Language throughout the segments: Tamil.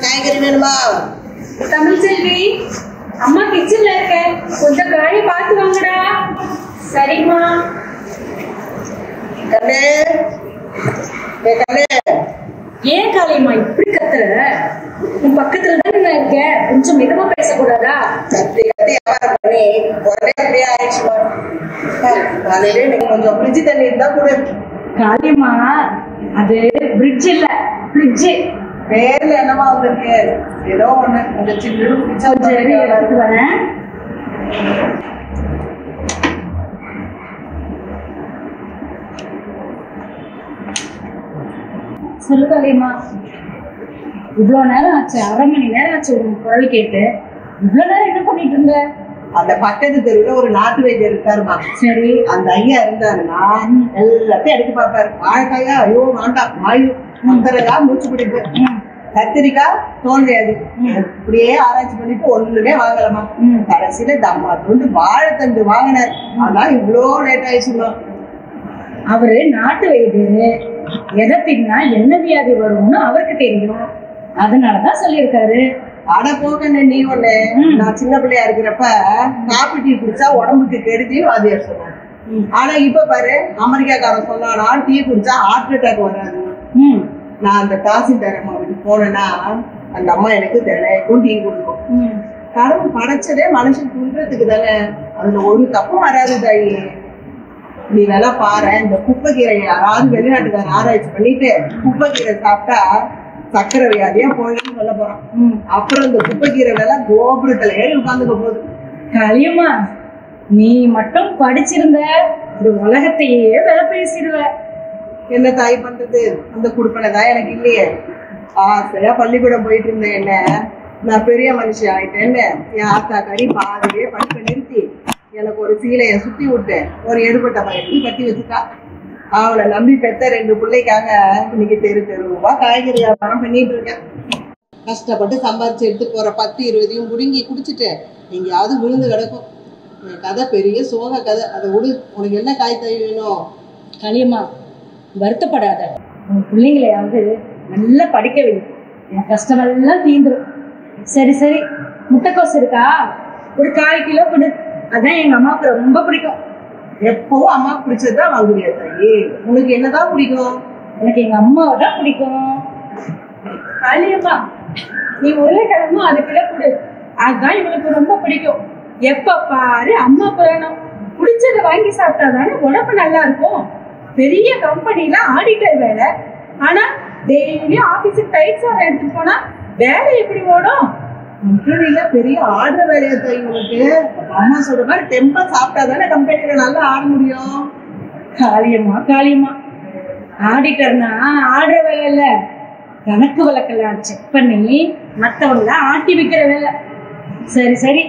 காய்கறி வேணுமா? தமிழ்ச்செல்வி அம்மா கிச்சன்ல இருக்கேன் கொஞ்சம் காயை பார்த்து வாங்கடா. சரிம்மா. கண்ணு. கண்ணு. ஏன் காளியம்மா இப்படி கத்துற? உன் பக்கத்துல தானே நான் இருக்கேன். கொஞ்சம் மெதுவா பேசக்கூடாதா? கத்தி கத்தி வியாபாரம் பண்ணி உடனே அப்படியே ஆயிடுச்சுமா. காலையில எனக்கு கொஞ்சம் ஃப்ரிட்ஜ் தண்ணி இருந்தா கூட. காளியம்மா அது பிரிட்ஜ் இல்ல ஃப்ரிட்ஜ் பேர்ல என்னமா வந்திருக்கு? ஏதோ ஒண்ணு அந்த சின்ன எடுத்துட்டு வரேன். சொல்லு காளியம்மா இவ்வளோ நேரம் ஆச்சு அரை மணி நேரம் ஆச்சு உன் குரல் கேட்டு. இவ்வளோ நேரம் என்ன பண்ணிட்டு இருந்த? அந்த பக்கத்து தெருவுல ஒரு நாட்டு வைத்தியர் இருக்காருமா சரி. அந்த ஐயா இருந்தாருன்னா எல்லாத்தையும் எடுத்து பார்ப்பாரு. வாழைக்காயா? ஐயோ வேண்டாம். வாயு. மந்தரையா மூச்சு பிடிப்பு கத்திரிக்காய் தோன்றியாது இப்படியே ஆராய்ச்சி பண்ணிட்டு ஒண்ணுமே வாங்கலாமா. கடைசியில தம்மா துண்டு வாழைத்தண்டு வாங்கினார். அதான் இவ்வளோ லேட் ஆயிடுச்சுமா. அவரு நாட்டு வைத்தியரு. எதை தின்னா என்ன வியாதி வரும்னு அவருக்கு தெரியும். அதனாலதான் சொல்லியிருக்காரு. அட போகண்ணே நீ ஒண்ணு. நான் சின்ன பிள்ளையா இருக்கிறப்ப காபி டீ குடிச்சா உடம்புக்கு கெடுதின்னு வாதியார் சொன்னார் ம். ஆனா இப்ப பாரு அமெரிக்காக்காரன் சொன்னானா டீ குடிச்சா ஹார்ட் அட்டாக் வராது. நான் அந்த தாசில்தார் அம்மா வீட்டுக்கு போனேன்னா அந்த அம்மா எனக்கு தினைக்கும் டீ கொடுக்கும். கடவுள் படைச்சதே மனுஷன் துன்றதுக்கு தானே. அதுல ஒரு தப்பும் வராது தாயி. நீ வேணா பாரு இந்த குப்பைக்கீரை யாராவது வெளிநாட்டுக்கார ஆராய்ச்சி பண்ணிட்டு குப்பைக்கீரை சாப்பிட்டா சக்கரை வியாதியா போயிடும் சொல்ல போறான் ம். அப்புறம் இந்த குப்பைக்கீரை வேலை கோபுரத்துல ஏறி உட்காந்துக்க போகுது. காளியம்மா நீ மட்டும் படிச்சிருந்த இந்த உலகத்தையே விலை பேசிடுவ. என்ன தாய் பண்றது? அந்த குடுப்பனை தான் எனக்கு இல்லையே. ஆசையா பள்ளிக்கூடம் போயிட்டு இருந்தேன் என்ன? நான் பெரிய மனுஷி ஆயிட்டேன்னு என் ஆத்தா கறி பாதியே படிப்பை நிறுத்தி எனக்கு ஒரு சீலையை சுத்தி விட்டு ஒரு எடுபட்ட பையனுக்கு கட்டி வச்சுட்டா. அவளை நம்பி பெத்த ரெண்டு பிள்ளைக்காக இன்னைக்கு தெரு தெருவா காய்கறி வியாபாரம் பண்ணிட்டு இருக்கேன். கஷ்டப்பட்டு சம்பாதிச்சு எடுத்து போற பத்து இருபதையும் முடுங்கி குடிச்சிட்டு எங்கேயாவது விழுந்து கிடக்கும். என் கதை பெரிய சோக கதை. அதை விடு. உனக்கு என்ன காய் தய் வேணும்? களியம்மா வருத்தப்படாத. உன் பிள்ளைங்களையாவது நல்லா படிக்க வை. என் கஷ்டமெல்லாம் தீந்துரும் சரி சரி. முட்டைக்கோஸ் இருக்கா? ஒரு கால் கிலோ கொடு. அதான் எங்க அம்மாவுக்கு ரொம்ப பிடிக்கும். எப்பவும் அம்மாவுக்கு பிடிச்சதுதான் வாங்குவியா தாயி. உனக்கு என்னதான் பிடிக்கும்? எனக்கு எங்க அம்மாவை தான் பிடிக்கும். காளியம்மா நீ உருளைக்கிழமும் அது கிலோ கொடு. அதுதான் இவளுக்கு ரொம்ப பிடிக்கும். எப்ப பாரு அம்மா புராணம். பிடிச்சதை வாங்கி சாப்பிட்டாதானே உடம்பு நல்லா இருக்கும். பெரிய கம்பெனில ஆடிட்டர் வேலை. ஆனா டெய்லியும் ஆபீஸுக்கு டைட் சாதம் எடுத்துட்டு போனா வேலை எப்படி ஓடும்? கம்பெனில பெரிய ஆடுற வேலையா தாயி உனக்கு அம்மா சொல்ற மாதிரி டெம்பா சாப்பிட்டாதானே கம்பெனில நல்லா ஆட முடியும். காளியம்மா காளியம்மா. ஆடிட்டர்னா ஆடுற வேலை இல்ல. கணக்கு வழக்கெல்லாம் செக் பண்ணி மத்தவங்கள ஆட்டி வைக்கிற வேலை. சரி சரி.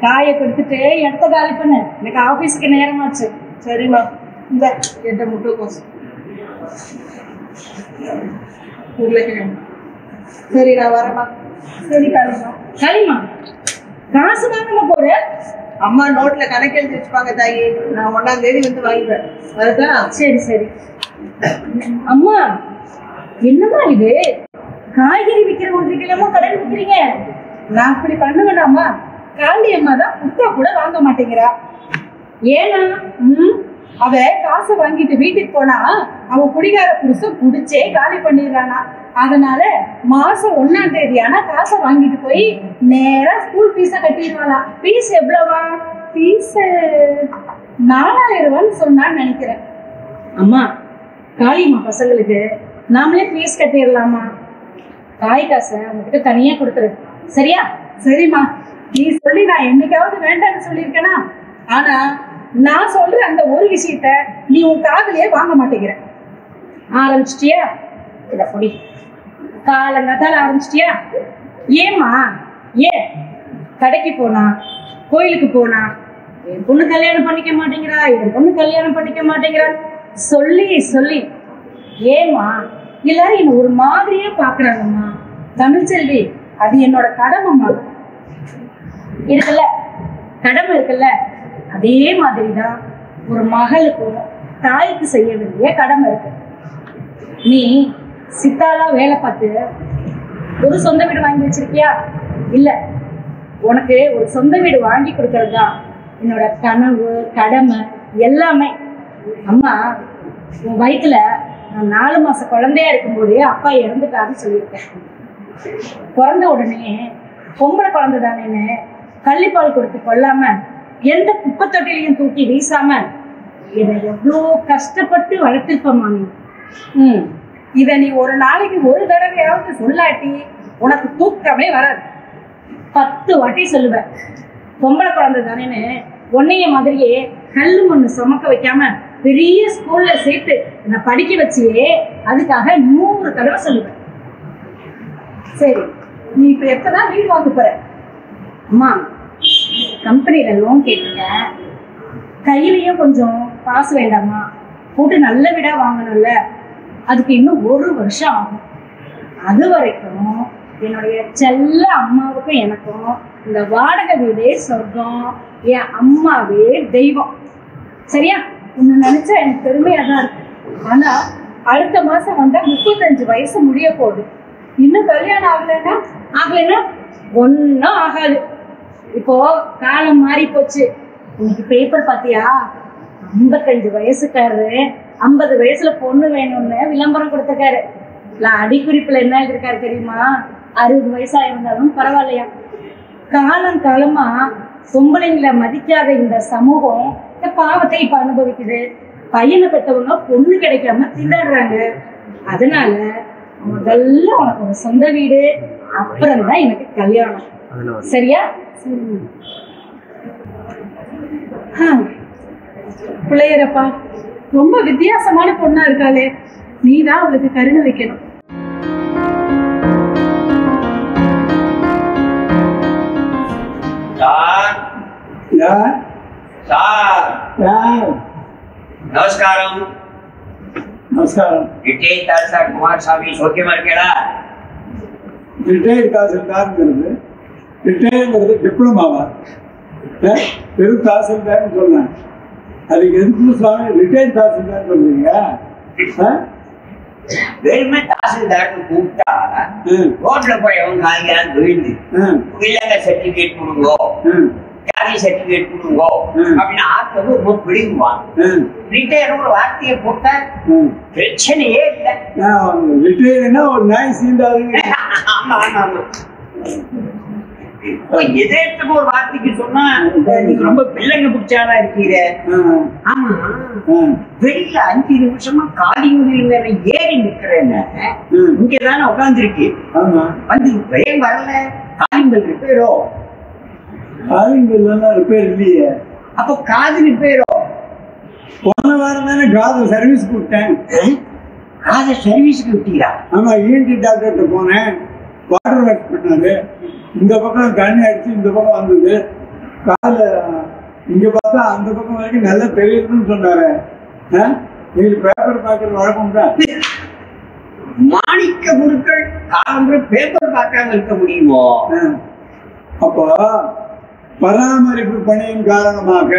காயை கொடுத்துட்டு இடத்த காலி பண்ணு. எனக்கு ஆபீஸ்க்கு நேரமாச்சு. சரிம்மா. இந்த கேட்ட முட்டை கோசு உருளைக்கிழங்கு. சரி நான் வரேம்மா. சரி காளியம்மா காளியம்மா காசு வாங்கணும் போற? அம்மா நோட்ல கணக்கு எழுதி வச்சுப்பாங்க தாயி. நான் ஒன்னாம் தேதி வந்து வாங்கிப்பேன். வருதா? சரி சரி. அம்மா என்னம்மா இது? காய்கறி விற்கிறவங்களுக்கு எல்லாமோ கடன் விற்கிறீங்க நான் அப்படி பண்ண வேணாமா காளி அம்மா தான் கொடுத்தா கூட வாங்க மாட்டேங்கிறா. ஏன்னா ம் அவ காசை வாங்கிட்டு வீட்டுக்கு போனா அவ குடிகார புருஷன் குடிச்சே காலி பண்ணிடுறானா. அதனால மாசம் ஒன்னாம் தேதி ஆனா காசை வாங்கிட்டு போய் நேரா ஸ்கூல் ஃபீஸை கட்டிடுவாளாம். ஃபீஸ் எவ்வளவா? ஃபீஸ் நாலாயிரம் ரூபான்னு சொன்னான்னு நினைக்கிறேன். அம்மா காளியம்மா பசங்களுக்கு நாமளே ஃபீஸ் கட்டிடலாமா? காய் காசை அவங்ககிட்ட தனியா கொடுத்துரு. சரியா? சரிம்மா. நீ சொல்லி நான் என்னைக்காவது வேண்டாம்னு சொல்லியிருக்கேனா? ஆனா நான் சொல்ற அந்த ஒரு விஷயத்த நீ உன் காதுலயே வாங்க மாட்டேங்கிற. ஆரம்பிச்சிட்டியா? இதை பொடி. காலங்காத்தால ஆரம்பிச்சிட்டியா? ஏம்மா? ஏன் கடைக்கு போனா கோயிலுக்கு போனா என் பொண்ணு கல்யாணம் பண்ணிக்க மாட்டேங்கிறா என் பொண்ணு கல்யாணம் பண்ணிக்க மாட்டேங்கிறா. சொல்லி சொல்லி. ஏம்மா? எல்லாரும் என்ன ஒரு மாதிரியே பாக்குறாங்கம்மா. தமிழ்ச்செல்வி அது என்னோட கடமைம்மா. இருக்குல்ல? கடமை இருக்குல்ல? அதே மாதிரிதான் ஒரு மகளுக்கும் தாய்க்கு செய்ய வேண்டிய கடமை இருக்கு. நீ சித்தாலா வேலை பார்த்து ஒரு சொந்த வீடு வாங்கி வச்சிருக்கியா? இல்ல. உனக்கு ஒரு சொந்த வீடு வாங்கி கொடுக்கறது தான் என்னோட கனவு கடமை எல்லாமே. அம்மா உன் வயிற்றுல நான் நாலு மாச குழந்தையா இருக்கும்போதே அப்பா இறந்துட்டாருன்னு சொல்லியிருக்கேன். பிறந்த உடனே பொம்பளை குழந்தை தானேன்னு கள்ளிப்பால் கொடுத்து கொல்லாம எந்த குப்பை தொட்டிலையும் தூக்கி வீசாம என்னை எவ்வளோ கஷ்டப்பட்டு வளர்த்திருப்பம்மா நீ. ம். இதை நீ ஒரு நாளைக்கு ஒரு தடவையாவது சொல்லாட்டி உனக்கு தூக்கமே வராது. பத்து வாட்டி சொல்லுவேன் பொம்பளை குழந்தை தானேன்னு உன்னைய மாதிரியே கல் மண்ணு சுமக்க வைக்காம பெரிய ஸ்கூல்ல சேர்த்து என்னை படிக்க வச்சியே அதுக்காக நூறு தடவை சொல்லுவேன் சரி நீ இப்ப எப்பதான் வீடு வாங்க போற? அம்மா கம்பெனியில லோன் கேட்டீங்க கையிலயும் கொஞ்சம் காசு வேண்டாமா? போட்டு நல்ல வீடா வாங்கணும்ல. அதுக்கு இன்னும் ஒரு வருஷம் ஆகும். அது வரைக்கும் என்னுடைய செல்ல அம்மாவுக்கும் எனக்கும் இந்த வாடகை வீடே சொர்க்கம். என் அம்மாவே தெய்வம். சரியா? உன்னை நினைச்சா எனக்கு பெருமையா தான் இருக்கு. ஆனா அடுத்த மாசம் வந்தா முப்பத்தஞ்சு வயசு முடிய போகுது. இன்னும் கல்யாணம் ஆகலைன்னா? ஆகலைன்னா? ஒன்றும் ஆகாது. இப்போ காலம் மாறி போச்சு இன்னைக்கு பேப்பர் பாத்தியா? ஐம்பத்தஞ்சு வயசுக்காரரு. ஐம்பது வயசுல பொண்ணு வேணும்னு விளம்பரம் கொடுத்துருக்காரு. அடிக்குறிப்புல என்ன எழுதிருக்காரு தெரியுமா? அறுபது வயசா இருந்தாலும் பரவாயில்லையா? காலம் காலமா பொம்பளைங்களை மதிக்காத இந்த சமூகம் இந்த பாவத்தை இப்ப அனுபவிக்குது. பையனை பெற்றவங்க பொண்ணு கிடைக்காம திண்டாடுறாங்க. அதனால முதல்ல உனக்கு ஒரு சொந்த வீடு அப்புறம் தான் எனக்கு கல்யாணம். சரியா? பிள்ளையரப்பா ரொம்ப வித்தியாசமான பொண்ணா இருக்காளே நீ தான் அவளுக்கு கருணை வைக்கணும் సార్ யார் సార్ யார் నమస్కారం நமஸ்காரம் ఇటే సార్ కుమారస్వామి సౌఖ్యమర్కేడా ரிட்டையர்ட் தாசில்தார்ங்கிறது ரிட்டையர்ங்கிறது டிப்ளமாவா ஏ, வெறும் தாசில்தார்னு சொன்னேன் அதுக்கு எதுக்கு சுவாமி ரிட்டையர்ட் தாசில்தார் சொல்றீங்க? வெறுமே தாசில்தார்னு கூப்பிட்டா ரோட்ல போய் அவன் காய்கறி விழுந்து. ம், வில்லங்க சர்டிபிகேட் கொடுங்கோ. ஜாதி சர்டிபிகேட் கொடுங்கோ. அப்படின்னு ஆத்து வந்து ரொம்ப பிடிக்குவான் ம், ரிட்டையர் ஒரு வார்த்தையை போட்டா. பிரச்சனையே இல்லை. ரிட்டையர்னா ஒரு நாய் சீண்டாதுங்க ஆமா ஆமா ஆமா. இப்போ எதிர்த்துக்கு ஒரு வார்த்தைக்கு சொன்னா நீங்க ரொம்ப பிள்ளைங்க பிடிச்சாதான் இருக்கீங்க ஆமா. வெளியில அஞ்சு நிமிஷமா காலி உயிர் மேல ஏறி நிக்கிறேன்னு. இங்கதானே உட்காந்துருக்கு ஆமா. வந்து ஏன் வரல? காலிங்கள் ரிப்பேரோ? காலிங் பில்லாம் ரிப்பேர் இல்லையே. அப்போ காது ரிப்பேரோ? போன வாரம் தானே காது சர்வீஸ் கொடுத்தேன். காதை சர்வீஸ்க்கு விட்டீரா? ஆமா இஎன்டி டாக்டர்கிட்ட போனேன். வாட்டர் வாஷ் பண்ணாரு. இந்த பக்கம் தண்ணி அடிச்சு இந்த பக்கம் வந்தது. கால இங்க பார்த்தா அந்த பக்கம் வரைக்கும் நல்லா தெரியுதுன்னு சொன்னாரு? நீங்க பேப்பர் பார்க்கற வழக்கம் தான். மாணிக்க குருக்கள் காலம்புறம் பேப்பர் பார்க்காம இருக்க முடியுமோ? அப்போ பராமரிப்பு பணியின் காரணமாக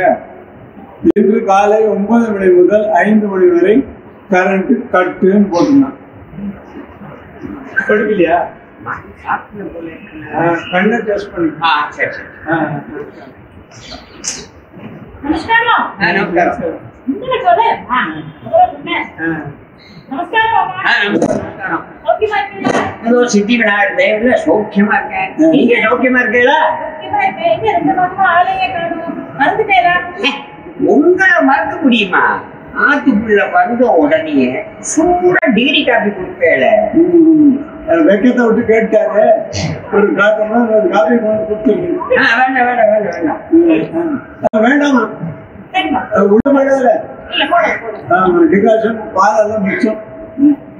இன்று காலை ஒன்பது மணி முதல் ஐந்து மணி வரை கரண்ட் கட்டுன்னு போட்டுருந்தான். கொடுக்கலையா. கண்ணை டெஸ்ட் பண்ணி ஆ, சரி சரி நமஸ்காரம் ஆ, நமஸ்காரம் இங்கே சொல்லு ஆ, அப்புறம் என்ன? நமஸ்காரம் அம்மா. ஆ, நமஸ்காரம் சௌக்கியமா இருக்கீங்களா? ஏதோ சித்தி விநாயகர் தேவையில்ல சௌக்கியமா இருக்கேன் நீங்க சௌக்கியமா இருக்கீங்களா சௌக்கியமா இருக்கேன். எங்க ரெண்டு மாசமா ஆளையே காணோம். மறந்துட்டேனா? உங்களை மறக்க முடியுமா ஆத்துக்குள்ள வந்த உடனே சூடா டிகிரி காப்பி கொடுப்பேல. வெக்கத்தை விட்டு கேட்டாரு. ஒரு காட்டமா ஒரு காப்பி கொண்டு கொடுத்துருக்கீங்க வேண்டாம் வேண்டாம் வேண்டாம் வேண்டாம். வேண்டாமா. உள்ள மாட்டாத டிகாஷன் பாலெல்லாம் மிச்சம்.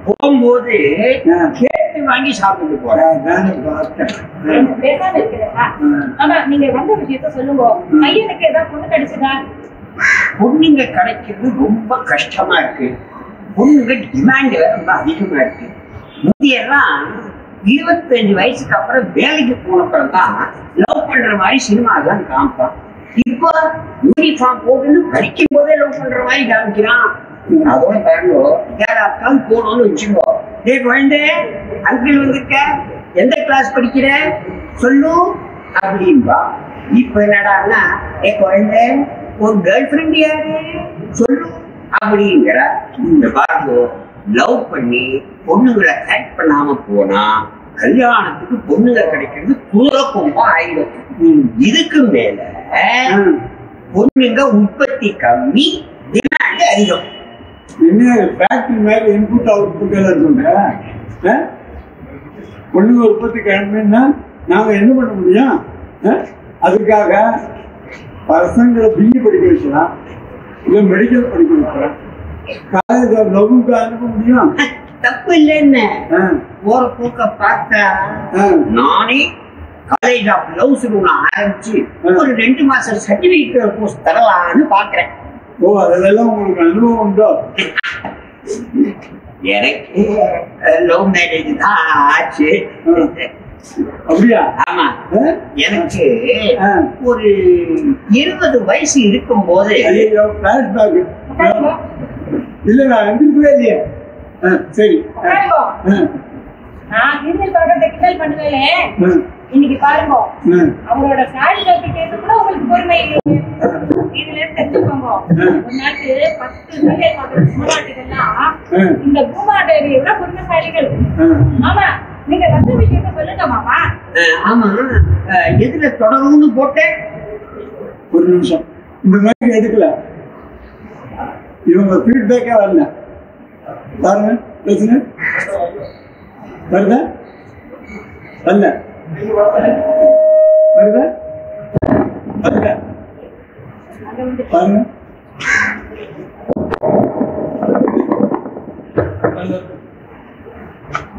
போகும்போது. கேட்டு வாங்கி சாப்பிட்டு போறேன். நீங்க வந்த விஷயத்த சொல்லுங்க. பையனுக்கு ஏதாவது பொண்ணு கிடைச்சதா? பொண்ணுங்க கிடைக்கிறது ரொம்ப கஷ்டமா இருக்கு. பொண்ணுங்க டிமாண்ட் வேற ரொம்ப அதிகமா இருக்கு. முந்தையெல்லாம் இருபத்தஞ்சு வயசுக்கு அப்புறம் வேலைக்கு போனப்புறம் தான் லவ் பண்ற மாதிரி சினிமா தான் காமிப்பான். இப்போ யூனிஃபார்ம் போட்டுன்னு படிக்கும் போதே லவ் பண்ற மாதிரி காமிக்கிறான். அதோட பாருங்க யாராத்தான் போனோம்னு வச்சுக்கோ. டே குழந்தை அங்கிள் வந்திருக்க எந்த கிளாஸ் படிக்கிற சொல்லு அப்படின்பா. இப்ப என்னடான்னா ஏ குழந்தை உன் கேர்ள் ஃப்ரெண்ட் யாரு? சொல்லு. அப்படிங்கிற இந்த பாருங்க லவ் பண்ணி பொண்ணுங்களை கரெக்ட் பண்ணாம போனா கல்யாணத்துக்கு பொண்ணுங்க கிடைக்கிறது குதிரக்கொம்பா ஆயிடும். இதுக்கு மேல. பொண்ணுங்க உற்பத்தி கம்மி டிமாண்ட் அதிகம். என்ன ஃபேக்டரி மாதிரி இன்புட் அவுட்புட் எல்லாம் சொல்ற? பொண்ணுங்க உற்பத்தி கிளம்பினா நாங்க என்ன பண்ண முடியும்? அதுக்காக பசங்களை பிஇ படிக்க வைக்கலாம் இல்ல மெடிக்கல் படிக்க வைக்கலாம் காலேஜ் லவ்வுக்கு அனுப்ப முடியும். தப்பு இல்லைன்னு போற போக்க பார்த்தா நானே காலேஜ் ஆஃப் லவ்ஸ் ஆரம்பிச்சு ஒரு ரெண்டு மாசம் சர்டிபிகேட் கோர்ஸ் தரலான்னு பாக்குறேன். ஓ அதெல்லாம் உங்களுக்கு அனுபவம் உண்டோ? எனக்கு லவ் மேரேஜ் தான் ஆச்சு. அப்படியா? ஆமா? எனக்கு. ஒரு இருபது வயசு இருக்கும் போது இல்ல நான் எந்திரிக்கவே இல்லையே. சரி. நான் கிண்டல் இன்னைக்கு பாருங்க. அவரோட சாரி கட்டிட்டு கூட உங்களுக்கு பொறுமை இதுல இருந்து தெரிஞ்சுக்கோங்க பத்து சீரியல் பார்க்குற சுமராட்டிகள்லாம் இந்த பூமாதேவியை விட பொறுமைசாலிகள். ஆமா. நீங்க வந்த விஷயத்த சொல்லுங்க மாமா. அஹ், ஆமா. எதுல தொடரும்னு போட்டேன்? ஒரு நிமிஷம். இந்த மாதிரி எடுக்கல இவங்க ஃபீட்பேக்கே வரல. பாருங்க பிரச்சனை வருதா? வரல. வருதா? வரல பாருங்க.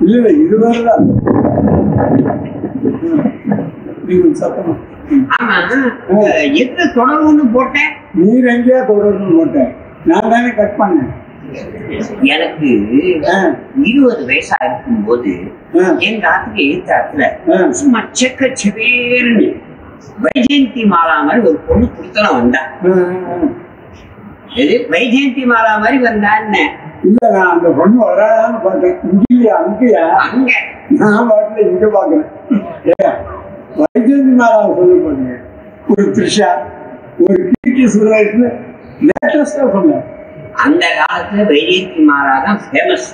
இல்ல இது வரல நீங்க சத்தமா. போட்டேன்? நீர் எங்கேயா தொடரணும்னு போட்டேன். நான் தானே கட் பண்ணேன். எனக்கு இருபது வயசா இருக்கும்போது ஆ. எங்க ஆத்துக்கு எதிர்த்தாத்துல ஆ. சும்மா செக்க செவேர்னு வைஜெயந்தி மாலா மாதிரி ஒரு பொண்ணு குடுத்தனம் வந்தா. எது? வைஜெயந்தி மாலா மாதிரி வந்தான்னு. இல்ல நான் அந்த பொண்ணு வராதான்னு பார்த்தேன். இங்கேயா அங்கேயா? அங்க. நான் பாட்டுல இங்க பாக்குறேன் ஏ வைஜெயந்தி மாலா சொல்ல ஒரு த்ரிஷா ஒரு கீர்த்தி சுரேஷ்னு லேட்டஸ்டா சொன்னேன் அந்த காலத்துல வைஜெயந்தி மாலா தான் ஃபேமஸ்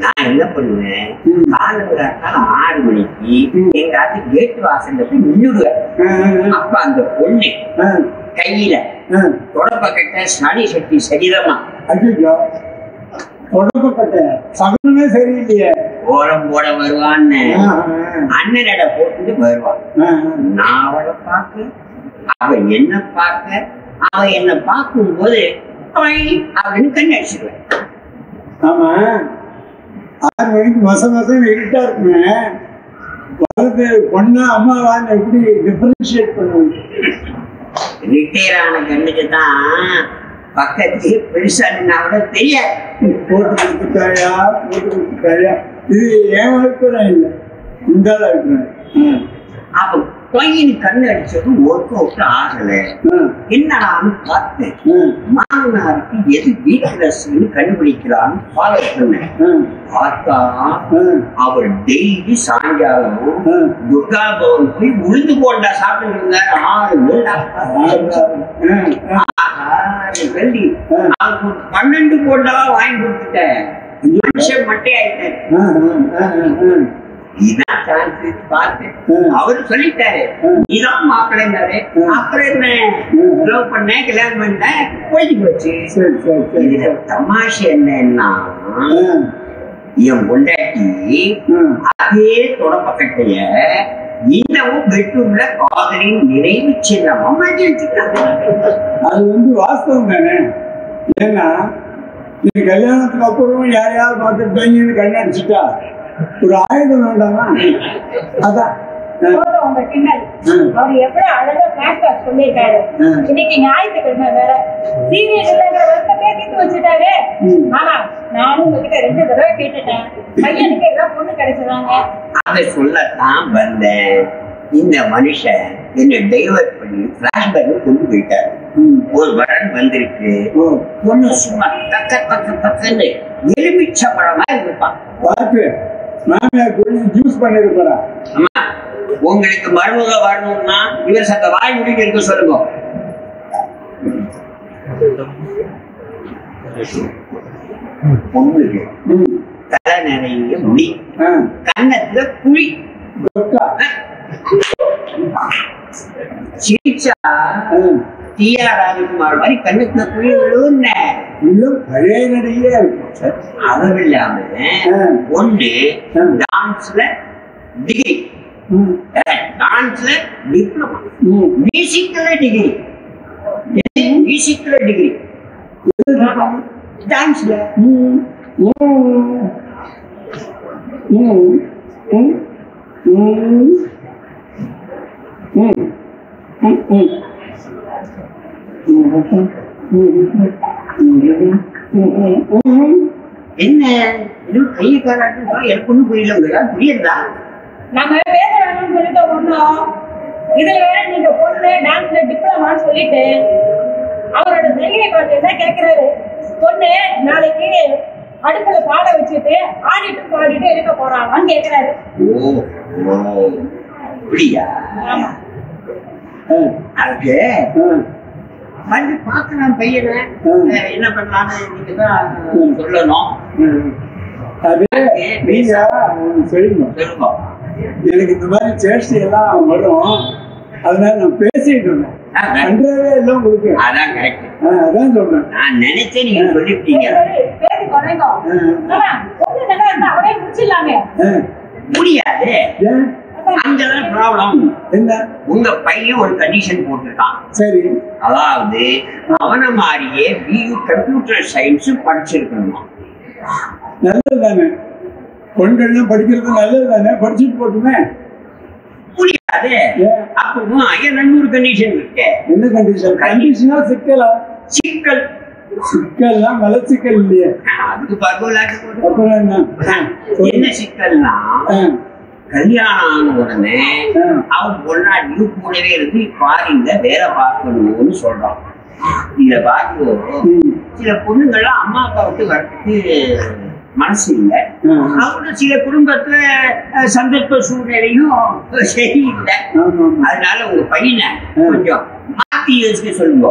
நான் என்ன பண்ணுவேன்? ம். காலங்காத்தால ஆறு மணிக்கு. எங்க ஆத்து கேட்டு வாசல்ல போய் ஆ, அப்ப அந்த பொண்ணு கையில. தொடப்பக்கட்ட சனி சக்தி சரீரமா ஐயோ தொடக்கப்பட்ட சகனமே சரியில்லையே. ஓரம் போட வருவான்னு. அண்ணனட போட்டுட்டு வருவான். நான் அவளை பார்க்க அவ என்ன பார்க்க அவ என்ன பார்க்கும்போது "ஐ" அப்படின்னு கண் அடிச்சிருவேன். ஆமா. ஆறு மணிக்கு மச மசம் இருட்டா இருக்குமே. வருது பொண்ணா அம்மாவான்னு எப்படி டிஃபரன்ஷியேட் பண்ணுவோம்? ரிட்டையர் ஆன கண்ணுக்கு தான் பக்கத்துலயே பெருசா நின்னா கூட தெரியாது. போட்டு கொடுத்துட்டாயா? போட்டு கொடுத்துட்டாயா? இது என் வகுப்புறம் இல்லை? இந்த இருக்கிறேன் அப்ப பையன் கண்ணு அடிச்சதும் ஒர்க் அவுட் ஆகல. என்னடான்னு பார்த்தேன் மாமனாருக்கு எது வீக்னஸ்ன்னு கண்டுபிடிக்கலான்னு ஃபாலோ பண்ணேன் பார்த்தா அவர் டெய்லி சாயங்காலம் துர்கா பவன் போய் உளுந்து போண்டா சாப்பிட்டு இருந்தாரு. ஆறு போண்டா கல்லி நான் பன்னெண்டு போண்டா வாங்கி கொடுத்துட்டேன். மனுஷன் மட்டை ஆயிட்டேன் அவரு சொல்லிட்டாரு. நீதான் மாப்பிள்ளைன்னாரு அப்புறம் என்ன லவ் பண்ணேன் கல்யாணம் பண்ணேன் போயிட்டு போச்சு. இதுல தமாஷை என்னன்னா என் பொண்டாட்டி அதே தொடப்பக்கட்டைய இன்னமும் பெட்ரூம்ல காதலின் நினைவு சின்னமா. மாட்டி வச்சுக்கிறாங்க அது வந்து வாஸ்தவம் தானே. ஏன்னா இது கல்யாணத்துக்கு அப்புறம் யாரையாவது பார்த்துட்டாங்கன்னு கண்ணடிச்சுட்டா ஒரு ஆயுதம் வேண்டாமா? அதான். அவர் எவ்வளவு அழகா பிளாஷ்பேக் சொல்லியிருக்காரு. இன்னைக்கு ஞாயிற்றுக்கிழமை வேற. சீரியல் இல்லைங்கிற வருத்தத்தையே தீர்த்து வச்சுட்டாரு. ம். ஆனா நானும் உங்ககிட்ட ரெண்டு தடவை கேட்டுட்டேன். பையனுக்கு ஏதாவது பொண்ணு கிடைச்சதாங்க. அதை சொல்லத்தான் வந்தேன். இந்த மனுஷன் என்னை டைவர்ட் பண்ணி பிளாஷ்பேக் கொண்டு போயிட்டாரு. ஒரு வரன் வந்திருக்கு. ஓ. பொண்ணு சும்மா தக்க தக்க தக்கன்னு இருப்பான். மாமியார் குடிச்சு ஜூஸ் பண்ணிருப்பா அம்மா உங்களுக்கு மருமக வரணும்னா இவர் சத்த வாய் முடிக்க இருக்க சொல்லுங்க. பொண்ணுக்கு தலை நிறைய முடி. கன்னத்துல குழி. சிரிச்சா? டிஆர் ராஜகுமார் மாதிரி கண்ணுக்குள்ள குழி விழுந்த இன்னும் பழைய நடிகையா இருக்கும். அதுவும் இல்லாம. ஒண்ணு. டான்ஸ்ல டிகிரி டான்ஸ்ல டிப்ளமா. மியூசிக்ல டிகிரி மியூசிக்ல டிகிரி டான்ஸ்ல ம். ம், ம், ம். என்ன? எதுவும் கையை காலாட்டு எனக்கு ஒண்ணும் புரியல. உங்களுக்கு புரியுதா? நம்ம பேச வேணும்னு சொல்லிட்டு ஒண்ணும் இதுல வேற நீங்க பொண்ணு டான்ஸ்ல டிப்ளமான்னு சொல்லிட்டு அவரோட சைகையை பார்த்து என்ன கேக்குறாரு? பொண்ணு நாளைக்கு அடுப்புல பாட வச்சுட்டு ஆடிட்டு பாடிட்டு இருக்க போறாங்கன்னு கேக்குறாரு. அப்படியா? அதுக்கு வந்து பார்க்கலாம் பையனை என்ன பண்ணலாம்னு நீங்க தான் சொல்லணும். அது நீங்க சொல்லணும் சொல்லுங்க. எனக்கு இந்த மாதிரி சேஷ்டி எல்லாம் வரும். அதனால நான் பேசிட்டு இருந்தேன். கண்டவே இல்லை உங்களுக்கு அதான் கரெக்ட் அதான் சொல்றேன். நான் நினைச்சேன் நீங்க ஆ, முடியாது. அங்கதான் ப்ராப்ளம் என்ன? உங்க பையன் ஒரு கண்டிஷன் போட்டிருக்கான். சரி. அதாவது அவனை மாதிரியே பியூ கம்ப்யூட்டர் சயின்ஸ் படிச்சிருக்கணும். நல்லது தானே பெண்கள்லாம் படிக்கிறது நல்லது தானே படிச்சுட்டு போட்டுமே. அப்பவும் ஐயன் ஒரு கண்டிஷன் இருக்கு என்ன கண்டிஷன் கண்டிஷனா சிக்கலா? சிக்கல். சிக்கல்லாம் மலச்சிக்கல் இல்லையே. அதுக்கு அப்புறம் என்ன. என்ன சிக்கல்னா கல்யாணம் ஆன உடனே. அவன் பொண்ணாட்டியும் கூடவே இருந்து பாருங்க வேலை பார்க்கணும்னு சொல்றான். இத பார்க்கும்போது ம், சில பொண்ணுங்கள்லாம் அம்மா அப்பா விட்டு வரதுக்கு மனசு இல்லை. அவங்க சில குடும்பத்துல சந்தர்ப்ப சூழ்நிலையும் சரியில்லை. அதனால உங்க பையனை. கொஞ்சம் மாத்தி யோசிக்க சொல்லுங்க.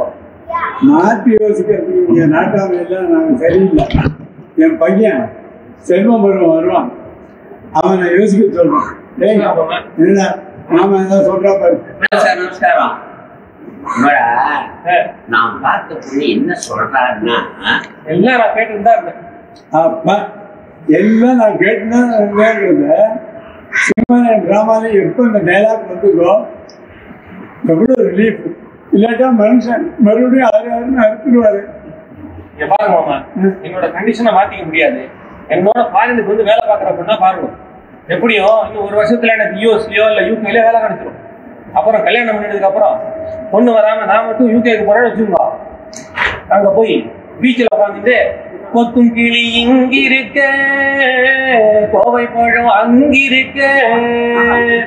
மாற்றி யோசிக்கிறதுக்கு இங்க நாட்டாமையெல்லாம் நாங்க சரியில்லை. என் பையன் செல்வம் பருவம் வருவான். அவனை யோசிக்க சொல்றான் டேய் என்னடா மாமா ஏதாவது சொல்றா பாரு. நமஸ்காரம். நான் பார்த்த பொண்ணு என்ன சொல்றாருன்னா எல்லாம் நான் கேட்டு தான் இருந்தேன் அப்பா எல்லாம் நான் கேட்டுனேங்கிறத சினிமா டிராமால எப்போ இந்த டைலாக் வந்துக்கோ எவ்வளோ ரிலீஃப் இல்லாட்டா மனுஷன் மறுபடியும் ஆறு ஆறுன்னு அறுத்துருவாரு பாருங்க என்னோட கண்டிஷனை மாத்திக்க முடியாது. என்னோட ஃபாரினுக்கு வந்து வேலை பார்க்குற பொண்ணா பாருங்க. எப்படியும் இன்னும் ஒரு வருஷத்துல எனக்கு யூஎஸ்லயோ இல்ல யூகேலயோ வேலை கிடைச்சிடும் அப்புறம் கல்யாணம் பண்ணதுக்கு அப்புறம் பொண்ணு வராம நான் மட்டும் யூகேக்கு போறேன்னு வச்சுக்கோங்க. அங்க போய் பீச்சில் உட்காந்துட்டு கொத்தும் கிளி இங்கிருக்க கோவை பழம் அங்கிருக்க.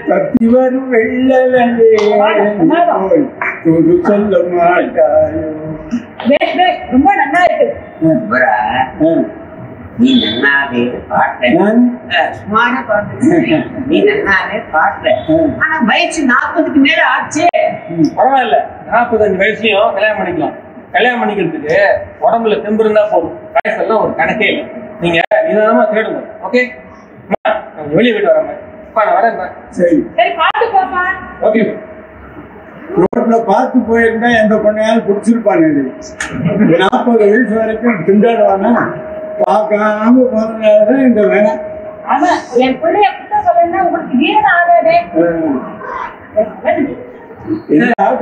கத்தி வரும் வெள்ளவே சொல்ல மாட்டாயோ. பேஷ் பேஷ் ரொம்ப நல்லா இருக்கு. நீ நன்னாவே பாடுற. பாடுற. நீ நன்னாவே பாடுற. ஆனா வயசு நாற்பதுக்கு மேல ஆச்சே. பரவாயில்ல. நாற்பத்தஞ்சு வயசுலயும் கல்யாணம் பண்ணிக்கலாம். கல்யாணம் பண்ணிக்கிறதுக்கு உடம்புல தெம்பு இருந்தா போதும். வயசெல்லாம் ஒரு கணக்கே இல்லை. நீங்க நிதானமா தேடுங்க. ஓகே வெளியே போயிட்டு வரேன் நான் வரேன் சரி. சரி பாத்து போப்பா ஓகே ரோட்ல பார்த்து போயிருந்தா எந்த பொண்ணையாவது பிடிச்சிருப்பானு நாற்பது வயசு வரைக்கும் திண்டாடுவானா? பார்க்காம போனதுனாலதான் இந்த வேலை. ஆமா என் பிள்ளைய குத்தம் சொல்லணும்னா உங்களுக்கு ஆகாதே.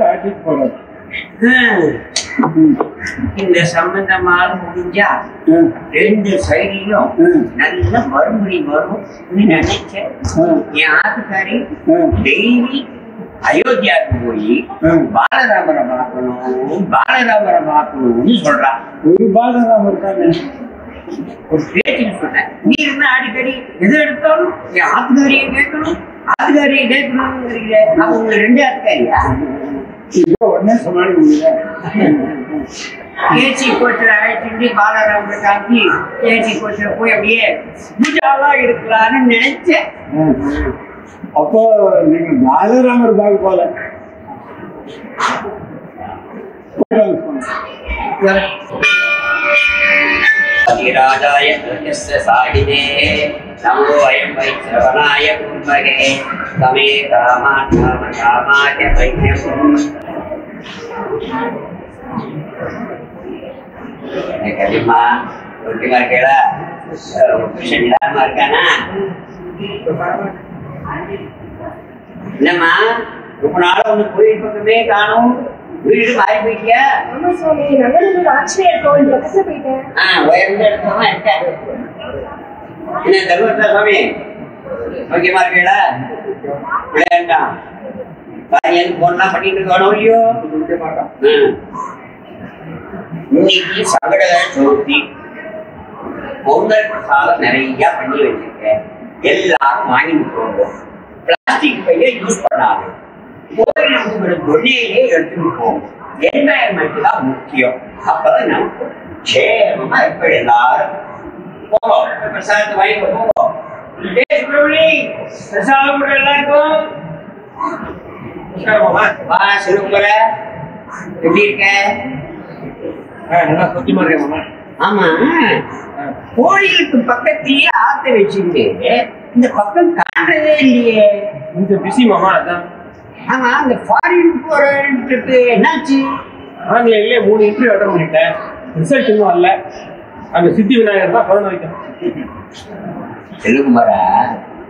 காட்டிட்டு போறோம். இந்த சம்பந்தமாக முடிஞ்சா ரெண்டு சைட்லயும் நல்ல மறுமொழி வரும். நினைச்சேன் என் ஆத்துக்காரி டெய்லி அயோத்தியாவுக்கு போய். பாலராமரை பார்க்கணும் பாலராமரை பார்க்கணும்னு சொல்றா. ஒரு பாலராம இருக்கானே. ஒரு பேச்சுன்னு சொன்னேன் நீ என்ன அடிக்கடி எது எடுத்தாலும் என் ஆத்துக்காரியை கேட்கணும் ஆத்துக்காரியை கேட்கணும்ங்கிறீங்க அப்ப உங்க ரெண்டு ஆத்துக்காரியா? இப்போ உடனே சமாளிக்க முடியல ஏசி கோச்சில் அழைச்சிட்டு பாலராம காட்டி ஏசி கோச்சில் போய் அப்படியே பூஜாவா இருக்கலாம்னு நினைச்சேன். அப்போ நீங்க பாலராமர் பார்க்க போல. அதிராஜாய கிருஷ்ண சாகிதே நமோ அயம் வைஷ்ணவனாய கும்பகே தமே காமா காம காமாய வைஷ்ணவம் கரிமா ஒட்டிமா இருக்கா புருஷன் நிதானமா இருக்கானா என்னம்மா ரொம்ப நாள் ஒண்ணு கோயில் பக்கமே காணும் வீடு மாறி போயிட்டியா? ஆமா சுவாமி நல்லூர் ஆஞ்சநேயர் கோவில் பக்கத்துல போயிட்டேன். ஆ உயர்ந்த இடத்துல தான் இருக்கேன் என்ன தர்மத்தா சுவாமி? ஓகேமா இருக்கீங்களா விளையாண்டாம் பையன் பொண்ணா பண்ணிட்டு இருக்கணும் இல்லையோ? ம். இன்னைக்கு சகட சதுர்த்தி. பிரசாதம் நிறைய பண்ணி வச்சிருக்கேன். எல்லாரும் வாங்கிட்டு போங்க பிளாஸ்டிக் பைய யூஸ் பண்ணாது. என்வாயன்மெண்ட் தான் முக்கியம். அப்பதான் நமக்கு க்ஷேமமா இருப்பது எல்லாரும் போவோம். பிரசாதத்தை வாங்கிட்டு போவோம். டேய் சுப்பிரமணி, பிரசாதம் கொடுங்க எல்லாருக்கும் நமஸ்காரமாமா வா. சிறுகுமர எப்படி இருக்க? நல்லா சத்தியமா இருக்கேன் மாமா. ஆமா. கோயிலுக்கு பக்கத்திலேயே ஆத்த வச்சுட்டு இந்த பக்கம் காட்டுறதே இல்லையே. கொஞ்சம் பிஸி மாமா அதான். ஆமா அந்த ஃபாரின் போறதுக்கு என்னாச்சு? ஆன்லைன்லயே மூணு இன்டர்வியூ அட்டன் பண்ணிட்டேன். ரிசல்ட் இன்னும் வரல. அந்த சித்தி விநாயகர் தான் குழந்தை வைக்கணும். செல்லுகுமாரா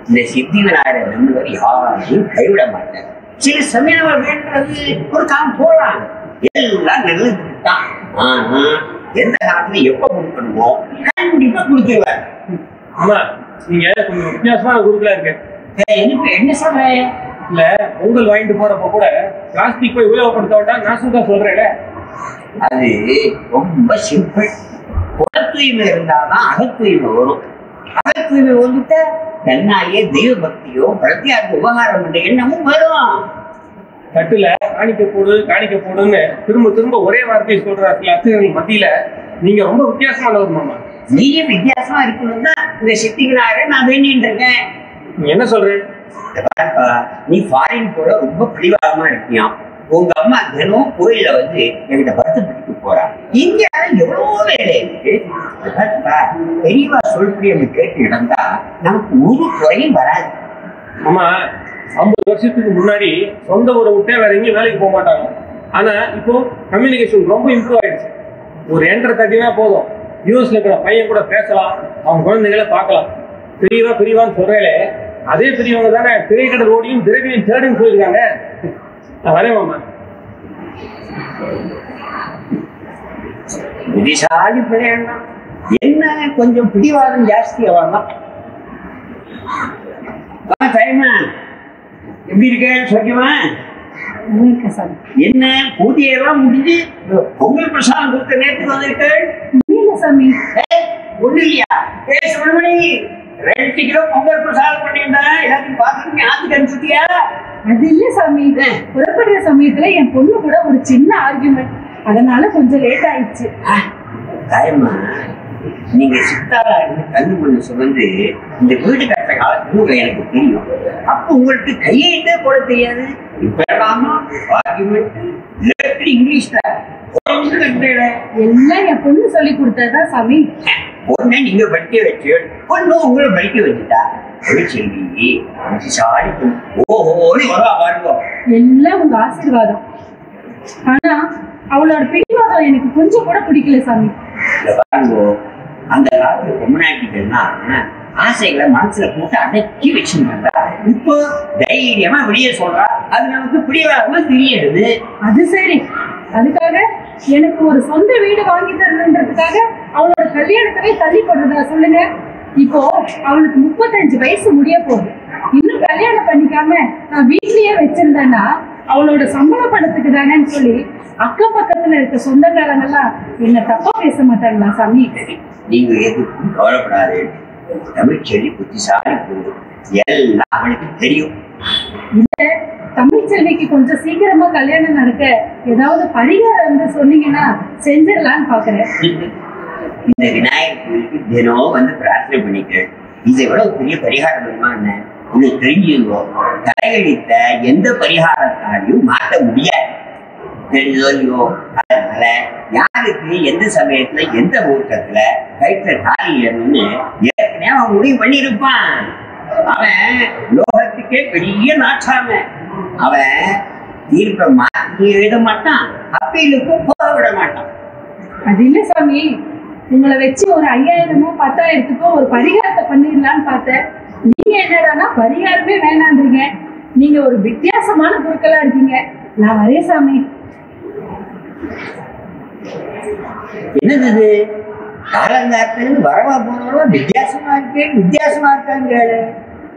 இந்த சித்தி விநாயகர் நம்புவர் யாரையும் கைவிட மாட்டார் சில சமயம் வேண்டது ஒரு காலம் போலாம் எல்லாம் நல்லதுக்கு தான் ஆனா எந்த காலத்துல எப்ப கொடுக்கணுமோ கண்டிப்பா கொடுத்துருவார் அம்மா நீங்க கொஞ்சம் வித்தியாசமான குரூப்ல இருக்கு. என்ன என்ன இல்ல பொங்கல் வாங்கிட்டு போறப்ப கூட பிளாஸ்டிக் போய் உபயோகப்படுத்த வேண்டாம் நான் தான் சொல்றேன் அது ரொம்ப சிம்பிள் புற தூய்மை இருந்தாதான் அக தூய்மை வரும். அக தூய்மை வந்துட்டு தன்னாலேயே தெய்வ பக்தியோ பிரத்தியாருக்கு உபகாரம் என்ற எண்ணமும் வரும். தட்டுல காணிக்க போடு காணிக்க போடுன்னு திரும்ப திரும்ப ஒரே வார்த்தையை சொல்ற சில அர்ச்சகர்கள் மத்தியில. நீங்க ரொம்ப வித்தியாசமானவர் மாமா. நீயும் வித்தியாசமா இருக்கணும் தான் இந்த சித்தி விநாயகரை நான் வேண்டிட்டு இருக்கேன். என்ன சொல்றேன் நீ ஃபாரின் போல ரொம்ப பிடிவாதமா இருக்கியாம் உங்க அம்மா தினம் கோயில வந்து என்கிட்ட வருத்தப்பட்டு போறா. இந்தியால எவ்வளவோ வேலை இருக்கு. பெரியவா சொல்படி நம்ம கேட்டு நடந்தா நமக்கு ஒரு குறையும் வராது. ஆமா ஐம்பது வருஷத்துக்கு முன்னாடி சொந்த ஊரை விட்டே வேற எங்கேயும் வேலைக்கு போக மாட்டாங்க. ஆனா இப்போ கம்யூனிகேஷன் ரொம்ப இம்ப்ரூவ் ஆயிடுச்சு. ஒரு என்ட்ரை தட்டினா போதும். யூஎஸ்ல இருக்கிற பையன் கூட பேசலாம் அவன் குழந்தைகளை பார்க்கலாம். பெரியவா பெரியவான்னு சொல்றேன் அதே பெரியவங்க தானே திரைக்கடை ரோடியும் திரவியும் தேடுன்னு சொல்லியிருக்காங்க. நான் வரேன் மாமா. புத்திசாலி பிள்ளைன்னா என்ன கொஞ்சம் பிடிவாதம் ஜாஸ்தி வா டைமா எப்படி இருக்க சொல்லுமா சாமி. என்ன பூஜையெல்லாம் முடிஞ்சு பொங்கல் பிரசாதம் கொடுத்த நேரத்துக்கு வந்திருக்கேன் முடியல சாமி. ஒண்ணு இல்லையா ஏ சுப்பிரமணி ரெண்டு கிலோ பொங்கல் பிரசாதம் பண்ணியிருந்தேன் எல்லாத்தையும் பார்த்துட்டு ஆத்துக்கு அனுப்பிச்சுட்டியா? அது இல்ல சாமி. புறப்படுற சமயத்துல என் பொண்ணு கூட ஒரு சின்ன ஆர்குமெண்ட் அதனால கொஞ்சம் லேட் ஆயிடுச்சு. நீங்க சித்தாரா இருந்து கண்ணு மண்ணு சுமந்து இந்த வீடு கட்டுற காலத்துல எனக்கு தெரியும். அப்ப உங்களுக்கு கையெழுத்தே போட தெரியாது. இப்ப எல்லாமா ஆர்குமெண்ட் லெட்டர் இங்கிலீஷ்ல. எல்லாம் என் பொண்ணு சொல்லி கொடுத்ததுதான் சாமி. பொண்ணை நீங்க படிக்க வச்சு பொண்ணு உங்களை படிக்க வச்சுட்டா. செல்வி சாடி ஓஹோன்னு வரா பாருங்க எல்லாம் உங்க ஆசீர்வாதம். ஆனா அவளோட பிடிவாதம் எனக்கு கொஞ்சம் கூட பிடிக்கல சாமி. பாருங்க அந்த காலத்துல பொம்மநாட்டிகள்னா ஆசைகளை மனசுல போட்டு அடக்கி வச்சுருந்தா இப்போ தைரியமா வெளியே சொல்றா. அது நமக்கு பிடிவாதமா தெரியுது அது சரி. அதுக்காக எனக்கு ஒரு சொந்த வீடு வாங்கி தரணுன்றதுக்காக அவளோட கல்யாணத்தவே தள்ளி போடுறதா சொல்லுங்க. இப்போ அவளுக்கு முப்பத்தஞ்சு வயசு முடிய போகுது. இன்னும் கல்யாணம் பண்ணிக்காம நான் வீட்லயே வச்சிருந்தேன்னா அவளோட சம்பள பணத்துக்கு தானேன்னு சொல்லி அக்கம் பக்கத்துல இருக்க சொந்தக்காரங்க எல்லாம் என்ன தப்பா பேச மாட்டாங்களா சாமி? நீங்க எதுக்கும் கவலைப்படாது. தமிழ்ச்செடி புத்திசாலி பொண்ணு. எல்லாம் அவளுக்கு தெரியும். இல்ல தமிழ் செல்விக்கு கொஞ்சம் சீக்கிரமா கல்யாணம் நடக்க ஏதாவது பரிகாரம் வந்து சொன்னீங்கன்னா செஞ்சிடலான்னு பாக்குறேன். இந்த விநாயகர் கோயிலுக்கு தினம் வந்து பிரார்த்தனை பண்ணிக்கிறேன். இதை விட பெரிய பரிகாரம் வருமா என்ன? உங்களுக்கு தெரிஞ்சுங்கோ தலையெழுத்த எந்த பரிகாரத்தாலையும் மாற்ற முடியாது. தெரிஞ்சதோ அதனால யாருக்கு எந்த சமயத்துல எந்த ஊக்கத்துல கயிற்றுல தாலி ஏறணும்னு ஏற்கனவே அவன் முடிவு பண்ணியிருப்பான். அவன் லோகத்துக்கே பெரிய நாட்டாம அவன் தீர்ப்பை மாற்றி எழுத மாட்டான் அப்பீலுக்கும் போக விட மாட்டான். அது இல்ல சாமி. உங்களை வச்சு ஒரு ஐயாயிரமோ பத்தாயிரத்துக்கோ ஒரு பரிகாரத்தை பண்ணிடலான்னு பார்த்தேன். நீங்க என்னடான்னா பரிகாரமே வேணான்றீங்க. நீங்க ஒரு வித்தியாசமான பொருட்களா இருக்கீங்க. நான் வரேன் சாமி. என்னது இது? காலங்காலத்துல வரவா போனவங்க வித்தியாசமா இருக்கு வித்தியாசமா இருக்காங்கிறாரு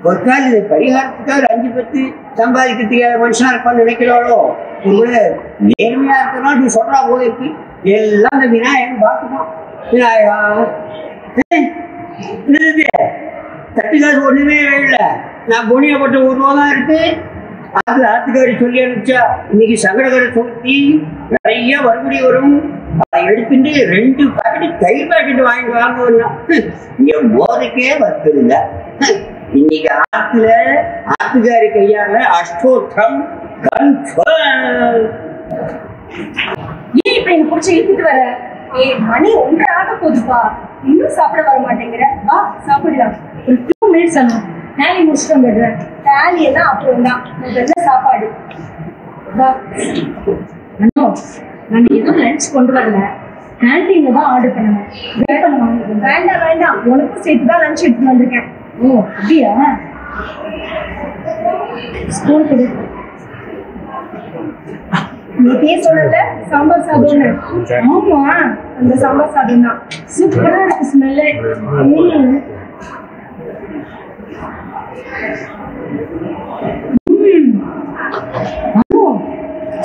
ஒரு கால் இது பரிகாரத்துக்காக ஒரு அஞ்சு பத்து சம்பாதிக்கிறதுக்கு மனுஷனா இருப்பான்னு நினைக்கிறாளோ? உங்களை நேர்மையா இருக்கணும் நீ சொல்றா போல இருக்கு. எல்லாம் இந்த விநாயகன் பார்த்துப்போம் விநாயகா. என்னது தட்டு காசு ஒண்ணுமே இல்ல நான் குணியப்பட்ட ஒரு ரூபா தான் இருக்கு அதுல ஆத்துக்காரி சொல்லி அனுப்பிச்சா இன்னைக்கு சங்கடகர சதுர்த்தி நிறைய வறுபடி வரும். அதை எடுத்துட்டு ரெண்டு பாக்கெட் தயிர் பாக்கெட் வாங்கிட்டு வாங்க இங்க போதைக்கே வர்த்ததில்ல இன்னைக்கு ஆத்துல ஆத்துக்காரி கையால அஷ்டோத்தம் ஏன் இப்ப எங்க புடிச்சு இழுத்துட்டு வர? ஏய் மணி ஒன்றரை ஆக போகுதுப்பா. இன்னும் சாப்பிட வர மாட்டேங்கிற. வா சாப்பிடலாம். ஒரு டூ மினிட்ஸ் ஆகும். டேலி முடிச்சுட்டு வந்துடுறேன் டேலி எல்லாம் அப்புறம் தான். முதல்ல சாப்பாடு. வா. அண்ணோ நான் எதுவும் லஞ்ச் கொண்டு வரல. கேன்டீன்ல தான் ஆர்டர் பண்ணுவேன் வாங்கிக்கோங்க வேண்டாம் வேண்டாம். உனக்கும் சேர்த்து தான் லஞ்ச் எடுத்துட்டு வந்திருக்கேன். ஓ அப்படியா? ஸ்கூல் கொடு. நேத்தியே சொல்லல சாம்பார் சாதம்னு. ஆமா. அந்த சாம்பார் சாதம் தான் சூப்பரா இருக்கு ஸ்மெல்லு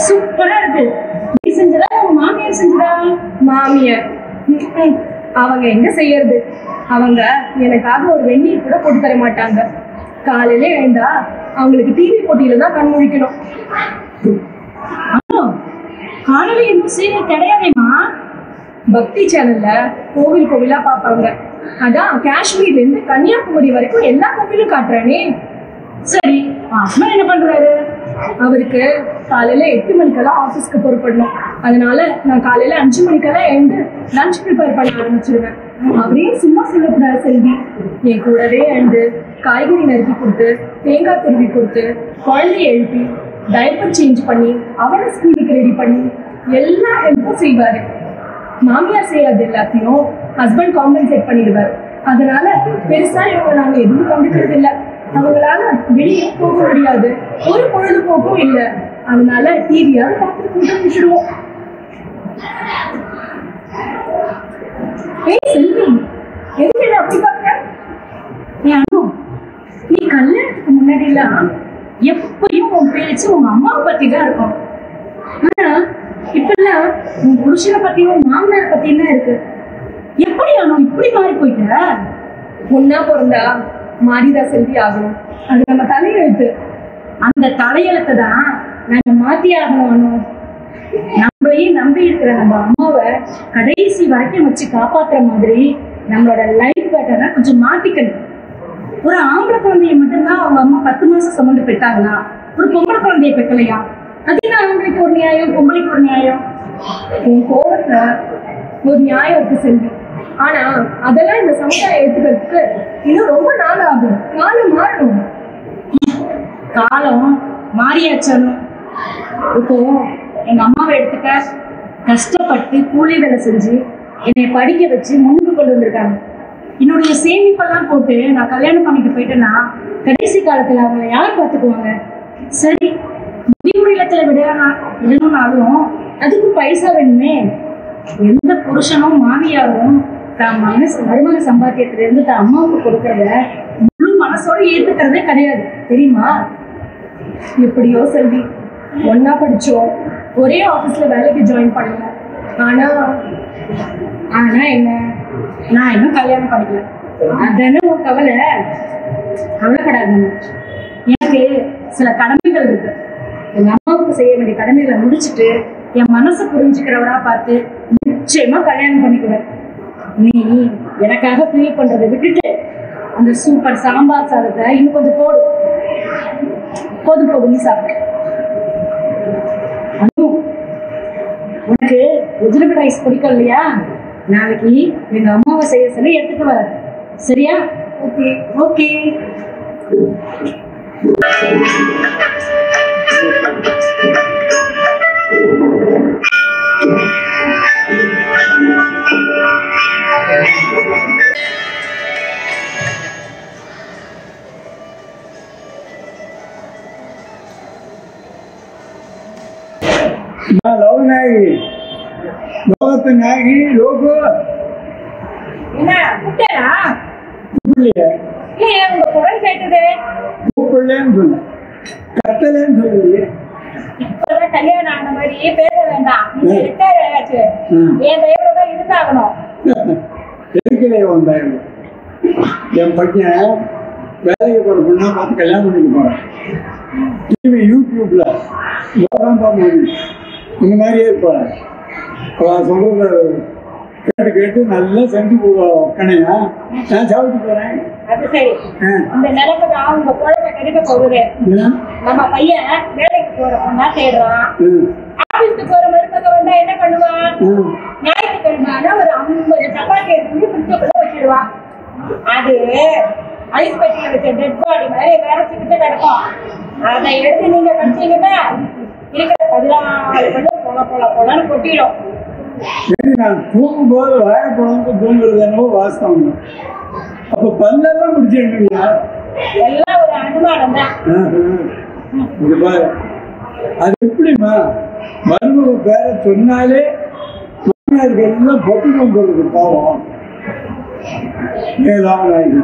சூப்பரா இருக்கு. நீ செஞ்சதா? உங்க மாமியார் செஞ்சதா? மாமியார். ம்ம். அவங்க எங்க செய்யறது? அவங்க எனக்காக ஒரு வெந்நீர் கூட போட்டு தர மாட்டாங்க. காலையில எழுந்தா அவங்களுக்கு டிவி போட்டியில தான் கண் முழிக்கணும். காலையில எதுவும் சீரியல் கிடையாதேம்மா. பக்தி சேனல்ல கோவில் கோவிலா பார்ப்பாங்க. அதான் காஷ்மீர்ல இருந்து கன்னியாகுமரி வரைக்கும் எல்லா கோவிலும் காட்டுறானே. சரி ஹஸ்பண்ட் என்ன பண்றாரு? அவருக்கு காலையில எட்டு மணிக்கெல்லாம் ஆஃபீஸ்க்கு புறப்படணும். அதனால நான் காலையில அஞ்சு மணிக்கெல்லாம் எழுந்து லஞ்ச் ப்ரிப்பேர் பண்ண ஆரம்பிச்சிருவேன். அவரே சும்மா சொல்லக்கூடாது செல்வி. என் கூடவே எழுந்து காய்கறி நறுக்கி கொடுத்து தேங்காய் துருவி கொடுத்து குழந்தைய எழுப்பி டைப்பர் சேஞ்ச் பண்ணி அவனை ஸ்கூலுக்கு ரெடி பண்ணி எல்லா ஹெல்ப்பும் செய்வாரு. மாமியார் செய்யறது எல்லாத்தையும். ஹஸ்பண்ட் காம்பன்சேட் பண்ணிடுவார். அதனால பெருசா இவங்க நாங்க எதுவும் கண்டுக்கிறது இல்ல. அவங்களால வெளியே போக முடியாது. ஒரு பொழுதுபோக்கும் இல்ல. அதனால டிவியாவது பார்த்துட்டு ஏய் செல்வி எதுக்கு என்ன அப்படி பார்க்க ஏ அனு நீ கல்யாணத்துக்கு முன்னாடி எல்லாம் எப்பயும் உன் பேச்சு உங்க அம்மாவை பத்தி தான் இருக்கும். ஆனா இப்பெல்லாம் உன் புருஷனை பத்தியும் மாமனார் பத்தியும் தான் இருக்கு. எப்படி அனு இப்படி மாறி போயிட்ட ஒன்னா பிறந்தா மாரிதா செல்வி ஆகணும். அது நம்ம தலையெழுத்து. அந்த தலையெழுத்தை தான் நாங்க மாத்தி ஆகணும். அனு நம்மளையும் நம்பி இருக்கிற நம்ம அம்மாவை கடைசி வரைக்கும் வச்சு காப்பாத்துற மாதிரி நம்மளோட லைஃப் பேட்டர்னை கொஞ்சம் மாத்திக்கணும். ஒரு ஆம்பளை குழந்தைய மட்டும்தான் அவங்க அம்மா பத்து மாசம் சுமந்து பெற்றாங்களா? ஒரு பொம்பளை குழந்தைய பெக்கலையா அது என்ன ஆம்பளைக்கு ஒரு நியாயம் பொம்பளைக்கு ஒரு நியாயம்? உன் கோவத்துல ஒரு நியாயம் இருக்கு செல்வி. ஆனா அதெல்லாம் இந்த சமுதாயம் ஏத்துக்கிறதுக்கு இன்னும் ரொம்ப நாள் ஆகும். காலம் மாறணும். காலம் மாறியாச்சாலும் இப்போ எங்க அம்மாவை எடுத்துக்க கஷ்டப்பட்டு கூலி வேலை செஞ்சு என்னை படிக்க வச்சு முன்னுக்கு கொண்டு வந்திருக்காங்க. என்னுடைய சேமிப்பெல்லாம் போட்டு நான் கல்யாணம் பண்ணிட்டு போயிட்டேன்னா கடைசி காலத்துல அவங்கள யார் பார்த்துக்குவாங்க? சரி முதியோர் இல்லத்துல விடலாம் விடணும்னாலும் அதுக்கு பைசா வேணுமே. எந்த புருஷனும் மாமியாரும் தான் மனசு மருமக சம்பாத்தியத்துல இருந்து தான் அம்மாவுக்கு கொடுக்கறத முழு மனசோட ஏத்துக்கிறதே கிடையாது. தெரியுமா? எப்படியோ செல்வி ஒன்னா படிச்சோம். ஒரே ஆபீஸ்ல வேலைக்கு ஜாயின் பண்ணோம். ஆனா ஆனா என்ன? நான் இன்னும் கல்யாணம் பண்ணிக்கல. அதானே உன் கவலை? கவலைப்படாத எனக்கு சில கடமைகள் இருக்கு. எங்க அம்மாவுக்கு செய்ய வேண்டிய கடமைகளை முடிச்சிட்டு என் மனசை புரிஞ்சுக்கிறவரா பார்த்து நிச்சயமா கல்யாணம் பண்ணிக்குவேன். நீ எனக்காக ஃபீல் பண்றதை விட்டுட்டு அந்த சூப்பர் சாம்பார் சாதத்தை இன்னும் கொஞ்சம் போடு. போதும் போதும் சாப்பிடு. அனு உனக்கு வெஜிடபிள் ரைஸ் பிடிக்கும் இல்லையா? நாளைக்கு எங்க அம்மாவை செய்ய சொல்லி எடுத்துட்டு வர. சரியா? ஓகே ஓகே நான் லோகநாயகி லோகத்து நாயகி லோகு என்ன கூப்பிட்டா இல்லையே இல்லையே உங்க குரல் கேட்டது கூப்பிடலன்னு சொன்னேன் கத்தலன்னு இப்பதான் கல்யாணம் ஆன மாதிரி பேச வேண்டாம். ரிட்டையர் ஆயாச்சு. என் தயவுல தான் இருந்தாகணும். எதுக்கிலே வந்தாங்க என் பையன் வேலைக்கு போகிற பொண்ணா பார்த்து கல்யாணம் பண்ணிக்க போகிறேன் டிவி யூடியூப்ல இந்த மாதிரியே இருப்பாள் அவள் கேட்டு கேட்டு நல்லா செஞ்சு போடுவா கணையா நான் சாப்பிட்டு போகிறேன் அது சரி. ஆ. இந்த நிலைமை தான் உங்க குழந்தை கெடுக்க போகுது? நம்ம பையன் வேலைக்கு போற பொண்ணா தேடுறான். ஆபீஸ்க்கு போற மருமக வந்தா என்ன பண்ணுவான். ஞாயிற்றுக்கிழமை ஒரு ஐம்பது சப்பாத்தி எடுத்து வச்சிடுவான் அது ஐஸ் பெட்டியில வச்ச டெட் பாடி மாதிரி விரைச்சிக்கிட்டு கிடக்கும். அதை எடுத்து நீங்க கடிச்சீங்கன்னா இருக்கிற பதினாலு பல்லு பொல பொல பொலன்னு கொட்டிடும். சரி நான் தூங்கும்போது வாழைப்பழம்க்கு தூங்குறது என்னவோ வாஸ்தவம் தான். அப்போ பல்லெல்லாம் முடிச்சிருக்கீங்களா எல்லாம் ஒரு அனுமானம் தான். இது பாரு. அது எப்படிம்மா? மருமக பேரை சொன்னாலே மாமியாருக்கு எல்லாம் பொட்டுக்கம் போடுறது பாவம். ஏதாவதாகி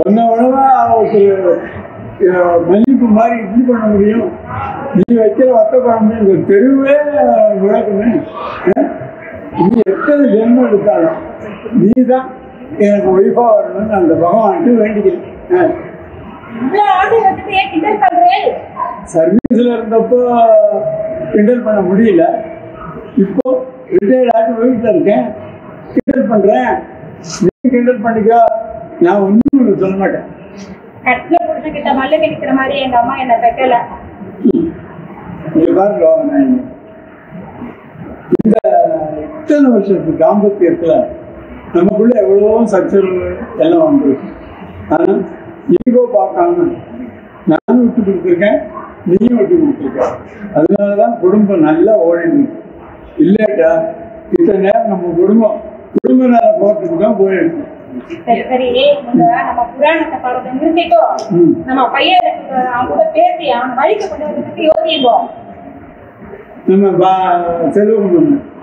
ஒன்ன உடனே அவருக்கு அஹ், மல்லிகைப்பூ மாதிரி இட்லி பண்ண முடியும். நீ வைக்கிற வத்த குழம்பு இந்த தெருவே விளக்குமே? நீ எத்தனை ஜென்மம் எடுத்தாலும் நீ தான் எனக்கு ஒய்ஃபாக வரணும்னு அந்த பகவான்ட்டு வேண்டிக்கிறேன். சர்வீஸ்ல இருந்தப்போ கிண்டல் பண்ண முடியல. இப்போ ரிட்டையர்ட் ஆகி வீட்டில் இருக்கேன். கிண்டல் பண்றேன். நீ கிண்டல் பண்ணிக்கோ. நான் ஒன்றும் சொல்ல மாட்டேன். கட்டின புருஷன்கிட்ட மல்லு கிடைக்கிற மாதிரி எங்க அம்மா என்ன வைக்கல. இந்த இத்தனை வருஷத்து தாம்பத்தியத்துல நமக்குள்ள எவ்வளவோ சச்சரவு எல்லாம் வந்திருக்கு ஆனா ஈகோ பார்க்காம நானும் விட்டு கொடுத்துருக்கேன் நீயும் விட்டு கொடுத்துருக்க அதனாலதான் குடும்பம் நல்லா ஓடிடுது இல்லைட்டா இத்தனை நேரம் நம்ம குடும்பம் குடும்ப நேரம் போறதுக்கு தான் போயிருக்கு சரி சரி நம்ம புராணத்தை பாடத்தை நிறுத்திட்டோம். நம்ம பையன் அவன் கூட பேசி அவன் வழிக்கு கொண்டு வரதுக்கு யோசிப்போம் நம்ம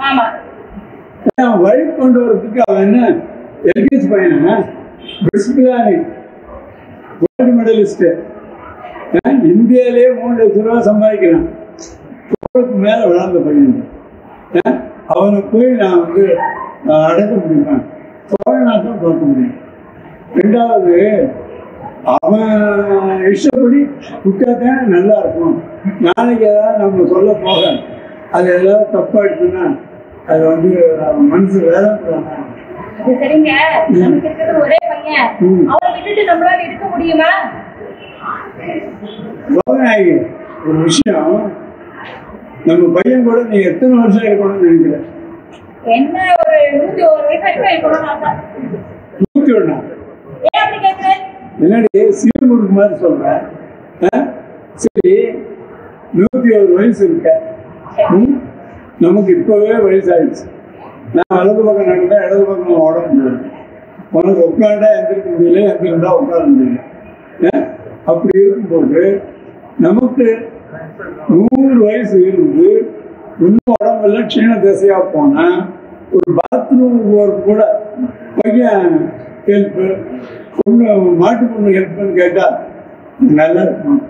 ஆமா. வழி கொண்டு வரதுக்கு அவன் என்ன எல்கேஜி பையனா? பிரிஸ்பிளானி கோல்டு மெடலிஸ்ட் இந்தியாவிலே மூணு லட்ச ரூபா சம்பாதிக்கிறான். தோளுக்கு மேல விளாந்த பையன். அவனை போய் நான் வந்து அடக்க முடியுமா தோழனா தான் பார்க்க முடியும் ரெண்டாவது அவன் இஷ்டப்படி விட்டாதான் நல்லா இருக்கும் நாளைக்கு ஏதாவது நம்ம சொல்ல போக அது ஏதாவது தப்பா இருக்குன்னா அது வந்து மனசு வேதப்படாம அது சரிங்க. நமக்கு இருக்கிறது ஒரே பையன். ம். அவனை விட்டுட்டு நம்மளால இருக்க முடியுமா? லோகநாயகி ஒரு விஷயம் நம்ம பையன் கூட நீ எத்தனை வருஷம் இருக்கணும்னு நினைக்கிற? என்ன ஒரு நூத்தி ஒரு வயசு வரைக்கும் இருக்கணும்னு ஆசை நூத்தி ஒண்ணா? ஏன் அப்படி கேக்குறேன் என்னடி சீர்முருக்கு மாதிரி சொல்ற? ஆ? சரி நூத்தி ஒரு வயசு இருக்க? நமக்கு இப்பவே வயசாயிடுச்சு. நான் வலது பக்கம் நடந்தா இடது பக்கம் ஓட முடியாது. உனக்கு உட்காண்டா எந்திரிக்க முடியல எந்திருந்தா உட்கார முடியல? அப்படி இருக்கும்போது நமக்கு நூறு வயசு இருந்து இன்னும் உடம்பெல்லாம் சின்ன திசையா போனா ஒரு பாத்ரூம் போறது கூட பையன் ஹெல்ப்பு பொண்ணு மாட்டு பொண்ணு ஹெல்ப்னு கேட்டா நல்லா இருக்கும்.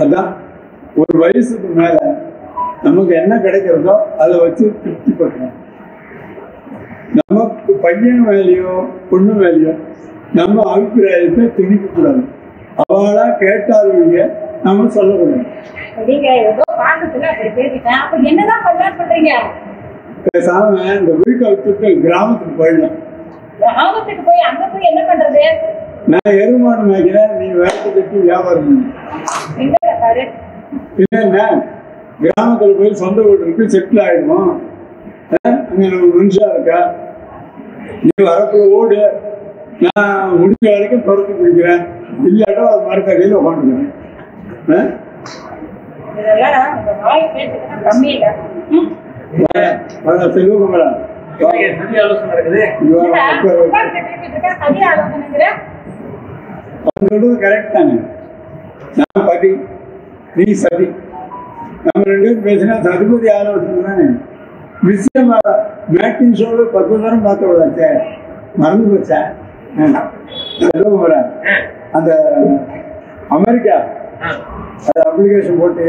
அதான் ஒரு வயசுக்கு மேல நமக்கு என்ன கிடைக்கிறதோ அதை வச்சு திருப்தி பண்றோம் நமக்கு பையன் வேலையோ பொண்ணு வேலையோ நம்ம அபிப்பிராயத்தை திணிக்க கூடாது அவளா கேட்டால் ஒழிய நம்ம சொல்லக்கூடாது பேசாம இந்த வீட்டை விட்டுட்டு கிராமத்துக்கு போயிடலாம். கிராமத்துக்கு போய் அங்க போய் என்ன பண்றது? நான் எருமாடு மேய்க்கிறேன் நீ வேலை கட்டி வியாபாரம் இல்லைன்னா கிராமத்துல போய் சொந்த வீடு இருக்கு செட்டில் ஆயிடுவோம் அங்க நம்ம மனுஷா இருக்கா? நீ வரக்குள்ள ஓடு. நான் முடிஞ்ச வரைக்கும் துரத்து பிடிக்கிறேன். இல்லாட்டா ஒரு மரத்தடியில் உட்காந்துக்கிறேன் இதெல்லாம் உங்க வாய் பேச்சுக்கு கம்மி இல்ல. ம். செல்வகுமரா? சொல்றது கரெக்ட் தானே? நான் பதி நீ சதி. நம்ம ரெண்டு பேரும் பேசினா சதிபதி ஆலோசனை தானே? விஷயம் மேட்டிங் ஷோவில் பத்து தரம் பார்த்து விடாச்சே மறந்து போச்சா? செல்வகுமரா அந்த அமெரிக்கா ஆ. அது அப்ளிகேஷன் போட்டு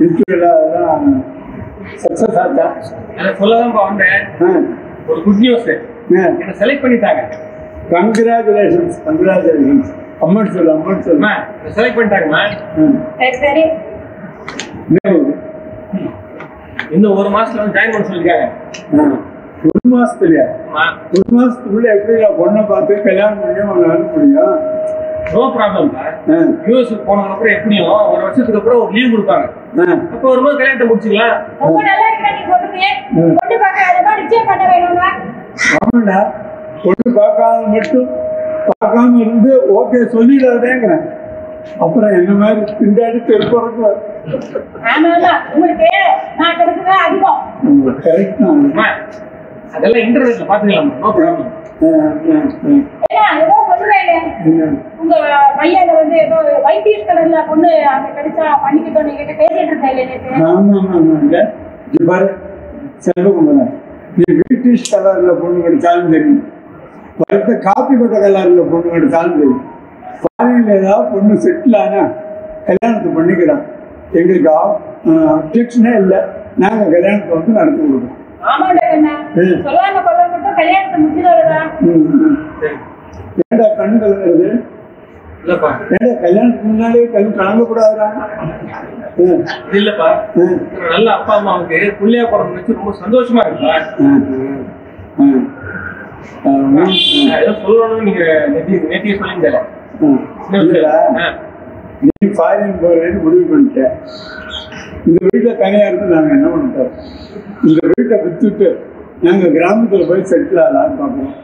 இன்டர்வியூல அதெல்லாம் சக்ஸஸ் ஆச்சா? அதை சொல்லதான்ப்பா வந்தேன். ஒரு குட் நியூஸ் என்ன செலக்ட் பண்ணிட்டாங்க. கங்க்ராச்சுலேஷன்ஸ் கங்க்ராச்சுலேஷன்ஸ் அம்மன் சொல்லு அம்மன் சொல்லு. செலக்ட் பண்ணிட்டாங்கம்மா. ம். சரி சரி. இன்னும் ஒரு மாசத்துல வந்து ஜாயின் பண்ண சொல்லிருக்காங்க. ஒரு மாசத்துலயா? ஒரு மாசத்துக்குள்ள எப்படி பொண்ணை பார்த்து கல்யாணம் பண்ணி அவனை அனுப்ப முடியும் நோ ப்ராப்ளம்ப்பா ஆ. யூஎஸ்க்கு போனதுக்கு அப்புறம் எப்படியும் ஒரு வருஷத்துக்கு அப்புறம் ஒரு லீவ் கொடுப்பாங்க. அப்போ வரும்போது கல்யாணத்தை முடிச்சுக்கலாம் ரொம்ப நல்லா இருக்கா நீ சொல்றது ம். பொண்ணு பார்க்க அதை மாதிரி நிச்சயம் பண்ண வேணும்னா ஆமாண்டா. பொண்ணு பார்க்காத மட்டும் பார்க்காம இருந்து ஓகே சொல்லிடாதேங்கிறேன். அப்புறம் என்ன மாதிரி திண்டாடி தெருப்பறக்கு ஆமா ஆமா. உங்களுக்கு நான் கிடைச்சதா அதிகம். கரெக்ட் தான். அம்மா அதெல்லாம் இன்டர்நெட்ல பாத்துக்கலாம் நோ ப்ராப்ளம் ஆ, ஆ, ஆ. ஏன்னா ஏதோ சொல்லுவேன் என்ன? உங்க பையனை வந்து ஏதோ வைத்தியர் கலர்ல பொண்ணு அங்க கிடைச்சா பண்ணிக்கிட்டோம் நீங்க கிட்ட பேசிட்டு இருந்தேன் இல்ல நேத்து. ஆமா ஆமா ஆமா. இல்ல இது பாரு. நீ பிரிட்டிஷ் கலர்ல பொண்ணு கிடைச்சாலும் தெரியும் வருத்த காப்பி கொட்ட கலர்ல பொண்ணு கிடைச்சாலும் தெரியும் ஃபாரின்ல ஏதாவது பொண்ணு செட்டில் ஆனா கல்யாணத்தை பண்ணிக்கலாம். எங்களுக்கு அப்ஜெக்ஷனே இல்லை. நாங்க கல்யாணத்தை வந்து நடத்தி கொடுக்குறோம். ஆமாண்டா கண்ணா. சொல்லாம கொள்ள மட்டும் கல்யாணத்தை ஏன்டா கண் கலங்குறது ஏன்டா கல்யாணத்துக்கு முன்னாலே கண் கலங்கக்கூடாதுடா இல்லப்பா. நல்ல அப்பா அம்மாவுக்கு புள்ளையா பிறந்து நினைச்சு ரொம்ப சந்தோஷமா. நான் ஏதோ சொல்லணும்னு நீங்க நேற்று சொல்லியிருந்தேன். நீ ஃபாரின் போறேன்னு முடிவு பண்ணிட்டேன் இந்த வீட்டுல தனியா இருந்து நாங்க என்ன பண்ணிட்டோம்? இந்த வீட்டை வித்துட்டு நாங்க கிராமத்துல போய் செட்டில் ஆகலாம்னு பார்க்குறோம்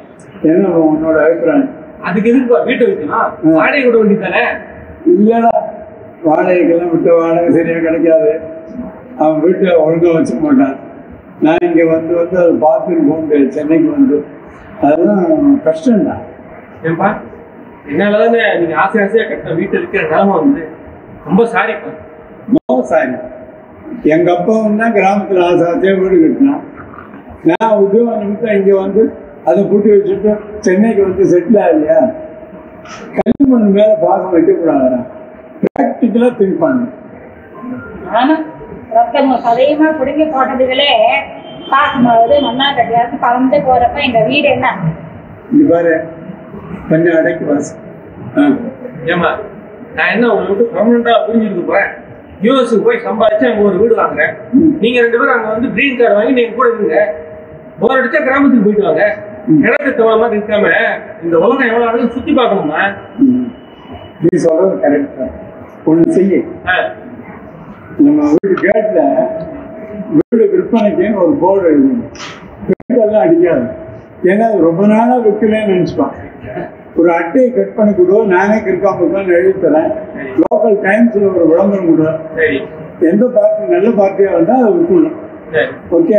என்ன உன்னோட அபிப்பிராயம்? அதுக்கு எதுக்குப்பா? வீட்டை வைக்கலாம். வாடகை விட வேண்டியதானே இல்லடா. வாடகைக்கெல்லாம் விட்டு வாடகை சரியா கிடைக்காது. அவன் வீட்டை ஒழுங்கா வச்சுக்க மாட்டான். நான் இங்க வந்து வந்து அதை பார்த்துட்டு போக சென்னைக்கு வந்து. அதெல்லாம் கஷ்டம்தான் ஏன்பா? என்னாலதானே நீங்க ஆசை ஆசையா கட்டின வீட்டு இருக்கிற நிலைமை வந்து? ரொம்ப சாரிப்பா நோ சாரி எங்க அப்பா தான் கிராமத்துல ஆசை ஆசையா வீடு கட்டினான். நான் உத்தியோக நிமித்தம் இங்க வந்து அதை பூட்டி வச்சுட்டு சென்னைக்கு வந்து செட்டில் ஆகலையா? கல்வி மண் மேல பாசம் வைக்கக்கூடாதுடா. ப்ராக்டிக்கலா திங்க் பண்ணு. ஆமா. ரத்தம் சதையுமா பிடுங்கி போட்டதுகளே பார்க்கும்போது மண்ணா கட்டியாச்சு பறந்து போறப்ப எங்க வீடு என்ன? இங்க பாரு. கொஞ்சம் அடக்கி வாசி ஆ. ஏமா நான் என்ன உங்களை விட்டு பர்மனண்டா புரிஞ்சுட்டு போறேன்? யூஎஸ்க்கு போய் சம்பாதிச்சு அங்க ஒரு வீடு வாங்குறேன் நீங்க ரெண்டு பேரும் அங்க வந்து கிரீன் கார்டு வாங்கி நீங்க கூட இருங்க. ஒரு அடிச்சா கிராமத்துக்கு போயிட்டு வாங்க. கிணத்து தவளை மாதிரி இருக்காம இந்த உலகம் எவ்வளவு அழகு சுத்தி பார்க்கணுமா. நீ சொல்றது கரெக்ட் தான். ஒன்று செய்ய. நம்ம வீடு கேட்ல வீடு விற்பனைக்குன்னு ஒரு போர்டு எழுதணும். கேட்டெல்லாம் அடிக்காது. ஏன்னா ரொம்ப நாளா விற்கலன்னு நினைச்சுப்பான். ஒரு அட்டையை கட் பண்ணி கொடு நானே கிருக்காம எழுதி தரேன். லோக்கல் டைம்ஸ்ல ஒரு விளம்பரம் கொடு. எந்த பார்ட்டி நல்ல பார்ட்டியா வந்தா அதை விற்கணும் ஓகே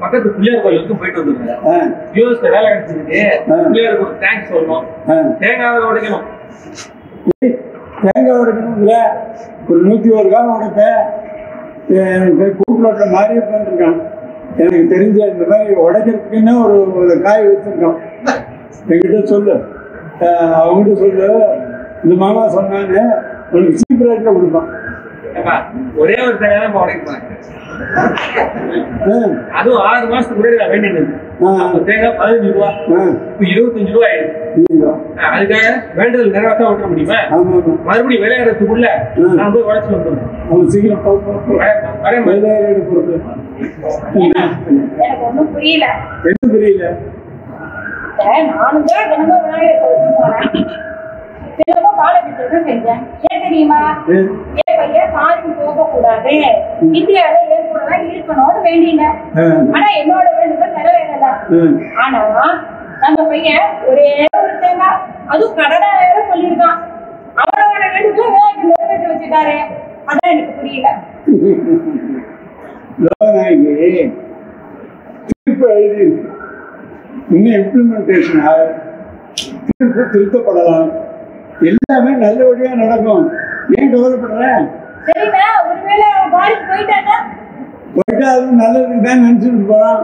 பக்கத்து பிள்ளையார் கோயிலுக்கு போயிட்டு வந்துருக்கேன் ஆ யூஎஸ்ல வேலை கிடைச்சிருக்கு ஆ. பிள்ளையாருக்கு ஒரு தேங்க்ஸ் சொல்லணும் ஆ தேங்காய் உடைக்கணும் ஏய், தேங்காய் உடைக்கணும்ல ஒரு நூற்றி ஒரு காலம் உடைப்பேன் எனக்கு கூட்டுரோட்டில் மாறி உட்காந்துருக்கான் எனக்கு தெரிஞ்ச இந்த மாதிரி உடைக்கிறதுக்குன்னு ஒரு ஒரு காய் வச்சுருக்கோம். என்கிட்ட சொல்லு. அஹ் அவங்ககிட்ட சொல்லு. இந்த மாமா சொன்னான்னு உனக்கு சீப் ரேட்டில் கொடுப்பான். ஒரே ஒரு தேங்காய் தான் உடைக்க அதுவும் ஆறு மாசத்துக்கு முன்னாடி நான் வேண்டினது. தேங்காய் பதினஞ்சு ரூபா. ஆ, இப்ப இருபத்தஞ்சு ரூபா ஆயிடுச்சு. அதுக்காக வேண்டுதல் நிறைவேற்ற விட்டுற முடியுமா? மறுபடியும் விளையாடுறதுக்குள்ள. நான் போய் உடச்சு வந்துடுறேன். அவன் சீக்கிரம். வேலையாடு பொறுத்து. எனக்கு புரியல. என்ன புரியல. நானும் தான் தினமும் விநாயகர் கோயிலுக்கு போனேன் தினமும் பாலபிஷேகம் செஞ்சேன்? ஏன் தெரியுமா? என் பையன் ஃபாரின் போக கூடாது இந்தியால என் கூட தான் இருக்கணும்னு வேண்டினேன். ஆ, ஆனா என்னோட வேண்டுகோள் நிறைவேறல. ஆ. ஆனா நம்ம பையன் ஒரே ஒரு தேங்காய் அதுவும் கடனா வேற சொல்லியிருக்கான். அவனோட வேண்டுகோள் விநாயகர் நிறைவேற்றி வச்சுட்டாரு. அதான் எனக்கு புரியல. லோகநாயகி தீர்ப்பு எழுதி. இன்னும் இம்ப்ளிமெண்டேஷன் தீர்ப்பு திருத்தப்படலாம். எல்லாமே நல்லபடியா நடக்கும். ஏன் கவலைப்படுற? போயிட்டு அது நல்லதுக்கு தான் நினைச்சிட்டு போறான்.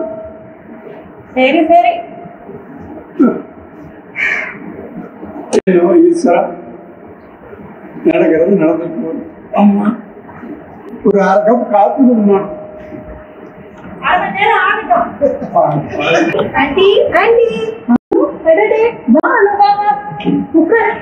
சரி சரி. ஈஸ்வரா. நடக்கிறது நடந்துட்டு போகுது. ஆமா. ஒரு அரை கப் நேரம் ஆகட்டும். Aunty aunty. அடடே வா அனு, வா வா. உட்கார்.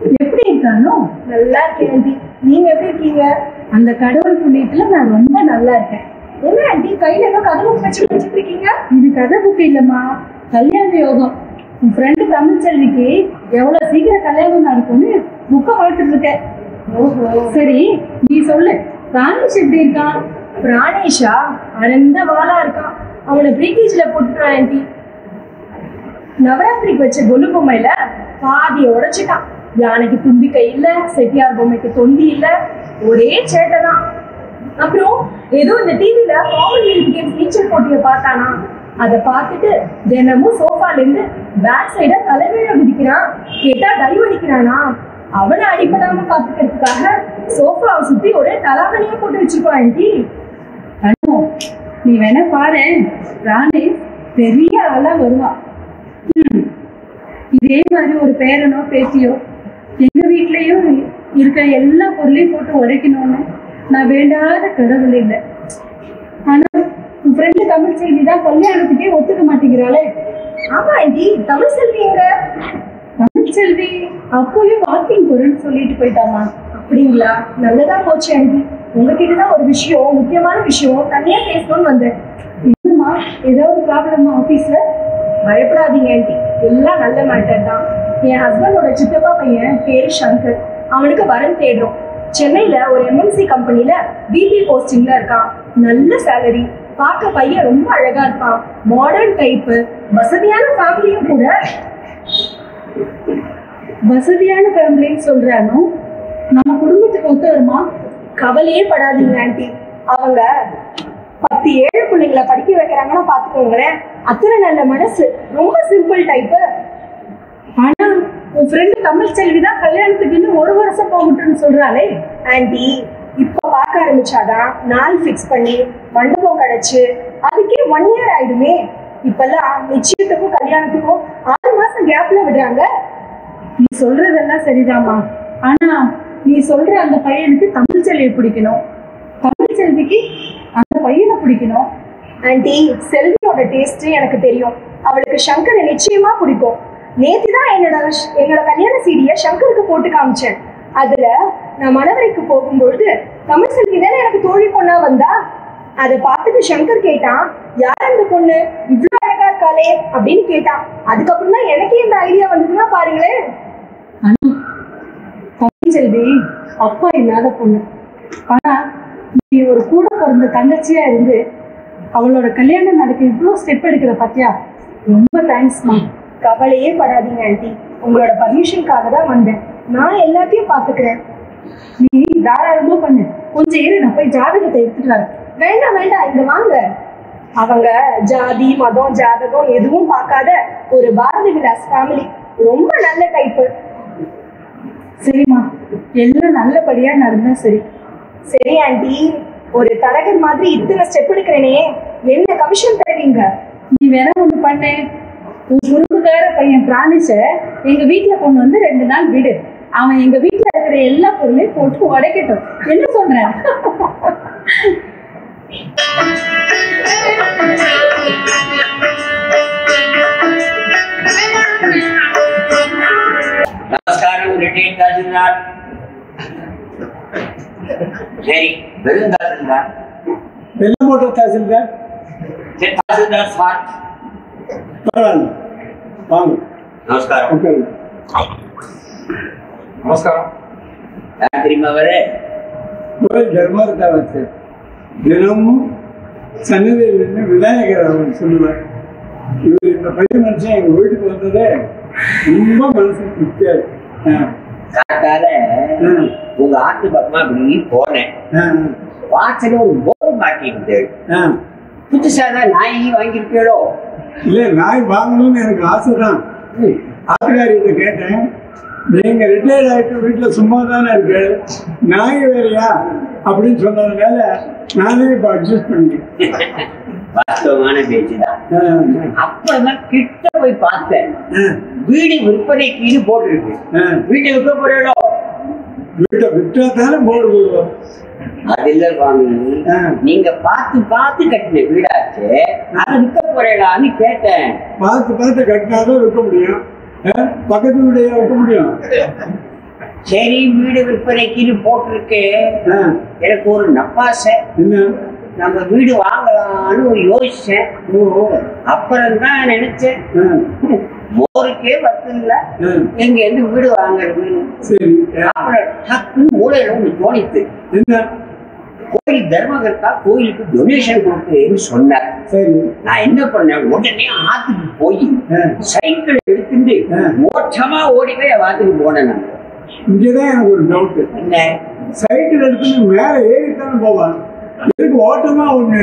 எப்படி இருக்கானோ? நல்லா ஆண்டி. நீங்க எப்படி இருக்கீங்க? அந்த கடவுள் புண்ணியத்துல நான் ரொம்ப நல்லா இருக்கேன். என்ன ஆண்டி கையில ஏதோ கதவு வச்சு வச்சுட்டு இருக்கீங்க? இது கதை புக்கு இல்லம்மா. கல்யாண யோகம். உன் ஃப்ரெண்டு தமிழ்ச்செல்விக்கு எவ்வளவு சீக்கிரம் கல்யாணம் நடக்கும்னு புக்கை வளர்த்துட்டு இருக்கேன். ஓஹோ. சரி நீ சொல்லு. பிராணிஷ் எப்படி இருக்கான்? பிராணேஷா அடர்ந்த வாளா இருக்கான். அவனை ப்ரீகேஜ்ல போட்டுட்டான் ஆண்டி. நவராத்திரிக்கு வச்ச கொலு பொம்மையில பாதியை உடைச்சிட்டான். யானைக்கு தும்பிக்கை இல்ல செட்டியார் பொம்மைக்கு தொண்டி இல்ல ஒரே சேட்டை தான். அப்புறம் ஏதோ இந்த டிவில காமன்வெல்த் கேம்ஸ் நீச்சல் போட்டியை பார்த்தானா? அதை பார்த்துட்டு தினமும் சோஃபால இருந்து பேக் சைட தலைவீழ குதிக்கிறான். கேட்டா டைவ் அடிக்கிறானா? அவனை அடிப்படாம பாத்துக்கிறதுக்காக சோஃபாவை சுத்தி ஒரே தலாவணியா போட்டு வச்சுக்கோ ஆண்டி நீ வேணா பாரு. ராணி பெரிய ஆளா வருவா. இதே மாதிரி ஒரு பேரனோ பேத்தியோ எங்க வீட்லயும் இருக்க எல்லா பொருளையும் போட்டு உடைக்கணும்னு நான் வேண்டாத கடவுள் இல்லை. ஆனா உன் ஃப்ரெண்டு தமிழ் செய்தி தான் கல்யாணத்துக்கே ஒத்துக்க மாட்டேங்கிறாளே. ஆமா ஆண்டி தமிழ் செல்வி எங்க? தமிழ் செல்வி அப்போயும் வாக்கிங் போறேன்னு சொல்லிட்டு போயிட்டாமா அப்படிங்களா? நல்லதா போச்சு ஆண்டி உங்ககிட்ட தான் ஒரு விஷயம் முக்கியமான விஷயம் தனியா பேசணும்னு வந்தேன். என்னம்மா ஏதாவது ப்ராப்ளமா ஆபீஸ்ல பயப்படாதீங்க ஆண்டி எல்லாம் நல்ல மேட்டர் தான். என் ஹஸ்பண்டோட சித்தப்பா பையன் பேரு சங்கர். அவனுக்கு வரன் தேடுறோம். சென்னையில ஒரு எம்என்சி கம்பெனில பிபி போஸ்டிங்ல இருக்கான். நல்ல சேலரி பார்க்க பையன் ரொம்ப அழகா இருப்பான். மாடர்ன் டைப்பு வசதியான ஃபேமிலியும் கூட. வசதியான ஃபேமிலின்னு சொல்றானோ? நம்ம குடும்பத்துக்கு ஒத்து வருமா கவலையே படாதீங்க ஆண்டி அவங்க பத்து ஏழு பிள்ளைங்களை படிக்க வைக்கிறாங்கன்னா பாத்துக்கோங்களேன் அத்தனை நல்ல மனசு. ரொம்ப சிம்பிள் டைப்பு ஆனா உன் ஃப்ரெண்டு தமிழ் செல்வி தான் கல்யாணத்துக்கு இன்னும் ஒரு வருஷம் போகட்டும்னு சொல்றாளே. ஆண்டி இப்ப பார்க்க ஆரம்பிச்சாதான் நாள் ஃபிக்ஸ் பண்ணி மண்டபம் கிடைச்சு அதுக்கே ஒன் இயர் ஆயிடுமே. இப்பெல்லாம் நிச்சயத்துக்கும் கல்யாணத்துக்கும் ஆறு மாசம் கேப்ல விடுறாங்க. நீ சொல்றதெல்லாம் சரிதாம்மா. ஆனா நீ சொல்ற அந்த பையனுக்கு தமிழ் செல்வியை பிடிக்கணும். தமிழ் செல்விக்கு அந்த பையனை பிடிக்கணும். ஆண்டி செல்வியோட டேஸ்ட் எனக்கு தெரியும். அவளுக்கு சங்கரை நிச்சயமா பிடிக்கும். நேத்து தான் என்னோட என்னோட கல்யாண சீடிய சங்கருக்கு போட்டு காமிச்சேன். அதுல நான் மணவரைக்கு போகும்பொழுது தமிழ் செல்வி தானே எனக்கு தோழி பொண்ணா வந்தா? அதை பார்த்துட்டு சங்கர் கேட்டான் யார் அந்த பொண்ணு? இவ்வளவு அழகா இருக்காளே அப்படின்னு கேட்டான் அதுக்கப்புறம் தான் எனக்கே இந்த ஐடியா வந்ததுன்னா பாருங்களேன். தமிழ் செல்வி அப்பா இல்லாத பொண்ணு. ஆனா நீ ஒரு கூட பிறந்த தங்கச்சியா இருந்து அவளோட கல்யாணம் நடக்க இவ்வளோ ஸ்டெப் எடுக்கிற பாத்தியா? ரொம்ப தேங்க்ஸ்மா கவலையே படாதீங்க ஆண்டி உங்களோட பர்மிஷனுக்காக தான் வந்தேன். நான் எல்லாத்தையும் பாத்துக்கிறேன் நீ தாராளமா பண்ணு. கொஞ்சம் இரு நான் போய் ஜாதகத்தை எடுத்துட்டு வரேன். வேண்டாம் வேண்டாம் இங்க வாங்க. அவங்க ஜாதி மதம் ஜாதகம் எதுவும் பார்க்காத ஒரு பாரதி விலாஸ் ஃபேமிலி ரொம்ப நல்ல டைப்பு சரிம்மா. எல்லாம் நல்லபடியா நடந்தா சரி. சரி ஆண்டி ஒரு தரகர் மாதிரி இத்தனை ஸ்டெப் எடுக்கிறேனே. என்ன கமிஷன் தருவீங்க? நீ வேணா ஒண்ணு பண்ணு. முறுக்குக்கார பையன் பிராணிச்ச எங்க வீட்டுல கொண்டு வந்து ரெண்டு நாள் விடு. அவன் எங்க வீட்டுல இருக்கிற எல்லா பொருளையும் போட்டு உடைக்கட்டும். என்ன சொல்றேன் நமஸ்காரம் ரிட்டைன் தாசில்தார் தாசில்தார் சார் பரவாயில்ல வாங்க நமஸ்காரம் யார் தெரியுமா அவரு தினமும் சன்னதியில் நின்று விநாயகர் அவர் சொல்லுவார் இவர் இந்த பையன் மனுஷன் எங்க வீட்டுக்கு வந்ததே ரொம்ப மனசு திருப்தியா காத்தால உங்க ஆட்டு பக்கமா அப்படி போனேன் வாசல ஒரு போர் மாட்டிருந்தது ஆ. புதுசா தான் நாய் வாங்கியிருக்கீங்களோ இல்ல நாய் வாங்கணும்னு எனக்கு ஆசை தான் ஆத்துக்காரிகிட்ட கேட்டேன். நீங்க ரிட்டையர்ட் ஆயிட்டு வீட்டுல சும்மா தானே இருக்கு? நாய் வேறையா? அப்படின்னு சொன்னதுனால நானே இப்ப அட்ஜஸ்ட் பண்ணிட்டேன். வாஸ்தவமான பேச்சுதான். ஆ, அப்புறம்தான் கிட்ட போய் பார்த்தேன். வீடு விற்பனைக்கு போட்டிருக்கு. ஆ. வீட்டை விற்க போறீங்களோ வீட்டை விட்டா தானே போர்டு போடுவோம் அது இல்ல சுவாமி. நீங்க பார்த்து பார்த்து கட்டின வீடாச்சு அதை விற்க போறீங்களான்னு கேட்டேன். பார்த்து பார்த்து கட்டினாதான் விற்க முடியும். பக்கத்து வீடையா விற்க முடியும்? சரி வீடு விற்பனைக்குன்னு போட்டிருக்கு. எனக்கு ஒரு நப்பாசை. என்ன? நம்ம வீடு வாங்கலாம்னு ஒரு யோசிச்சேன். அப்புறம் தான் நினைச்சேன். மோருக்கே வத்து இல்ல. ஆ, எங்க இருந்து வீடு வாங்குறதுன்னு அப்புறம் டக்குன்னு மூலையில ஒண்ணு தோணித்து. கோயில் தர்மகர்த்தா கோயிலுக்கு டொனேஷன் கொடுக்குறேன்னு சொன்னார். சரி. நான் என்ன பண்ணேன்? உடனே ஆத்துக்கு போய் சைக்கிள் எடுத்துட்டு. ஓட்டமா ஓடி போய் ஆத்துக்கு போனேன் நான். இங்கதான் எனக்கு ஒரு டவுட் என்ன? சைக்கிள் எடுத்துன்னு மேல ஏறித்தானே போவான். எதுக்கு ஓட்டமா ஒண்ணு?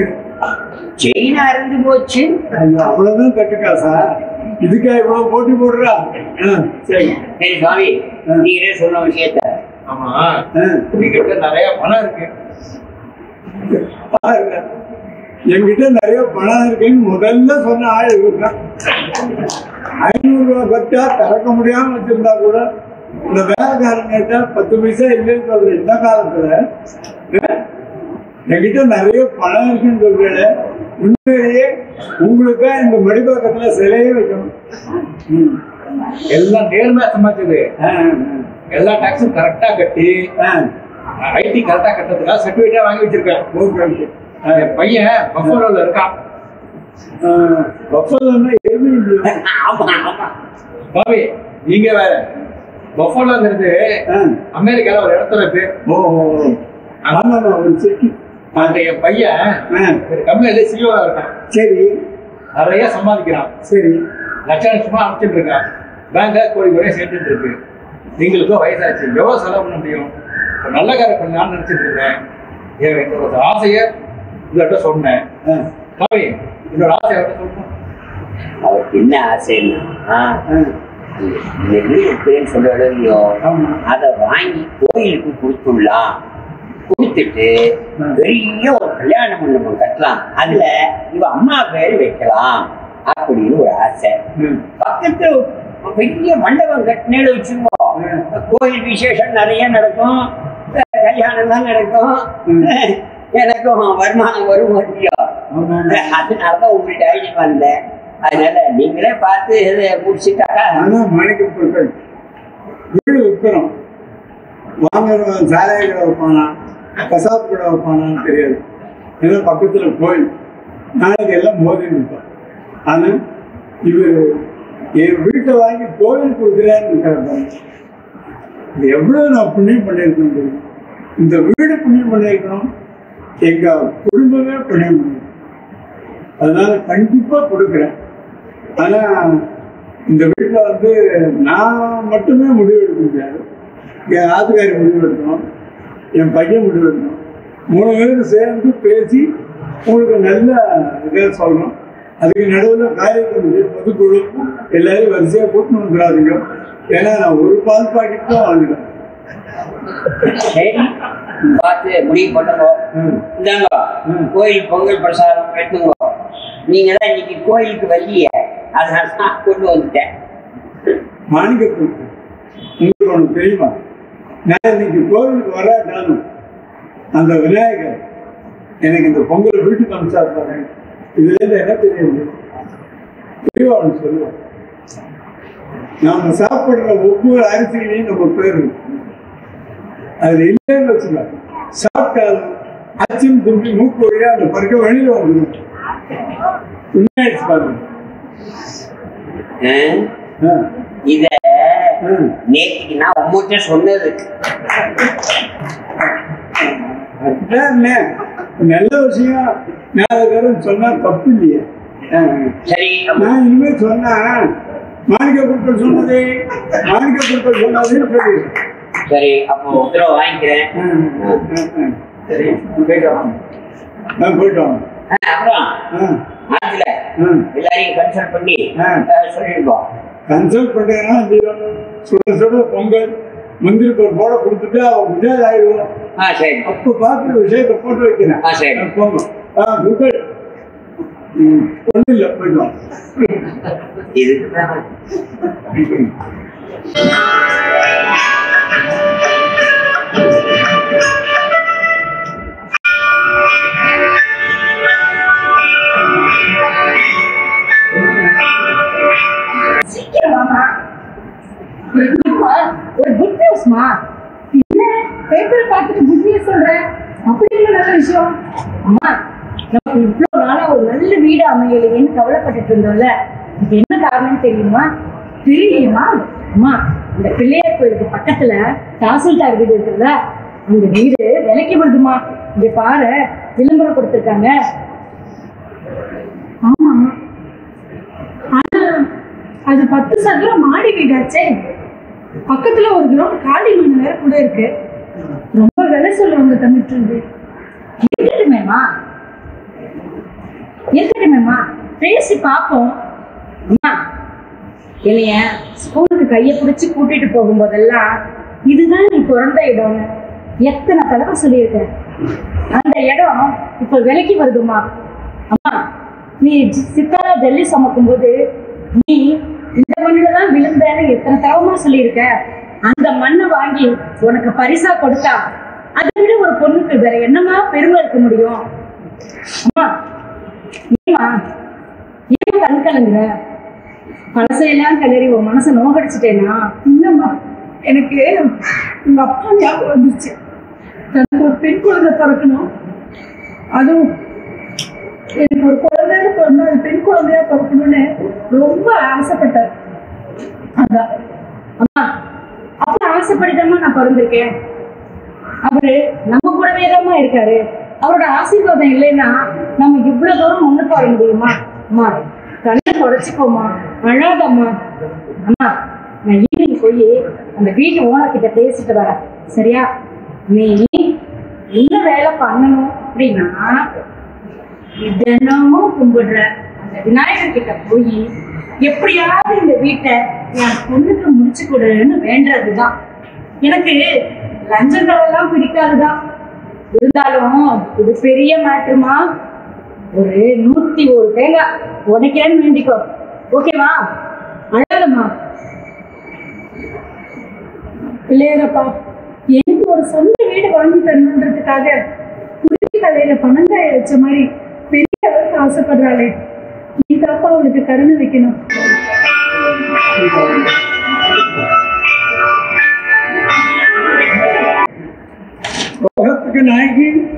செயினா இருந்து போச்சு. அவ்வளவுதான் தட்டுக்கா சார். இதுக்கா இவ்வளவு போட்டி போடுறா? சரி. சரி சுவாமி. நீங்களே சொன்ன விஷயத்த. ஆமா. உங்ககிட்ட நிறைய பணம் இருக்கு. பாருங்க. என்கிட்ட நிறைய பணம் இருக்குன்னு முதல்ல சொன்ன ஆள் இவர்தான். ஐநூறு ரூபாய் பட்டா திறக்க முடியாம வச்சிருந்தா கூட இந்த வேலைக்காரன் கேட்டா பத்து பைசா இல்லைன்னு சொல்ற இந்த காலத்துல என்கிட்ட நிறைய பணம் இருக்குன்னு சொல்றேன் உண்மையிலேயே உங்களுக்கா இந்த மடிப்பக்கத்துல சிலையே வைக்கணும். எல்லாம் நேர்மையா சம்பாதிச்சது ஆ, எல்லா டாக்ஸும் கரெக்டா கட்டி ஐடி கரெக்டா கட்டுறதுக்காக சர்டிபிகேட்டா வாங்கி வச்சிருக்கேன் பையன் பஃபலோல இருக்கான். பஃபலோன்னா எருமை? ஆமா ஆமா. பாவி நீங்க வேற. பஃபலோங்கிறது அமெரிக்கால ஒரு இடத்துல பேர். ஓ. ஆமாமா ஒரு செக்கு அங்க என் பையன் கம்பெனில சிஓவா இருக்கான். சரி. நிறைய சம்பாதிக்கிறான். சரி. லட்ச லட்சமா அனுப்பிச்சுட்டு இருக்கான். பேங்க கோடி கோடியா சேர்த்துட்டு இருக்கு. நீங்களுக்கும் வயசாச்சு. எவ்வளவு செலவு பண்ண முடியும்? ஒரு நல்ல காரியம் பண்ணலாம்னு நினைச்சிட்டு இருந்தேன் என் என்னோட ஆசையை உங்கள்கிட்ட சொன்னேன். சாமி என்னோட ஆசை அவர்கிட்ட சொல்லணும். அவருக்கு என்ன ஆசைன்னா வீடு இருக்குன்னு ஆமா. அதை வாங்கி கோயிலுக்கு கொடுத்துடலாம். கொடுத்துட்டு. பெரிய ஒரு கல்யாண மண்டபம் கட்டலாம் அதுல இவ அம்மா பேர் வைக்கலாம் அப்படின்னு ஒரு ஆசை. பக்கத்துல ஒரு பெரிய மண்டபம் கட்டினேன்னு வச்சுக்கோ. கோயில் விசேஷம் நிறைய நடக்கும் கல்யாணம் தான் நடக்கும். எனக்கும் வருமானம் வரும் இல்லையோ. அதனாலதான் உங்கள்கிட்ட ஐடியா வந்தேன் அதனால நீங்களே பார்த்து இதை முடிச்சுட்டாக்கா மாணிக்க வீடு விற்கிறோம் வாங்குறவன் கடை வைப்பானா கசாப் கூட வைப்பானான்னு தெரியாது. ஏன்னா பக்கத்தில் கோயில் நாளைக்கு எல்லாம் மோதி நிற்பான் ஆனால் இவர் என் வீட்டை வாங்கி கோயில் கொடுக்குறாருன்னு இருக்காரு பாருங்க. இது எவ்வளோ நான் புண்ணியம் பண்ணியிருக்கேன் தெரியும்? இந்த வீடு புண்ணியம் பண்ணியிருக்கணும் எங்கள் குடும்பமே புண்ணியம் பண்ணியிருக்கோம் அதனால் கண்டிப்பாக கொடுக்குறேன். ஆனால் இந்த வீட்டில் வந்து நான் மட்டுமே முடிவு எடுக்க முடியாது. என் ஆத்துக்காரி முடிவு எடுக்கணும். என் பையன் முடிவு எடுக்கணும் மூணு பேரும் சேர்ந்து பேசி உங்களுக்கு நல்ல இதை சொல்லணும். அதுக்கு நடுவில் காரியத்தினுடைய பொதுக்குழு எல்லாரும் வரிசையா கூட்டின்னு வந்துடாதீங்க. ஏன்னா நான் ஒரு பால் பாக்கெட் தான் வாங்கினேன் சரி. பார்த்து முடிவு பண்ணுங்க. ம். இந்தாங்க. கோயில் பொங்கல் பிரசாதம் எடுத்துங்க நீங்க தான் இன்னைக்கு கோயிலுக்கு வரலையே அதனால தான் கொண்டு வந்துட்டேன். மாணிக்கத்துக்கு உங்களுக்கு ஒன்று தெரியுமா? நான் இன்னைக்கு கோவிலுக்கு வராட்டாலும் அந்த விநாயகர் எனக்கு இந்த பொங்கல் வீட்டுக்கு அனுப்பிச்சாரு இதுல இதுலேருந்து என்ன தெரியுது பெரியவா சொல்லுவோம். நாம சாப்பிடுற ஒவ்வொரு அரிசியிலையும் நம்ம பேர் அது இல்லைன்னு வச்சுக்கோ. சாப்பிட்டாலும் அச்சும் தும்பி மூக்கு வழியா அந்த பருக்க வெளியில வந்துடும் உண்மையாயிடுச்சு பாருங்க. இத. நேற்றுக்கு நான் உங்ககிட்ட சொன்னது? நல்ல விஷயம் தரம் சொன்னா தப்பு இல்லையே சரி நான் இனிமே சொன்னா மாணிக்க பொருட்கள் சொன்னதே மாணிக்க பொருட்கள் சொன்னதுன்னு சொல்லி சரி அப்போ உத்தரவு வாங்கிக்கிறேன் சரி போயிட்டோம் நான் போயிட்டோம் அப்புறம் ஆத்துல. எல்லாரையும் கன்சல்ட் பண்ணி சொல்லிருக்கோம் கன்சல்ட் பண்றேன்னா இல்லையோ, சுட சுட பொங்கல் முந்திரி ஒரு போட கொடுத்துட்டு அவன் விஜய் ஆயிடுவோம். அப்ப பார்த்து விஷயத்தை போட்டு வைக்கிறேன். போங்க. ஆ குட் ஒன்றும் இல்லை போயிடுவோம் இதுக்கு ஒரு குட் நியூஸ்மா என்ன? பேப்பர் பார்த்துட்டு குட் நியூஸ் சொல்றேன் அப்படி என்ன நல்ல விஷயம். அம்மா நமக்கு இவ்வளவு நாளா ஒரு நல்ல வீடு அமையலையேன்னு கவலைப்பட்டுட்டு இருந்தோம்ல. இதுக்கு என்ன காரணம் தெரியுமா? தெரியுமா அம்மா இந்த பிள்ளையார் கோயிலுக்கு பக்கத்துல தாசில்தார் வீடு இருக்குல்ல அந்த வீடு விலைக்கு வருதுமா? இங்க பாரு விளம்பரம் கொடுத்துருக்காங்க. ஆமா அது பத்து சதுரம் மாடி வீடாச்சே. பக்கத்துல ஒரு கிரவுண்ட் காலி மணி நேரம் கூட இருக்கு. ரொம்ப விலை சொல்லுவாங்க தமிழ்ச்சி இருக்கட்டுமேமா இருக்கட்டுமேமா பேசி பார்ப்போம் அம்மா என்னைய ஸ்கூலுக்கு கையை பிடிச்சி கூட்டிட்டு போகும்போதெல்லாம் இதுதான் நீ பிறந்த இடம்னு எத்தனை தடவை சொல்லியிருக்கேன். அந்த இடம் இப்ப விலைக்கு வருதுமா அம்மா நீ சித்தாரா ஜல்லி சமைக்கும் போது நீ இந்த மண்ணுலதான் விழுந்தேன்னு எத்தனை தவமா சொல்லியிருக்க? அந்த மண்ணை வாங்கி உனக்கு பரிசா கொடுத்தா அதை விட ஒரு பொண்ணுக்கு வேற என்னமா பெருமை இருக்க முடியும்? அம்மா ஏமா ஏன் கண் கலங்குற? பழசையெல்லாம் கிளறி உன் மனசை நோகடிச்சிட்டேனா? இல்லம்மா எனக்கு உங்க அப்பா ஞாபகம் வந்துருச்சு. தனக்கு ஒரு பெண் குழந்தை பிறக்கணும். அதுவும் எனக்கு ஒரு குழந்தைய பிறந்தா அது பெண் குழந்தையா பிறக்கணும்னு ரொம்ப ஆசைப்பட்டார் அதான். அம்மா அப்ப ஆசைப்படிதாம்மா நான் பிறந்திருக்கேன். அவரு நம்ம கூடவே தாம்மா இருக்காரு. அவரோட ஆசீர்வாதம் இல்லைன்னா நம்ம இவ்வளவு தூரம் ஒண்ணு வர முடியுமா? அம்மா கண்ணை தொடச்சிக்கோமா அழாதம்மா. அம்மா நான் ஈவினிங் போய் அந்த வீட்டு ஓனர் கிட்ட பேசிட்டு வரேன். சரியா? நீ என்ன வேலை பண்ணணும் அப்படின்னா தினமும் கும்பிடுற அந்த விநாயகர் கிட்ட போய் எப்படியாவது இந்த வீட்டை என் பொண்ணுக்கு முடிச்சு கொடுன்னு வேண்டதுதான் எனக்கு லஞ்சங்களெல்லாம் பிடிக்காதுதான். இருந்தாலும் இது பெரிய மேட்ருமா ஒரு நூத்தி ஒரு தேங்காய் உடைக்கிறேன்னு வேண்டிக்கோ. ஓகேவா? அழகம்மா. இல்லையப்பா எனக்கு ஒரு சொந்த வீடு வாங்கி தரணுன்றதுக்காக குருவி கலையில பணங்காய வச்ச மாதிரி ஆசைப்படுறாளே. நீ தாப்பா அவளுக்கு கருணை வைக்கணும். நாய்க்கு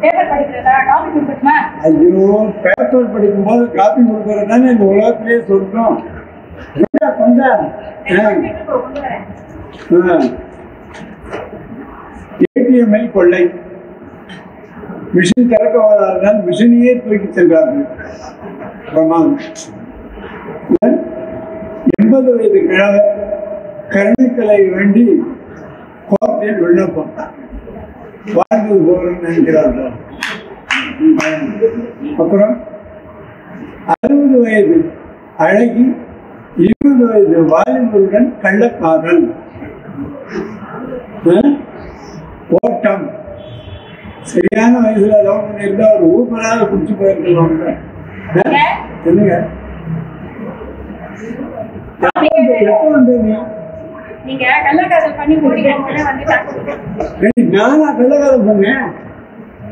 பேப்பர் கொடுக்கட்டுமா? ஐயோ பேப்பர் படிக்கும்போது காப்பி கொடுக்கறது தானே இந்த. ஆ. ஆ. ஏடிஎம்ஐ கொள்ளை. மிஷின் திறக்க வராததால் மிஷினையே தூக்கி சென்றார்கள் பிரமாதம். எண்பது வயது கிழவ கருணைக்கலை வேண்டி கோர்ட்டில் விண்ணப்பம். வாழ்ந்து போகிறோம்னு நினைக்கிறார்கள் அப்புறம் அறுபது வயது அழகி இருபது வயது வாலிபருடன் கள்ளக்காரன். ஓட்டம். சரியான வயசுல லவ் பண்ணியிருந்தா ஒரு ஊப்பராக குடிச்சு போயிருக்கலாம் என்னங்க? எப்போ வந்த நீ நீங்க கள்ளக்காதல் பண்ணி நானா கள்ளக்காதல் பண்ணேன்?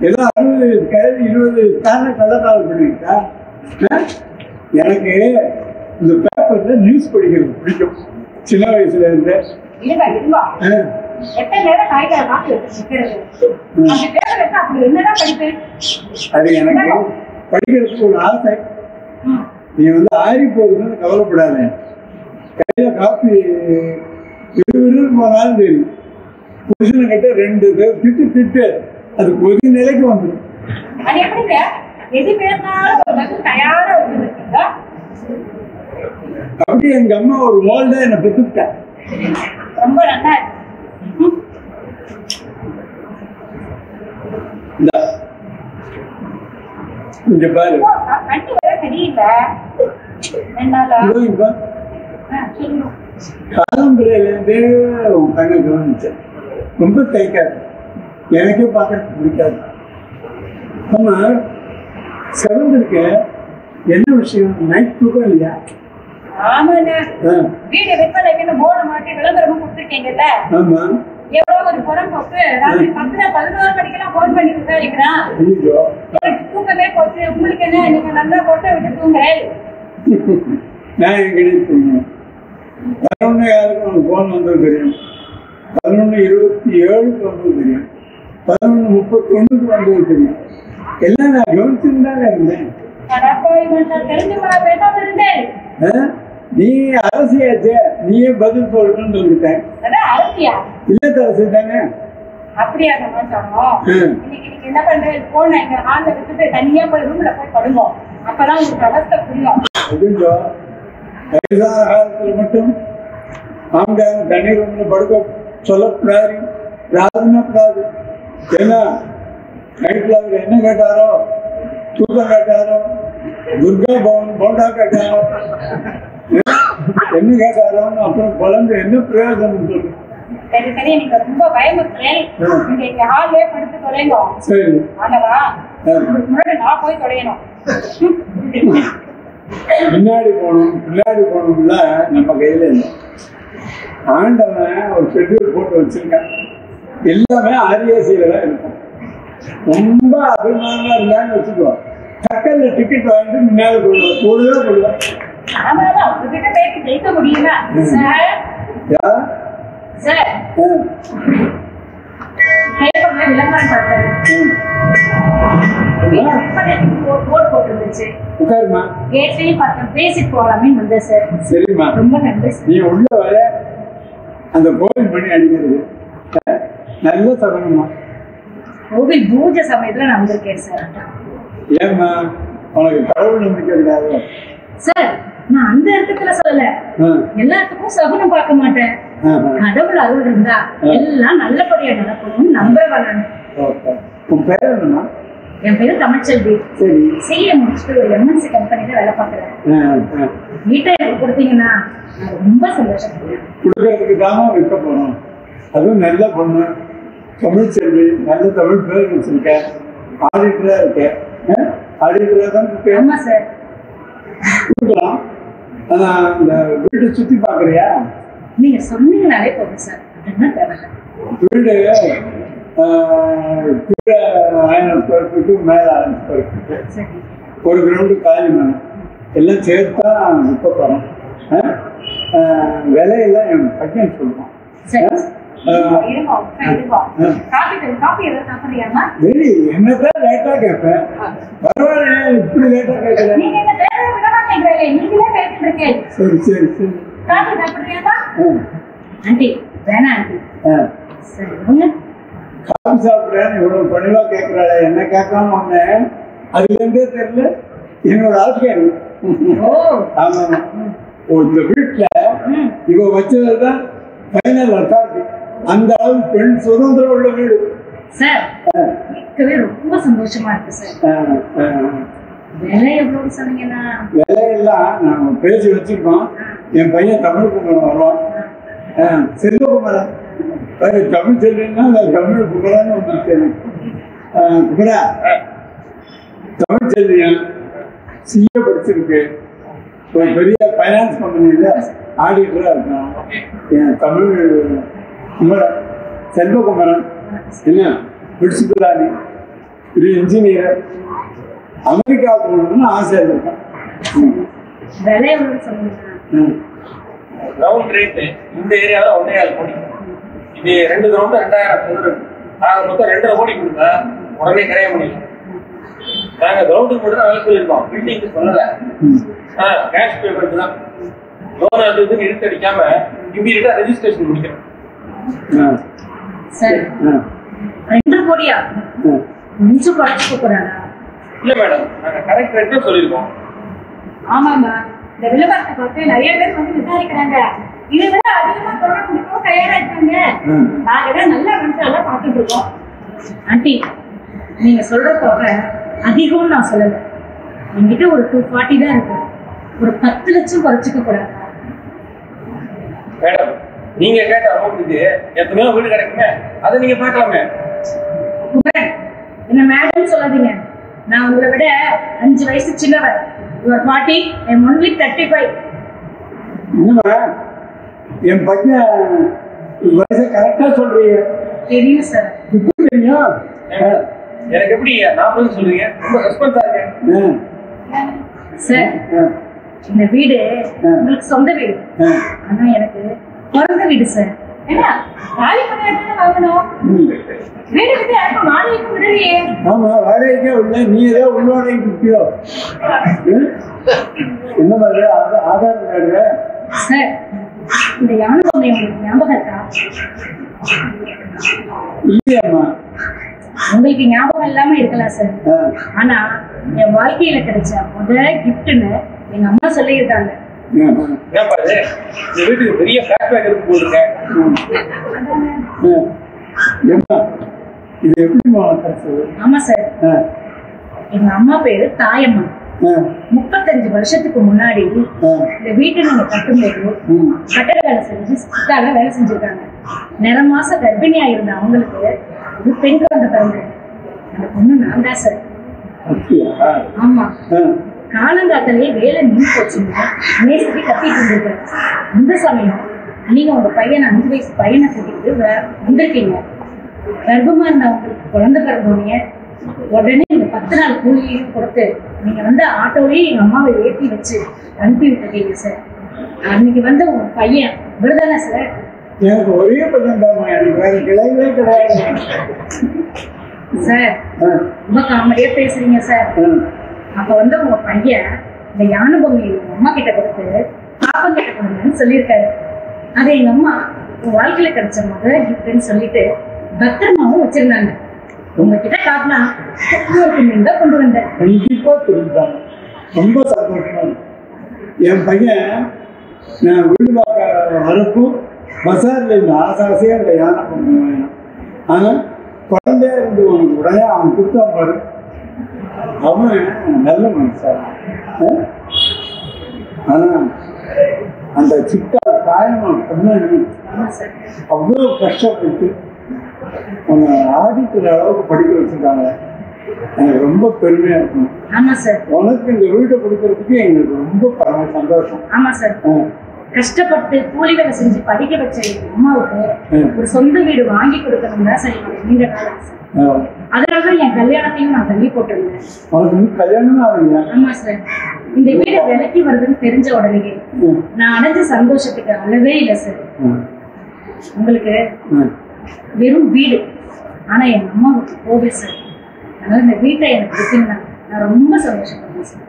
ஏதோ அறுபது வயசு இருபது வயசு கள்ளக்காதல் பண்ணிருக்கா எனக்கு இந்த பேப்பர்ல நியூஸ் படிக்கிறது பிடிக்கும். சின்ன வயசுல இருந்து. அது எனக்கு படிக்கிறதுக்கு ஒரு ஆசை. நீ வந்து ஆறி போகுதுன்னு கவலைப்படாத. கையில காப்பி போனாலும் சரி புருஷனை கிட்ட ரெண்டு பேர் திட்டு திட்டு. அது கொதி நிலைக்கு வந்துடும். அது எப்படிங்க? எது பேசினாலும் ஒரு பதில் தயாரா வச்சுருக்கீங்க? அப்படி எங்க அம்மா ஒரு மோல்டா என்னை பெற்றுக்கிட்டேன் ரொம்ப நல்லா இங்க பாரு. ஓ, க- கண்ணு வேற சரியில்லை. ரெண்டாளா இதோ இப்ப ஆ, சொல்லுங்க காலம்புரையிலேருந்தே உன் கண்ணை கவனிச்சேன் ரொம்ப தைக்காது. எனக்கே பார்க்கறதுக்கு பிடிக்காது. செவந்திருக்க என்ன விஷயம்? நைட் தூக்கம் இல்லையா? வீடு விற்பனைக்குன்னு போர்டு மாட்டி விளம்பரமும் கொடுத்துருக்கீங்கல்ல ஆமா. எவ்வளவு ஒரு புறம் போட்டு ராத்திரி பத்துல பதினோரு மணிக்கெல்லாம் போன் பண்ணி விசாரிக்கிறான். ஐயோ. எனக்கு தூக்கமே போச்சு. உங்களுக்கு என்ன நீங்க நல்லா கொட்டை விட்டு தூங்குறேன். நான் எங்கேயும் தூங்குவேன் பதினொன்று யாருக்கு உனக்கு ஃபோன் வந்தது தெரியும்? பதினொன்று இருபத்தி ஏழுக்கு வந்தது தெரியும். பதினொன்று முப்பத்தொன்னுக்கு வந்தது தெரியும். எல்லாம் நான் கவனிச்சுருந்தாங்க இருந்தேன். போய் நான் தெரிஞ்சுமா பேசாம இருந்தேன்? நீ அரசியாச்சே நீயே பதில் சொல்லணும்னு சொல்லிட்டேன். இல்லத்தரசி தானே? அப்படியா நம்ம சொன்னோம் ம். இன்னைக்கு நீங்க என்ன பண்றது? போன எங்க ஹால்ல விட்டுட்டு தனியா போய் ரூம்ல போய் படுங்க அப்பதான் உங்களுக்கு அவஸ்தை புரியும். அப்படின்றோ வயசான காலத்துல மட்டும் மாமியார் தனி ரூம்ல படுக்க சொல்லக்கூடாது பிரார்த்தனப்படாது ஏன்னா நைட்ல அவர் என்ன கேட்டாரோ? தூக்கம் கேட்டாரோ? துர்கா பவன் போண்டா கேட்டாரோ? என்ன கேட்டாரோன்னு அப்புறம் குழந்தை என்ன பிரயோஜனம் சொல்லு. சரி சரி நீங்க ரொம்ப பயமுறுத்துறேன். நீங்க எங்க ஹால்லே படுத்து தொலைங்க. சரி. ஆண்டவா முன்னாடி நான் போய் தொலையணும். முன்னாடி போகணும் பின்னாடி போகணும்ல நம்ம கையில இல்லை ஆண்டவன் ஒரு ஷெட்யூல் போட்டு வச்சிருக்கான். எல்லாமே ஆரியாசியில தான் இருக்கும். ரொம்ப அபிமானமா இருந்தான்னு வச்சுக்கோ. டக்கல்ல டிக்கெட் வாங்கிட்டு முன்னாடி போடுவோம் போடுவே போடுவேன். ஆமாடா உங்ககிட்ட பேசி ஜெயிக்க முடியுமா? சார். சார். விளம்பரம் பார்த்தேன். பேசிட்டு போகலாமே வந்தேன் சார். சரிம்மா. ரொம்ப நன்றி நீ உள்ள வர அந்த கோவில் மணி அடிக்கிறது. நல்ல சகனமா கோவில் பூஜை சமயத்துல நான் வந்திருக்கேன் சார். ஏம்மா உனக்கு கடவுள் நம்பிக்கை கிடையாது சார் நான் அந்த இடத்துல சொல்லல. எல்லாத்துக்கும் சகுனம் பார்க்க மாட்டேன். கடவுள் அருள் இருந்தா எல்லாம் நல்லபடியா நடக்கணும்னு நம்புறவன் நான் ஓகே. உன் பேர் என் பேரு தமிழ்ச்செல்வி. சிஏ முடிச்சுட்டு ஒரு எம்என்சி கம்பெனில வேலை ஆ. வீட்டை எனக்கு கொடுத்தீங்கன்னா நான் ரொம்ப சந்தோஷப்படுவேன். கொடுக்கறதுக்கு விற்க போறோம் அதுவும் நல்ல பொண்ணு. தமிழ் செல்வி நல்ல தமிழ் பேர் வச்சிருக்க ஆடிட்டரா இருக்க ஆடிட்டரா தான் இருக்க ஆமா சார் கொடுக்கலாம். இந்த வீட்டை சுத்தி பாக்குறியா நீங்க சொன்னீங்கனாலே போதும் சார். அதெல்லாம் தேவையில்ல. வீடு கீழே ஆயிரம் ஸ்கொயர் ஃபீட்டு மேலே ஆயிரம் ஸ்கொயர் ஃபீட்டு ஒரு கிரவுண்டு காலி மனம் எல்லாம் சேர்த்தா விற்க போகிறோம் விலையெல்லாம் என் பையன் சொல்லுவான். என்னதான் லேட்டா கேட்பேன் பரவாயில்ல இப்படி லேட்டா கேட்கல சரி சரி சரி. காபி சாப்பிடுறியாமா ஆ, ஆண்டி. சரி காபி சாப்பிட்றேன்னு இவ்வளவு பணிவா கேட்கிறாளே என்ன ஒண்ணு அதுல இருந்தே தெரியல. என்னோட ஆட்கள் ஆமா இந்த வீட்டுல இவ வச்சதுதான் ஃபைனல் அத்தாரிட்டி அந்த அளவு பெண் சுதந்திரம் உள்ள வீடு. சார் கேட்கவே ரொம்ப சந்தோஷமா இருக்கு சார். விலையெல்லாம் நாங்க பேசி வச்சிருக்கோம். என் பையன் தமிழ் குமரன் வருவான். ஆ, செல்வகுமரன் அது தமிழ் செல்வன்னா நான் தமிழ் குமரன் வந்துருக்கேன் குமரா தமிழ் செல்வியன் சிஏ படிச்சிருக்கு. ஒரு பெரிய ஃபைனான்ஸ் கம்பெனியில் ஆடிட்டராக இருக்கான். என் தமிழ் குமரன் செல்வகுமரன் என்ன? பிடிச்சிக்கலானி ஒரு இன்ஜினியர் அமெரிக்கா போகணும்னு ஆசை இருக்கேன் விலை எவ்வளோன்னு சொல்லுங்க. ம். கிரவுண்ட் ரேட்டு இந்த ஏரியாவில் ஒன்றே ஏழு கோடி. இது ரெண்டு கிரவுண்ட் ரெண்டாயிரம் சதுர நாங்கள் மொத்தம் ரெண்டரை கோடி கொடுத்தா உடனே கிரைய முடியல நாங்கள் கிரவுண்டுக்கு மட்டும் தான் வேலை சொல்லியிருக்கோம். பில்டிங்க்கு சொல்லலை. ஆ கேஷ் பேமெண்ட் தான். லோன் அது இதுன்னு இழுத்தடிக்காம இம்மீடியட்டா ரெஜிஸ்ட்ரேஷன். சார். ஆ. ரெண்டு கோடியா. கொஞ்சம் குறைச்சு போறாங்க இல்ல மேடம் நாங்க கரெக்ட் ரேட்டு சொல்லியிருக்கோம். ஆமாம்மா இந்த விளம்பரத்தை பார்த்து நிறைய பேர் வந்து விசாரிக்கிறாங்க. இதை விட அதிகமா தொகை கொடுக்கவும் தயாரா இருக்காங்க. நாங்க தான் நல்ல மனுஷாலாம் பார்த்துட்டு இருக்கோம். ஆண்டி நீங்க சொல்ற தொகை அதிகம்னு நான் சொல்லல. என்கிட்ட ஒரு டூ ஃபார்ட்டி தான் இருக்கு. ஒரு பத்து லட்சம் குறைச்சிக்க கூடாது. மேடம் நீங்க கேட்ட அமௌண்ட்டுக்கு எத்தனையோ வீடு கிடைக்குமே அதை நீங்க பார்க்கலாமே. என்ன மேடம் சொல்லாதீங்க. நான் உங்களை விட அஞ்சு வயசு சின்னவர் யுவர் ஃபார்ட்டி என் ஒன்லி தேர்ட்டி ஃபைவ் என் பையன் வயசை கரெக்டா சொல்றீங்க. தெரியும் சார் எப்படி தெரியும். எனக்கு எப்படி நாற்பது சொல்றீங்க? ரொம்ப சஸ்பென்ஸா இருக்கேன். ஆ. சார். இந்த வீடு உங்களுக்கு சொந்த வீடு. ஆ. ஆனா எனக்கு பிறந்த வீடு சார் என்ன? காலி பண்ணி வாங்கணும். வீடு விட்டு யாருக்கும் வாடகைக்கும் விடலையே ஆமா வாடகைக்கே உள்ள நீ ஏதோ உள் வாடகை கொடுத்தியோ ம்? என்ன மாதிரி ஆதா- ஆதார் கார்டு? சார் இந்த யானை பொம்மை உங்களுக்கு ஞாபகம் இருக்கா? இல்லையாம்மா. உங்களுக்கு ஞாபகம் இல்லாம இருக்கலாம் சார். ஆனா என் வாழ்க்கையில கிடைச்ச முதல் கிஃப்ட்னு எங்க அம்மா சொல்லியிருக்காங்க. இந்த வீட்டுக்கு பெரிய பேக் இருக்கு இது கிடைச்சது ஆமா சார். எங்க அம்மா பேரு தாயம்மா. முப்பத்தஞ்சு வருஷத்துக்கு முன்னாடி. இந்த வீட்டை நீங்க கட்டும்போது. கட்டட வேலை செஞ்சு சித்தால வேலை செஞ்சிருக்காங்க. நிற மாசம் கர்ப்பிணியா இருந்த அவங்களுக்கு ஒரு பெண் குழந்தை பிறந்தது. அந்த பொண்ணு நான் தான் சார். ஆமா. ஆ. காலங்காத்திலேயே வேலை நின்று போச்சுங்க மேஸ்திரி கத்திட்டு இருந்திருக்காரு அந்த சமயம் நீங்க உங்க பையனை அஞ்சு வயசு பையனை கூட்டிட்டு வந்திருக்கீங்க கர்ப்பமா இருந்தவங்களுக்கு குழந்தை பிறந்தோடனே உடனே இந்த பத்து நாள் கூலியையும் கொடுத்து நீங்க வந்து ஆட்டோலயே எங்க அம்மாவை ஏற்றி வச்சு அனுப்பி விட்டுருக்கீங்க சார் அன்னைக்கு வந்து உங்க பையன் விருதானே சார் எனக்கு ஒரே பையன் தான்மா எனக்கு வேற கிளைவே கிடையாது சார். ரொம்ப காமெடியா பேசுறீங்க சார். அப்ப வந்து உங்க பையன் இந்த யானை பொம்மையை உங்க அம்மா கிட்ட கொடுத்து பாப்பம் கிட்ட கொடுங்கன்னு சொல்லியிருக்காரு. அது எங்க அம்மா உன் வாழ்க்கையில கிடைச்ச முத கிஃப்ட்னு சொல்லிட்டு பத்திரமாவும் வச்சிருந்தாங்க. உங்ககிட்ட காட்டினா உங்களுக்கு நீங்க கொண்டு வந்தேன். கண்டிப்பா தெரிஞ்சுட்டாங்க ரொம்ப சந்தோஷமா. என் பையன் நான் வீடு பார்க்க வரப்போ பசார்ல இந்த ஆசாசையாக இந்த யானை பொம்மை வேணும் ஆனால் குழந்தையா இருந்து உனக்கு உடனே அவன் கொடுத்தான் பாரு. அவன் நல்ல மனுஷன். ஆ? ஆனா அந்த சிக்கா காயமா பொண்ணு ஆமா சார் அவ்வளோ கஷ்டப்பட்டு உன்னை ஆடிக்கிற அளவுக்கு படிக்க வச்சிருக்காங்க. எனக்கு ரொம்ப பெருமையா இருக்கும். உனக்கு இந்த வீட்டை கொடுக்கறதுக்கு எங்களுக்கு ரொம்ப பரம சந்தோஷம். ஆமா சார். கஷ்டப்பட்டு கூலி வேலை செஞ்சு படிக்க வச்ச எங்க அம்மாவுக்கு. ஒரு சொந்த வீடு வாங்கி கொடுக்கணும் தான் சார் நீண்ட கால. அதனாலதான் என் கல்யாணத்தையும் நான் தள்ளி போட்டிருந்தேன். ஆமா சார் இந்த வீடு விலைக்கு வருதுன்னு தெரிஞ்ச உடனே நான் அடைஞ்ச சந்தோஷத்துக்கு அளவே இல்லை சார் உங்களுக்கு. வெறும் வீடு. ஆனா என் அம்மாவுக்கு கோவில் சார் அதனால இந்த வீட்டை எனக்கு கொடுத்தீங்கன்னா நான் ரொம்ப சந்தோஷப்படுறேன் சார்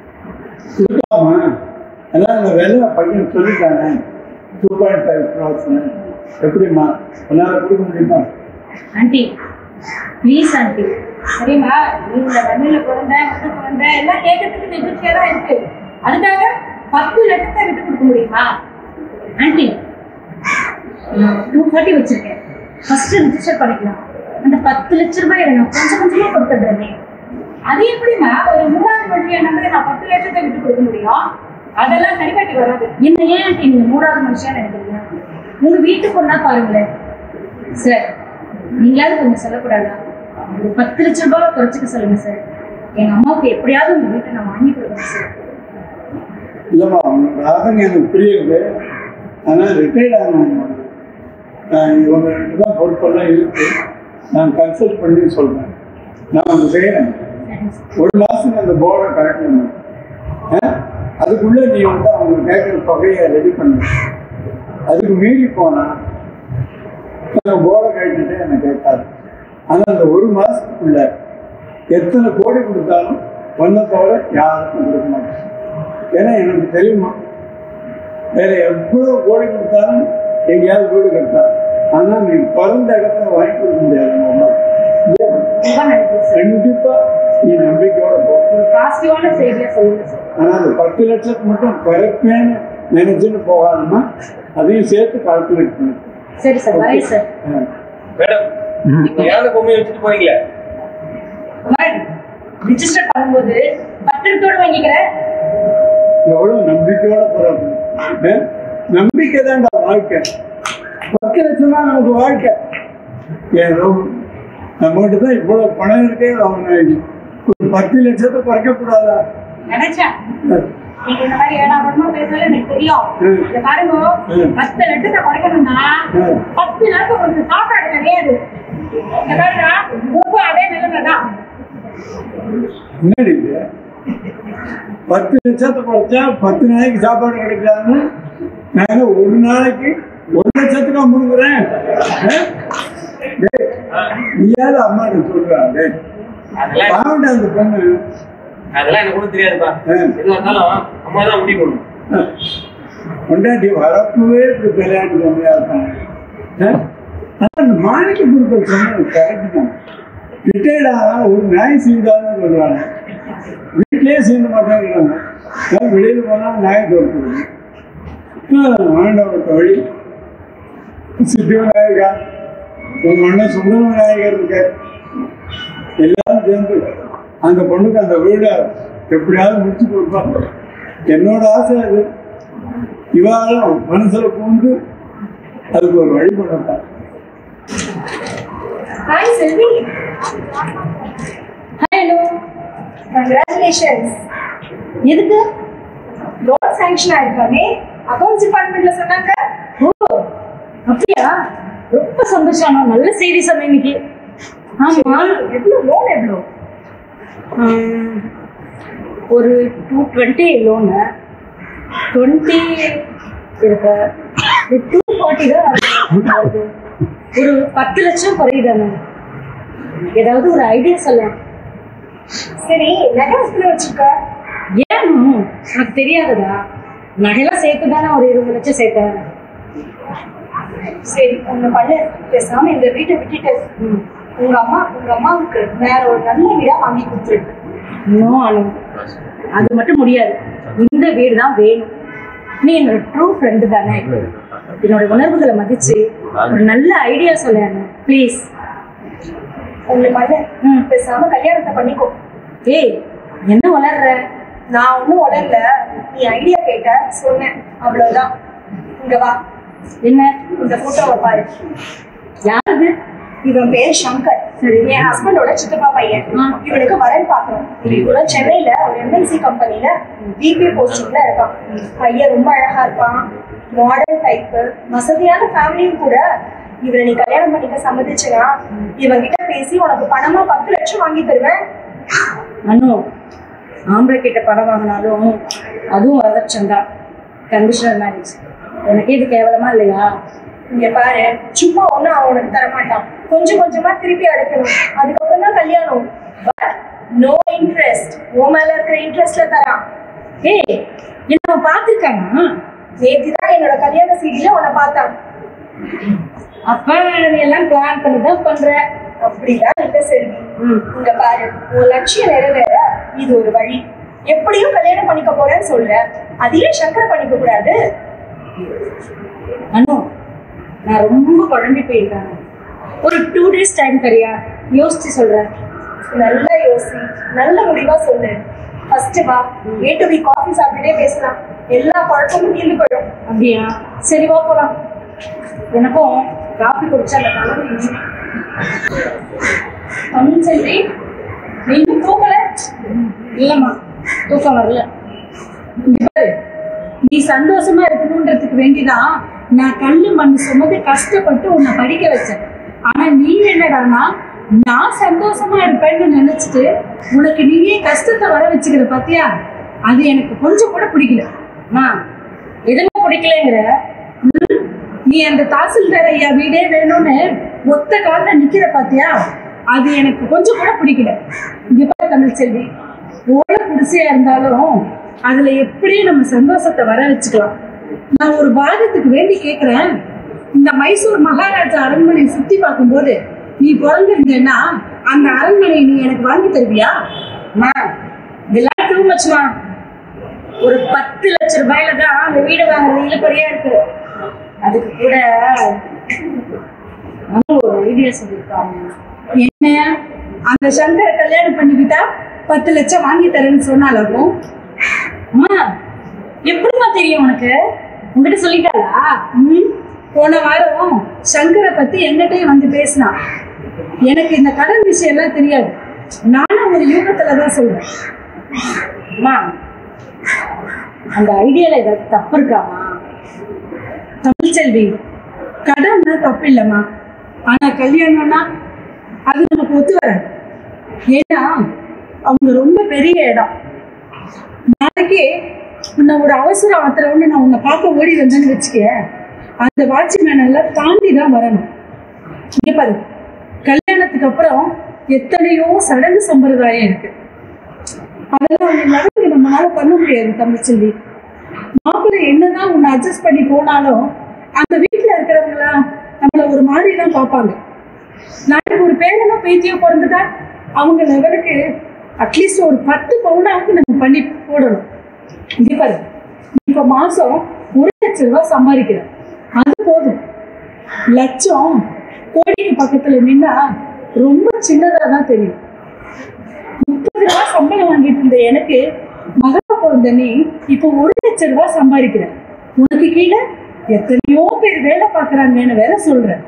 அதனால் அந்த வேலை பையன் சொல்லிட்டாங்க டூ பாயிண்ட் ஃபைவ் க்ரோஸ்னு எப்படிம்மா? என்னால் கொடுக்க முடியுமா? Aunty please aunty. சரிம்மா நீங்கள் இந்த மண்ணில் பிறந்த முட்டை பிறந்த எல்லாம் கேட்கறதுக்கு நெகிழ்ச்சியாக தான் இருக்கு. அதுக்காக பத்து லட்சத்தை விட்டு கொடுக்க முடியுமா? ஆண்டி டூ ஃபார்ட்டி வச்சிருக்கேன். ஃபர்ஸ்ட் ரிஜிஸ்டர் பண்ணிக்கலாம். அந்த பத்து லட்ச ரூபாய் வேணும் கொஞ்சம் கொஞ்சமாக கொடுத்துட்றேன். அது எப்படிம்மா? ஒரு மூணாவது மனுஷியை நம்பி நான் பத்து லட்சத்தை விட்டு கொடுக்க முடியும்? அதெல்லாம் சரிபட்டு வராது. என்ன ஏன் ஆண்டி நீங்க மூணாவது மனுஷன் நினைக்கிறீங்க உங்க வீட்டுக்கு பொண்ணா பாருங்களேன். சார் நீங்களாவது கொஞ்சம் சொல்லக்கூடாதா? ஒரு பத்து லட்ச ரூபாய் குறைச்சிக்க சொல்லுங்க சார். எங்க அம்மாவுக்கு எப்படியாவது உங்க வீட்டை நான் வாங்கி கொடுக்குறேன் சார். இல்லைம்மா ஆதங்கம் எனக்கு புரியுது ஆனால் ரிட்டையர்ட் ஆனவங்க நான் இவங்ககிட்ட தான் பொறுப்பெல்லாம் இருக்கு. நான் கன்சல்ட் பண்ணி சொல்கிறேன் நான் ஒன்று செய்கிறேன் ஒரு மாதம் அந்த போர்டை கரெக்ட் பண்ணுவேன் ஆ? அதுக்குள்ளே நீ வந்து அவங்க கேட்குற தொகையை ரெடி பண்ணு. அதுக்கு மீறி போனா போர்டை கட்டிட்டு என்னை கேட்காது. ஆனால் அந்த ஒரு மாதத்துக்குள்ள எத்தனை கோடி கொடுத்தாலும் ஒன்றை தவிர யாருக்கும் கொடுக்க மாட்டேன் ஏன்னா எனக்கு தெரியுமா வேற எவ்வளோ கோடி கொடுத்தாலும் எங்கேயாவது வீடு கட்டலாம். ஆனால் நீ பிறந்த இடத்த வாங்கி கொடுக்க முடியாது ரொம்ப நன்றி சார் கண்டிப்பா நீ நம்பிக்கையோட பாசிட்டிவான செய்தியா சொல்லுங்க சார். ஆனா அந்த பத்து லட்சத்துக்கு மட்டும் பிறப்பேன்னு நினைச்சுன்னு போகாதம்மா. அதையும் சேர்த்து கால்குலேட் பண்ணு. சரி சார் வரேன் சார். ஆ. மேடம் யானை பொம்மையை வச்சுட்டு போறீங்களே? ரிஜிஸ்டர் பண்ணும்போது பத்திரத்தோட வாங்கிக்கிறேன். எவ்வளவு நம்பிக்கையோட போறாங்க நம்பிக்கை தான்டா வாழ்க்கை. பத்து லட்சம் தான் நமக்கு வாழ்க்கை. ஏதோ நம்மகிட்ட தான் இவ்வளவு பணம் இருக்கே அவனை ஒரு பத்து லட்சத்தை குறைக்க கூடாதா நினைச்சேன் நீங்க இந்த மாதிரி ஏடாபடமா பேசல எனக்கு தெரியும். ம். இத பாருங்க ம். பத்து லட்சத்தை குறைக்கணும்னா. பத்து நாளுக்கு உங்களுக்கு சாப்பாடு கிடையாது. இந்த பாருங்க அதே பத்து லட்சத்தை குறைச்சா பத்து நாளைக்கு சாப்பாடு கிடைக்காதுன்னு நாங்க ஒரு நாளைக்கு ஒரு லட்சத்துக்கா முடுங்குறேன் நீயாவது அம்மா அதெல்லாம் பாவண்டா அந்த பொண்ணு அதெல்லாம் எனக்கு ஒன்றும் தெரியாதுப்பா. ம். எதுவாக இருந்தாலும் அம்மா தான் முடிவு பண்ணணும் கொண்டாட்டி வரப்பவே இப்படி விளையாட்டு கம்மியா இருப்பாங்க. அந்த மாணிக்க குருக்கள் சொன்னது கரெக்ட் தான். ரிட்டையர்ட் ஆனா ஒரு நாய் சீண்டான்னு சொல்றாங்க. வீட்லயே சீண்ட மாட்டேங்கிறாங்க அஹ் வெளியில போனா நாய் தோற்கிறது ஆண்டவர் வழி. சித்தி விநாயகா உங்க அண்ணன் சுந்தர விநாயகர் இருக்கார் எல்லாரும் சேர்ந்து அந்த பொண்ணுக்கு அந்த வீடை எப்படியாவது முடிச்சு கொடுப்பாங்க. என்னோட ஆசை அது. இவாளும் மனசுல பூண்டு அதுக்கு ஒரு வழி பண்ணட்டான் ஹாய் செல்வி ஹலோ கங்க்ராச்சுலேஷன்ஸ் எதுக்கு? லோன் சாங்ஷன் ஆயிருக்காமே அக்கௌண்ட்ஸ் டிபார்ட்மெண்ட்ல சொன்னாங்க. ஓ அப்படியா? ரொம்ப சந்தோஷம். அண்ணா. நல்ல செய்தி சொன்ன இன்னைக்கு. ஆமா. எவ்வளவு லோன் எவ்வளவு? ஆம், ஒரு டூ டுவெண்ட்டி லோனு டுவெண்ட்டி இருக்கு. டூ ஃபார்ட்டி தான். ஒரு பத்து லட்சம் குறையுதானே ஏதாவது ஒரு ஐடியா சொல்ல. சரி நகை எத்தனை வச்சிருக்க? ஏன் உனக்கு தெரியாததா? நகையெல்லாம் சேர்த்து தானே ஒரு இருபது லட்சம் சேர்த்தேன். சரி ஒண்ணு பண்ணு. பேசாம இந்த வீட்டை விட்டுட்டு. உங்க அம்மா உங்க அம்மாவுக்கு வேற ஒரு நல்ல வீடா வாங்கி கொடுத்துரு. அது மட்டும் முடியாது. இந்த வீடு தான் வேணும். நீ என்னோட ட்ரூ ஃப்ரெண்டு தானே. என்னோட உணர்வுகளை மதிச்சு ஒரு நல்ல ஐடியா சொல்ல ப்ளீஸ் பண்ணு. ம். பேசாம கல்யாணத்தை பண்ணிக்கோ. ஏய் என்ன வளர்ற நான் ஒன்னும் உடல்ல நீ ஐடியா கேட்ட சொன்னேன். அவ்வளவுதான். இங்க வா. என்ன? இந்த போட்டோவை பாரு. யாருது? இவன் பேர் சங்கர். சரி. என் ஹஸ்பண்டோட சித்தப்பா பையன். இவனுக்கு வரன் பார்க்கணும். இவன் சென்னையில ஒரு எம்என்சி கம்பெனில பிபி போஸ்டிங்ல இருக்கான். பையன் ரொம்ப அழகா இருப்பான். மாடர்ன் டைப் வசதியான ஃபேமிலியும் கூட இவனை நீ கல்யாணம் பண்ணிக்க சம்மதிச்சுனா இவன் கிட்ட பேசி உனக்கு பணமா பத்து லட்சம் வாங்கி தருவேன். அனு ஆம்பளை கிட்ட பணம் வாங்கினாலும் அதுவும் வரதட்சம் தான். கண்டிஷனல் மேரேஜ் எனக்கே இது கேவலமா இல்லையா? இங்க பாரு சும்மா ஒண்ணும் அவன் உனக்கு தர மாட்டான் கொஞ்சம் கொஞ்சமா திருப்பி அடைக்கணும். அதுக்கப்புறம் தான் கல்யாணம். பட் நோ இன்ட்ரெஸ்ட் உன் மேல இருக்கிற இன்ட்ரெஸ்ட்ல தரான். ஏய் என்ன அவன் பார்த்துருக்கானா? நேத்து தான் என்னோட கல்யாண சீடியில உன்னை பார்த்தான். அப்ப நீ எல்லாம் பிளான் பண்ணி தான் பண்ற. அப்படிதான் இல்ல செல்வி. இங்க பாரு உன் லட்சியம் நிறைவேற. இது ஒரு வழி. எப்படியும் கல்யாணம் பண்ணிக்க போறேன்னு சொல்ற. அதையே சங்கர பண்ணிக்க கூடாது. அண்ணோ நான் ரொம்ப குழம்பி போயிருக்காங்க ஒரு டூ டேஸ் டைம் தரியா யோசிச்சு சொல்றேன். நல்லா யோசி நல்ல முடிவா சொல்லு. ஃபர்ஸ்ட் வா ஏ டு பி காஃபி சாப்பிட்டுட்டே பேசலாம். எல்லா குழப்பமும் தீர்ந்து போயிடும். அப்படியா? சரி வா போலாம். எனக்கும் காஃபி குடிச்சா அந்த கலந்து தமிழ் செல்வி நீங்க இன்னும் தூங்கல? இல்லம்மா தூக்கம் வரல. நீ சந்தோஷமா இருக்கணும்ன்றதுக்கு வேண்டிதான் நான் கல்லு மண் சுமந்து கஷ்டப்பட்டு உன்னை படிக்க வச்சேன். ஆனா நீ என்னடான்னா நான் சந்தோஷமா இருப்பேன்னு நினைச்சிட்டு உனக்கு நீயே கஷ்டத்தை வர வச்சுக்கிற பாத்தியா? அது எனக்கு கொஞ்சம் கூட பிடிக்கல. அம்மா எதுவும் பிடிக்கலங்கிற? நீ அந்த தாசில்தார் ஐயா வீடே வேணும்னு ஒத்த காலில் நிக்கிற பாத்தியா? அது எனக்கு கொஞ்சம் கூட பிடிக்கல. இங்க பாரு தமிழ்ச்செல்வி ஓலை குடிசையா இருந்தாலும் அதுல எப்படியும் நம்ம சந்தோஷத்தை வர வச்சுக்கலாம். நான் ஒரு பாகத்துக்கு வேண்டி கேக்குறேன். இந்த மைசூர் மகாராஜா அரண்மனை சுத்தி பார்க்கும்போது நீ பிறந்திருந்தேன்னா அந்த அரண்மனை நீ எனக்கு வாங்கி தருவியா? அம்மா இதெல்லாம் டூ மச்மா ஒரு பத்து லட்ச ரூபாயில தான் அந்த வீடு வாங்குறது இழுப்பறியா இருக்கு. அதுக்கு கூட ஒரு ஐடியா சொல்லியிருக்காங்க. என்ன? அந்த சங்கரை கல்யாணம் பண்ணிக்கிட்டா பத்து லட்சம் வாங்கி தரேன்னு சொன்னாலும் அம்மா எப்படிமா தெரியும் உனக்கு? உங்ககிட்ட சொல்லிட்டாளா? போன வாரம் சங்கரை பத்தி என்கிட்டயும் வந்து பேசினான் எனக்கு இந்த கடன் விஷயம் எல்லாம் தெரியாது. நானும் ஒரு யூகத்துல தான் சொல்றேன். அம்மா அந்த ஐடியால ஏதாவது தப்பு இருக்காமா தமிழ்ச்செல்வி கடன்னா தப்பு இல்லைம்மா ஆனா கல்யாணம்னா அது நமக்கு ஒத்து வராது. ஏன்னா அவங்க ரொம்ப பெரிய இடம். நாளைக்கே உன்னை ஒரு அவசர ஆத்திரம்னு நான் உன்னை பார்க்க ஓடி வந்தேன்னு வச்சுக்க அந்த வாட்ச்மேன் எல்லாம் தாண்டி தான் வரணும். இங்கே பாரு கல்யாணத்துக்கு அப்புறம் எத்தனையோ சடங்கு சம்பிரதாயம் இருக்கு. அதெல்லாம் அவங்க நடந்து நம்மளால பண்ண முடியாது தமிழ்ச்செல்வி மாப்பிள்ளை என்னதான் உன்னை அட்ஜஸ்ட் பண்ணி போனாலும் அந்த வீட்டில் இருக்கிறவங்களா நம்மள ஒரு மாதிரி தான் பார்ப்பாங்க. நாளைக்கு ஒரு பேரனோ பேத்தியோ பிறந்துட்டா அவங்க லெவலுக்கு அட்லீஸ்ட் ஒரு பத்து பவுனாவது நம்ம பண்ணி போடணும். இங்க இப்ப மாசம் ஒரு லட்சம் ரூபாய் சம்பாதிக்கிறேன். அது போதும். லட்சம் கோடிக்கு பக்கத்துல நின்னா ரொம்ப சின்னதா தான் தெரியும். முப்பது ரூபாய் சம்பளம் வாங்கிட்டு இருந்த எனக்கு மகா பிறந்த இப்போ ஒரு லட்சம் ரூபாய் சம்பாதிக்கிறேன். உனக்கு கீழே எத்தனையோ பேர் வேலை பார்க்கறாங்கன்னு வேற சொல்றேன்.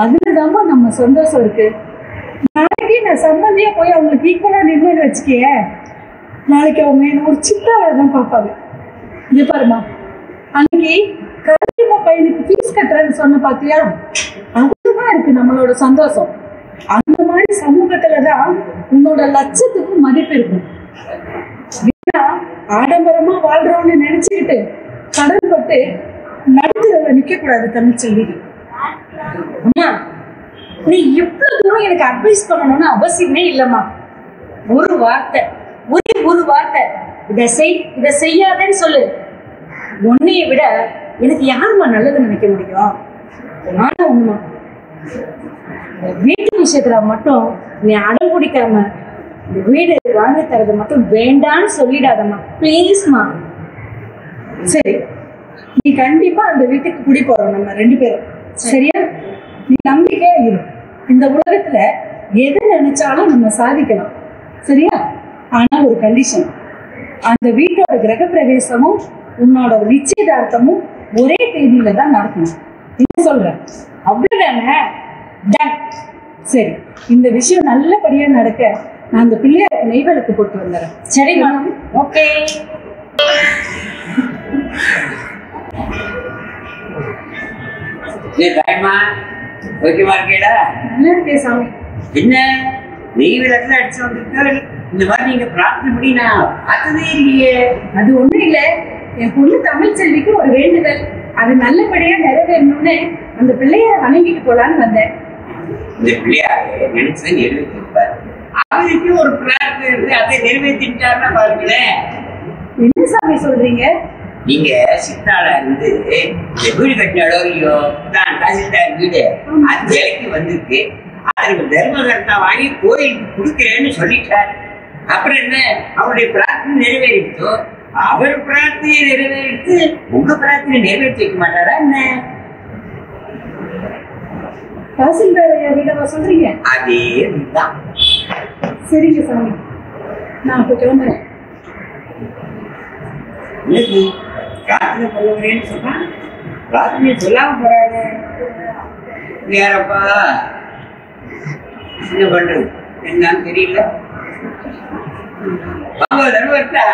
அதுலதாம்மா நம்ம சந்தோஷம் இருக்கு. நாளைக்கு நான் சம்பந்தியா போய் அவங்களுக்கு ஈக்குவலா நின்று வச்சுக்கிய. நாளைக்கு அவங்க என்ன ஒரு சித்தாவை தான் பார்ப்பாங்க. இது பாருமா அன்னைக்கு கல்விமா பையனுக்கு ஃபீஸ் கட்டுறேன்னு சொன்ன பாத்தியா? அதுதான் இருக்கு நம்மளோட சந்தோஷம். அந்த மாதிரி சமூகத்துலதான் உன்னோட லட்சத்துக்கு மதிப்பு இருக்கும். ஏன்னா ஆடம்பரமா வாழ்றோம்னு நினைச்சுக்கிட்டு கடன் பட்டு நடுத்தரவுல நிக்க கூடாது தமிழ்ச்செல்வி அம்மா நீ இவ்வளவு தூரம் எனக்கு அட்வைஸ் பண்ணணும்னு அவசியமே இல்லம்மா. ஒரு வார்த்தை ஒரே ஒரு வார்த்தை. இதை செய் இதை செய்யாதேன்னு சொல்லு. உன்னைய விட எனக்கு யாரும்மா நல்லது நினைக்க முடியும்? நானும் ஒண்ணுமா? வீட்டு விஷயத்துல மட்டும் நீ அடம் பிடிக்காம இந்த வீடு வாங்கி தரது மட்டும் வேண்டான்னு சொல்லிடாதம்மா. ப்ளீஸ்மா சரி நீ கண்டிப்பா அந்த வீட்டுக்கு குடி போறோம் நம்ம ரெண்டு பேரும். சரியா? நம்பிக்கையா இரு. இந்த உலகத்துல எது நினைச்சாலும் நம்ம சாதிக்கலாம். சரியா? ஆனா ஒரு கண்டிஷன் அந்த வீட்டோட கிரக பிரவேசமும் உன்னோட நிச்சயதார்த்தமும் ஒரே தேதியில தான் நடக்கணும். என்ன சொல்ற அவ்வளவுதானே? சரி. இந்த விஷயம் நல்லபடியா நடக்க நான் அந்த பிள்ளையாருக்கு நெய்வலுக்கு போட்டு வந்துடுறேன். சரி மேடம் ஓகே. நீ தாய்மா ஓகேவா இருக்கேடா? நல்லா இருக்கே சாமி. என்ன? நெய் விளக்குல அடிச்சு வந்திருக்க இந்த மாதிரி நீங்க பிரார்த்தனை பண்ணி நான் பார்த்ததே இல்லையே. அது ஒண்ணும் இல்ல. என் பொண்ணு தமிழ் செல்விக்கு ஒரு வேண்டுதல். அது நல்லபடியா நிறைவேறணும்னு அந்த பிள்ளையார வணங்கிட்டு போலான்னு வந்தேன். இந்த பிள்ளையாரு நினைச்சதை நிறைவேற்றிருப்பார். அவருக்கு ஒரு பிரார்த்தனை இருக்கு அதை நிறைவேற்றிட்டாருன்னா பாருங்களேன். என்ன சாமி சொல்றீங்க? நீங்க சித்தால இருந்து வீடு கட்டினாலோ இல்லையோ தான் தாசில்தார் வீடு அது விலைக்கு வந்திருக்கு. அதற்கு தர்மகர்த்தா வாங்கி கோயிலுக்கு கொடுக்கிறேன்னு சொல்லிட்டார். அப்புறம் என்ன? அவருடைய பிரார்த்தனை நிறைவேறிடுச்சோ? அவர் பிரார்த்தனையை நிறைவேறிட்டு உங்க பிரார்த்தனை நிறைவேற்றி வைக்க மாட்டாரா என்ன? தாசில்தார் சொல்றீங்க? அதே தான் சரிங்க சாமி. நான் இப்ப கிளம்புறேன். இன்னைக்கு பிரார்த்தனை போகிறேன்னு சொன்னா பிரார்த்தனை சொல்லாம போறாரு யாரப்பா என்ன பண்றது? என்னன்னு தெரியல. வாங்க தர்மர்த்தா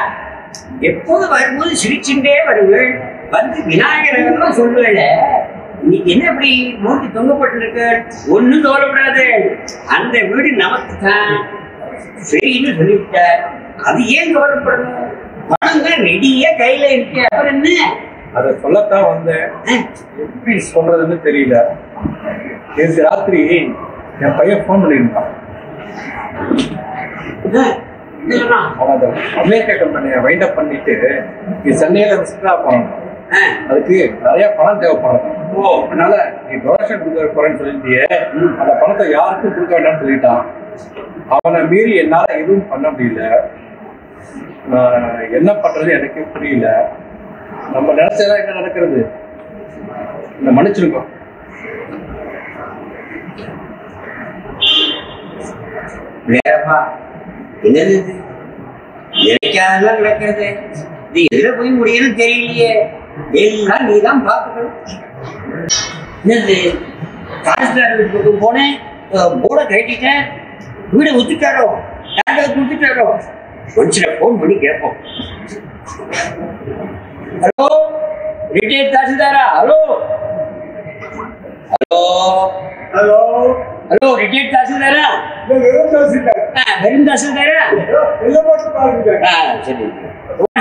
எப்போது வரும்போது சிரிச்சுட்டே வருவேள். வந்து விநாயகர் எல்லாம் சொல்லுவேல இன்னைக்கு என்ன இப்படி மூட்டி தொங்கப்பட்டிருக்க ஒன்னும் தோலப்படாது அந்த வீடு நமக்கு தான் சரின்னு சொல்லிவிட்டார். அது ஏன் கவலைப்படணும்? தான் ரெடியா கையில இருக்கு. அப்புறம் என்ன? அதை சொல்லத்தான் வந்தேன். எப்படி சொல்றதுன்னு தெரியல. நேற்று ராத்திரி என் பையன் ஃபோன் பண்ணியிருந்தான்? அவன் அந்த அமெரிக்கா கம்பெனியை வைண்ட் அப் பண்ணிட்டு இங்க சென்னையில விசிட்டா அஹ், அதுக்கு நிறைய பணம் தேவைப்படுறது ஓ. அதனால நீ டொனேஷன் கொடுக்க போறேன்னு சொல்லிட்டியே அந்த பணத்தை யாருக்கும் கொடுக்க வேண்டாம்னு சொல்லிட்டான். அவனை மீறி என்னால எதுவும் பண்ண முடியல. என்ன பண்றது எனக்கே புரியல. நம்ம நினைச்சதா என்ன நடக்கிறது? இந்த மன்னிச்சிருக்கோம் வேறப்பா என்னது இது? நடக்கிறது இது எதுல போய் முடியும்னு தெரியலையே. எல்லாம் நீ தான் பார்த்துக்கணும். என்னது? வீட்டுக்கு போனேன்? போர்டை கட்டிட்டேன் வீடை வித்துட்டாரோ டாக்டர் கொடுத்துட்டாரோ? மனுஷனை ஃபோன் பண்ணி கேட்போம். Hello? Retired தாசில்தாரா? Hello? Hello? Hello? Hello retired தாசில்தாரா? வெறும் தாசில்தாரா. ஆ, சரி.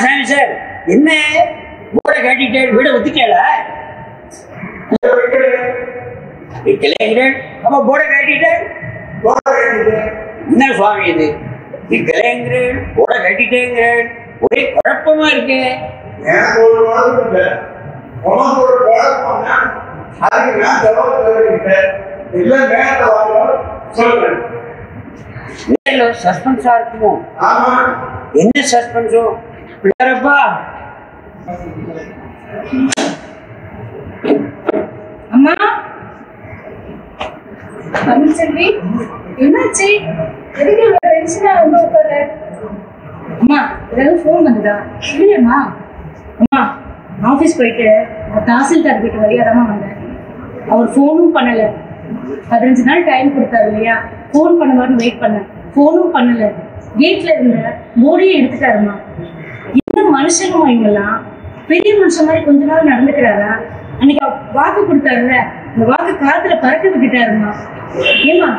சாமி சார் என்ன? போர்டை கட்டிட்டு வீடை வித்துட்டேல விக்கலைங்கிறேன் அப்ப போர்டை என்ன சுவாமி இது? விக்கலைங்கிறேன் போர்டை கட்டிட்டேங்கிறேன் ஒரே குழப்பமா இருக்கு. சஸ்பென்ஸா இருக்குமோ? என்ன சஸ்பென்ஸோ பிள்ளையாரப்பா. அம்மா. தமிழ்ச்செல்வி என்னாச்சு? எதுக்கு இவ்வளவு டென்ஷனா வந்து உட்கார அம்மா ஏதாவது ஃபோன் வந்ததா? இல்லையம்மா. அம்மா ஆஃபீஸ் போயிட்டு தாசில்தார் வீட்டு வழியா தான் வந்தேன். அவர் ஃபோனும் பண்ணலை. பதினஞ்சு நாள் டைம் கொடுத்தாரு இல்லையா? ஃபோன் பண்ணுவாருன்னு வெயிட் பண்ணேன். ஃபோனும் பண்ணலை. வீட்டில் இருந்த மோடியை எடுத்துட்டாருமா என்ன மனுஷனும் இவங்கெல்லாம் பெரிய மனுஷன் மாதிரி கொஞ்ச நாள் நடந்துக்கிறாரா? அன்னைக்கு வாக்கு கொடுத்தாருல்ல? அந்த வாக்கு காலத்துல பறக்க விட்டுட்டாருமா ஏமா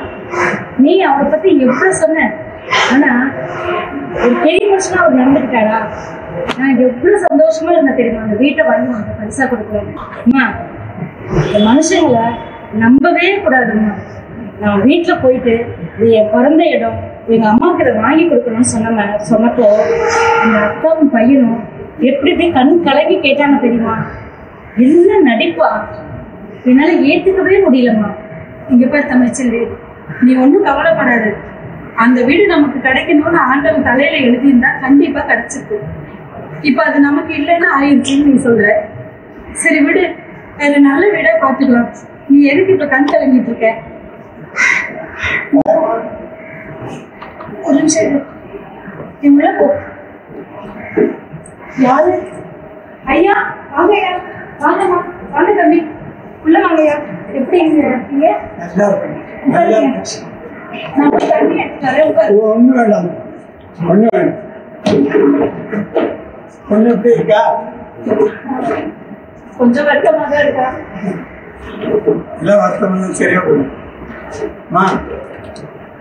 நீ அவரை பத்தி எவ்வளவு சொன்ன. ஆனா ஒரு பெரிய மனுஷனா அவர் நடந்துக்கிட்டாரா? நான் எவ்வளவு சந்தோஷமா இருந்தேன் தெரியுமா? அந்த வீட்டை வாங்கி அவனுக்கு பரிசா கொடுக்குறேன். அம்மா இந்த மனுஷங்களை நம்பவே கூடாதும்மா. நான் வீட்டுல போயிட்டு இது என் பிறந்த இடம் எங்க அம்மாவுக்கு இதை வாங்கி கொடுக்கணும்னு சொன்ன சொன்னப்போ எங்க அக்காவும் பையனும் எப்படி போய் கண் கலங்கி கேட்டாங்க தெரியுமா? என்ன நடிப்பா? என்னால ஏத்துக்கவே முடியலம்மா. இங்க பாரு தமிழ்ச்செல்வி. நீ ஒன்றும் கவலைப்படாது. அந்த வீடு நமக்கு கிடைக்கணும்னு ஆண்டவன் தலையில எழுதியிருந்தா கண்டிப்பா கிடைச்சிருக்கு. இப்ப அது நமக்கு இல்லைன்னு ஆயிருச்சுன்னு நீ சொல்ற. சரி விடு. வேற நல்ல வீடா பாத்துக்கலாம் நீ எதுக்கு இப்ப கண் கலங்கிட்டு இருக்க? ஒரு நிமிஷம் இவங்கள போ. யாரு? ஐயா வாங்க ஐயா. வாங்கம்மா வாங்க தம்பி. உள்ள வாங்க ஐயா. எப்படி இருக்கீங்க? ஒன்றும் வேண்டாம். ஒன்றும் வேண்டாம். ஒன்று எப்படி இருக்கா? கொஞ்சம் வருத்தமாக தான் இருக்கா? எல்லாம் வருத்தம் சரியா போகும் அம்மா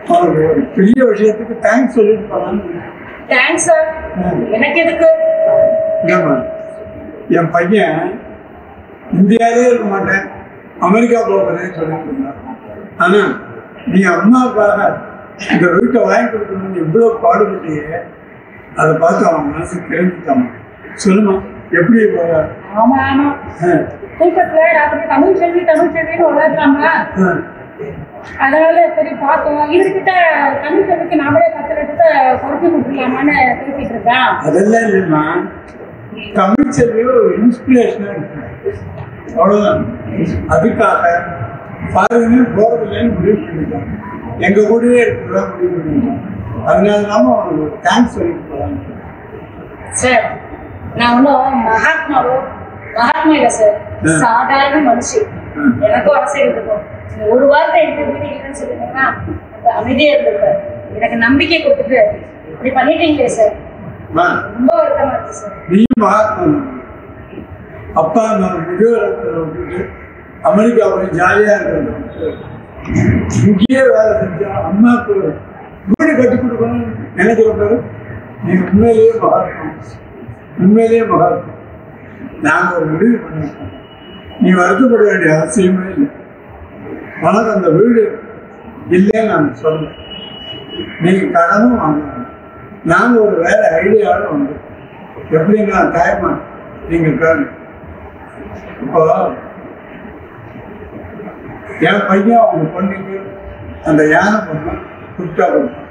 அவருக்கு ஒரு பெரிய விஷயத்துக்கு தேங்க்ஸ் சொல்லிட்டு போகலான்னு தேங்க்ஸ் சார் எனக்கு எதுக்கு? இல்லைம்மா என் பையன் இந்தியாவிலே இருக்க மாட்டேன். அமெரிக்கா போகிறேன்னு சொல்லிட்டு இருந்தான் ஆனால் நீ அம்மாவுக்காக இந்த வீட்டை வாங்கி கொடுக்கணும்னு இவ்வளோ பாடுபட்டியே அதை பார்த்து அவன் மனசு தெரிஞ்சுட்டாமா சொல்லுமா எப்படி தூக்கத்துல ராத்திரி தமிழ் செல்வி தமிழ் செல்வின்னு ஆ. அதனால சரி பார்த்தோம் இவர்கிட்ட தமிழ் செல்விக்கு நாமளே பத்து லட்சத்தை குறைச்சி கொடுத்துடலாமான்னு பேசிட்டு இருக்கேன் அதெல்லாம் இல்லைம்மா. தமிழ் செல்வி ஒரு இன்ஸ்பிரேஷனாக இருக்கு அவ்வளோதான் அதுக்காக பாருங்க போகிறதில்லைன்னு முடிவு பண்ணிட்டோம். எங்கள் கூடவே இருக்கிறதா முடிவு பண்ணிட்டோம். அதனால நாம அவனுக்கு தேங்க்ஸ் சொல்லிட்டு போகலாம். சார் நான் ஒன்றும் மகாத்மாவோ மகாத்மா இல்லை சார். சாதாரண மனுஷி ஆ. எனக்கும் இருக்கும் நீங்க ஒரு வார்த்தை வீடு இல்லைன்னு சொல்லிட்டீங்கன்னா அமைதியா இருந்திருப்பேன் எனக்கு நம்பிக்கை கொடுத்துட்டு இப்படி பண்ணிட்டீங்களே சார் ரொம்ப வருத்தமா இருக்கு சார் நீயும் மகாத்மா. அப்பா நான் முதியோரத்தில் விட்டுட்டு அமெரிக்கா போய் ஜாலியாக இருக்கிறது இங்கேயே வேலை செஞ்சா அம்மாவுக்கு வீடு கட்டி கொடுக்கணும்னு நினைக்கிற நீ உண்மையிலேயே மகாத்மா. உண்மையிலேயே மகாத்மா. நாங்கள் ஒரு முடிவு பண்ணிருக்கோம் நீ வருத்தப்பட வேண்டிய அவசியமே இல்லை. உனக்கு அந்த வீடு இல்லைன்னு நான் சொல்ல நீ கடனும் வாங்கணும். நாங்கள் ஒரு வேற ஐடியாவும் வந்து எப்படின்னா டைமா நீங்கள் கேளு இப்போ என் பையன் அவங்க பொண்ணுக்கு அந்த யானை பொண்ணு குட்டா கொடுத்தான்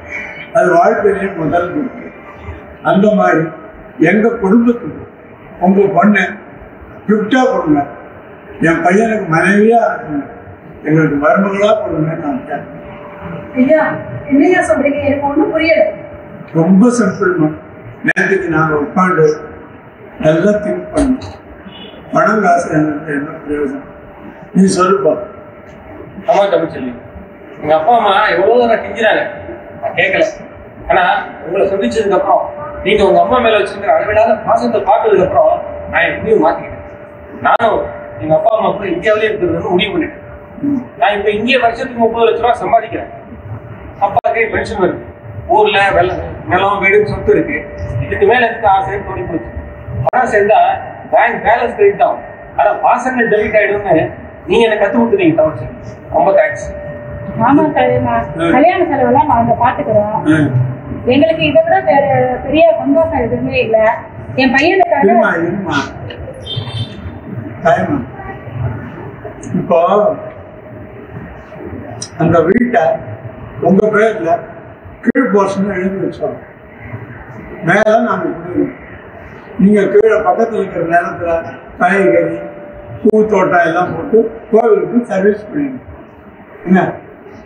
அது வாழ்க்கையிலேயே முதல் குட்டு அந்த மாதிரி எங்க குடும்பத்துக்கு உங்க பொண்ணு கிஃப்டா கொடுங்க என் பையனுக்கு மனைவியா இருக்குங்க எங்களுக்கு மருமகளா கொடுங்கன்னு நான் கேட்டேன். ரொம்ப சிம்பிள்மா. நேற்றுக்கு நாங்கள் உட்காந்து நல்லா திங்க் பண்ணோம். பணம் காசு என்ன பிரயோஜனம்? நீ சொல்லுப்பா. அம்மா தமிழ்ச்செல்வி எங்க அப்பா அம்மா எவ்வளவு தூரம் கெஞ்சினாங்க நான் கேட்கல ஆனா உங்களை சந்திச்சதுக்கு அப்புறம் நீங்க உங்க அம்மா மேல வச்சிருக்கிற அளவிடாத பாசத்தை பார்த்ததுக்கு அப்புறம் நான் என் முடிவு மாத்திக்கிட்டேன். நானும் எங்க அப்பா அம்மா கூட இந்தியாவிலே இருக்கிறதுன்னு முடிவு பண்ணிட்டேன். நான் இப்ப இங்கே வருஷத்துக்கு முப்பது லட்ச ரூபா சம்பாதிக்கிறேன். அப்பாவுக்கு பென்ஷன் வருது. ஊர்ல வெள்ள நிலம் வீடு சொத்து இருக்கு. இதுக்கு மேல எதுக்கு ஆசை? தோணி போச்சு. பணம் சேர்ந்தா பேங்க் பேலன்ஸ் கிரெடிட் ஆகும் ஆனா பாசங்கள் டெபிட் ஆயிடும்னு நீங்க எனக்கு கத்து கொடுத்துருங்க தமிழ் ரொம்ப தேங்க்ஸ் ஆமா கல்யாண கல்யாண செலவெல்லாம் நாங்க பாத்துக்கிறோம். எங்களுக்கு இதை விட வேற பெரிய சந்தோஷம் எதுவுமே இல்ல. என் பையனுக்காக இப்போ அந்த வீட்டை உங்க பேர்ல கீழ் போர்ஷன் எழுதி வச்சோம். மேல நாங்க நீங்கள் கீழே பக்கத்தில் இருக்கிற நேரத்தில் காய்கறி பூத்தோட்டம் எல்லாம் போட்டு கோவிலுக்கு சர்வீஸ் பண்ணிடுங்க. என்ன?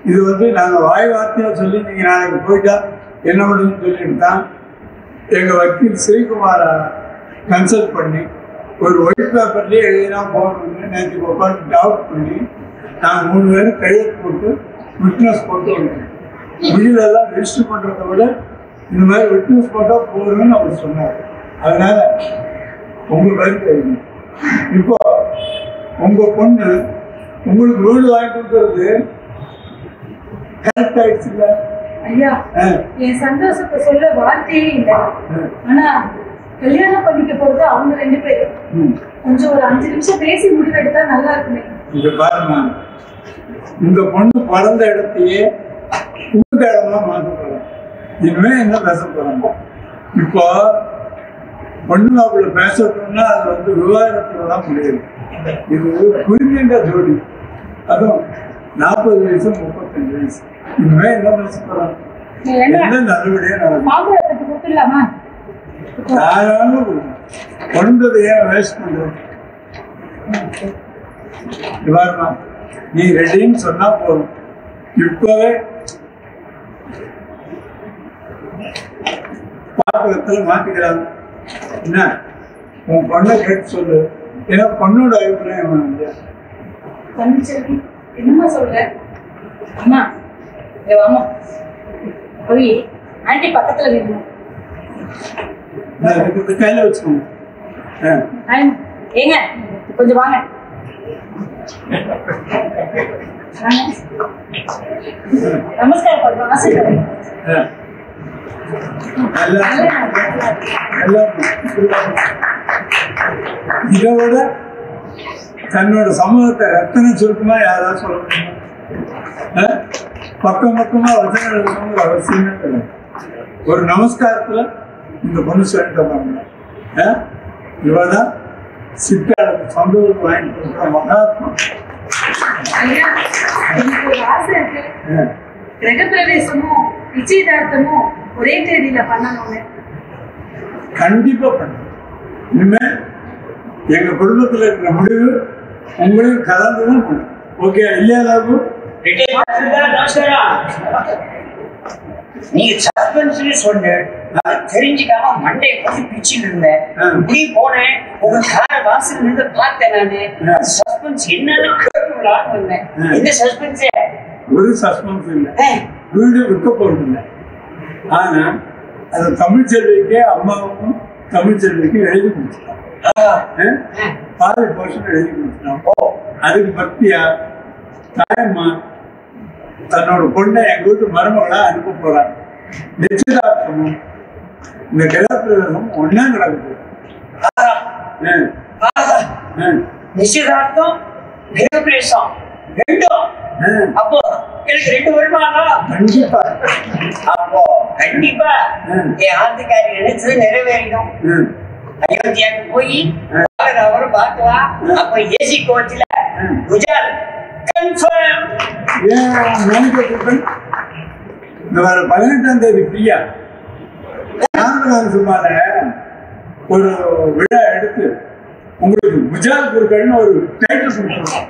இது வந்து நாங்கள் வாய் வார்த்தையாக சொல்லி நீங்கள் நாளைக்கு போயிட்டா என்ன பண்ணுன்னு சொல்லிட்டு தான் எங்கள் வக்கீல் ஸ்ரீகுமாரை கன்சல்ட் பண்ணி ஒரு ஒயிட் பேப்பர்லேயே எழுதினா போகணும்னு நேற்று உட்காந்து டவுட் பண்ணி நாங்கள் மூணு பேரும் கையெழுத்து போட்டு விட்னஸ் போட்டு வந்தோம் வீடெல்லாம் ரெஜிஸ்டர் பண்ணுறத விட இந்த மாதிரி விட்னஸ் போட்டால் போதும்னு அவர் சொன்னார். அதனால உங்க எழுதி இப்போ உங்க பொண்ணு உங்களுக்கு வீடு வாங்கி கொடுக்கறது கரெக்ட் ஆயிடுச்சு இல்ல? ஐயா என் சந்தோஷத்தை சொல்ல வார்த்தையே இல்லை. ஆனா கல்யாணம் பண்ணிக்க போறது அவங்க ரெண்டு பேரும். கொஞ்சம் ஒரு அஞ்சு நிமிஷம் பேசி முடிவெடுத்தா நல்லா இருக்குமே. இங்க பாருங்க இந்த பொண்ணு பிறந்த இடத்தையே புகுந்த இடமா மாத்த போறோம். இனிமே என்ன பேச போறாங்க இப்போ பொண்ணு மாப்பிள்ள பேசணும்னா அது வந்து விவாதத்துல தான் முடியுது. இது புரிஞ்சுன்ற ஜோடி. அதுவும் நாற்பது வயசு முப்பத்தஞ்சு வயசு. இனிமே என்ன பேச போறாங்க? என்ன? நல்லபடியா நடக்கும் யாராலும் கொண்டதை ஏன் வேஸ்ட் பண்றோம் இவ்வாறுமா நீ ரெடின்னு சொன்னா போதும். இப்பவே பாப்பகத்துல மாத்திக்கிறாங்க. என்ன? உன் பொண்ணை கேட்டு சொல்லு. ஏன்னா பொண்ணோட அபிப்பிராயம் வந்து? தமிழ்ச்செல்வி என்னம்மா சொல்ற? அம்மா இங்க வாமா போய் ஆண்டி பக்கத்துல நிற்கணும் கையில வச்சுக்கோங்க. ஏங்க கொஞ்சம் வாங்க. நமஸ்காரம் பண்றோம் ஆசீர்வாதம் ஆ. நல்லா நல்லா இதை விட தன்னோட சமூகத்தை ரத்தன சுருக்கமா யாராவது சொல்ல முடியுமா? பக்கம் பக்கமா வசனம் எழுதணுங்கிற அவசியமே கிடையாது ஒரு நமஸ்காரத்துல இந்த பொண்ணு சொல்லிட்டு பாருங்க இவதான் சித்தாளுக்கு சொந்த ஊர் வாங்கி கொடுக்குற மகாத்மா. கிரகப்பிரவேசமும் நிச்சயதார்த்தமும் ஒரே தேதியில பண்ணணும்னு. கண்டிப்பா பண்ணும் இனிமே எங்க குடும்பத்துல இருக்கிற முடிவு உங்களையும் கலந்துதான் பண்ணும் ஓகே இல்லையா லாபு நீங்க சஸ்பென்ஸ்னு சொன்ன தெரிஞ்சுக்காம மண்டையை போட்டு பிச்சுட்டு இருந்தேன். இப்படி போனேன். உங்க கார வாசல் இருந்து பார்த்தேன் நானு. சஸ்பென்ஸ் என்னன்னு கேட்டுலான்னு வந்தேன். இந்த சஸ்பென்ஸே? ஒரு சஸ்பென்ஸ் இல்லை. வீடு விற்க போறது இல்லை ஆனா அது தமிழ் செல்விக்கே அம்மாவுக்கும் தமிழ் செல்விக்கும் எழுதி கொடுத்துட்டோம் ஆ? பாதி போர்ஷன் எழுதி கொடுத்துட்டோம் அதுக்கு பக்தியா தாயம்மா தன்னோட பொண்ணை எங்க வீட்டு மருமகளா அனுப்ப போறாங்க. நிச்சயதார்த்தமும் இந்த கிரகப்பிரவேசம் ஒன்னா நடக்குது நிச்சயதார்த்தம் கிரகப்பிரவேசம். ரெண்டும். அப்போ எனக்கு ரெண்டு வருமானம் கண்டிப்பா. அப்போ கண்டிப்பா. என் ஆத்துக்காரி நினைச்சது நிறைவேறிடும். அயோத்தியாவுக்கு போய் அவரும் பார்க்கலாம் அப்ப ஏசி கோச்ல ம். குஜால் கன்ஃபார்ம் இந்த வர பதினெட்டாம் தேதி ஃப்ரீயா ராமநாதன் சும்மால ஒரு விழா எடுத்து உங்களுக்கு குஜால் குருக்கள்னு ஒரு டைட்டில் கொடுத்துருவோம்.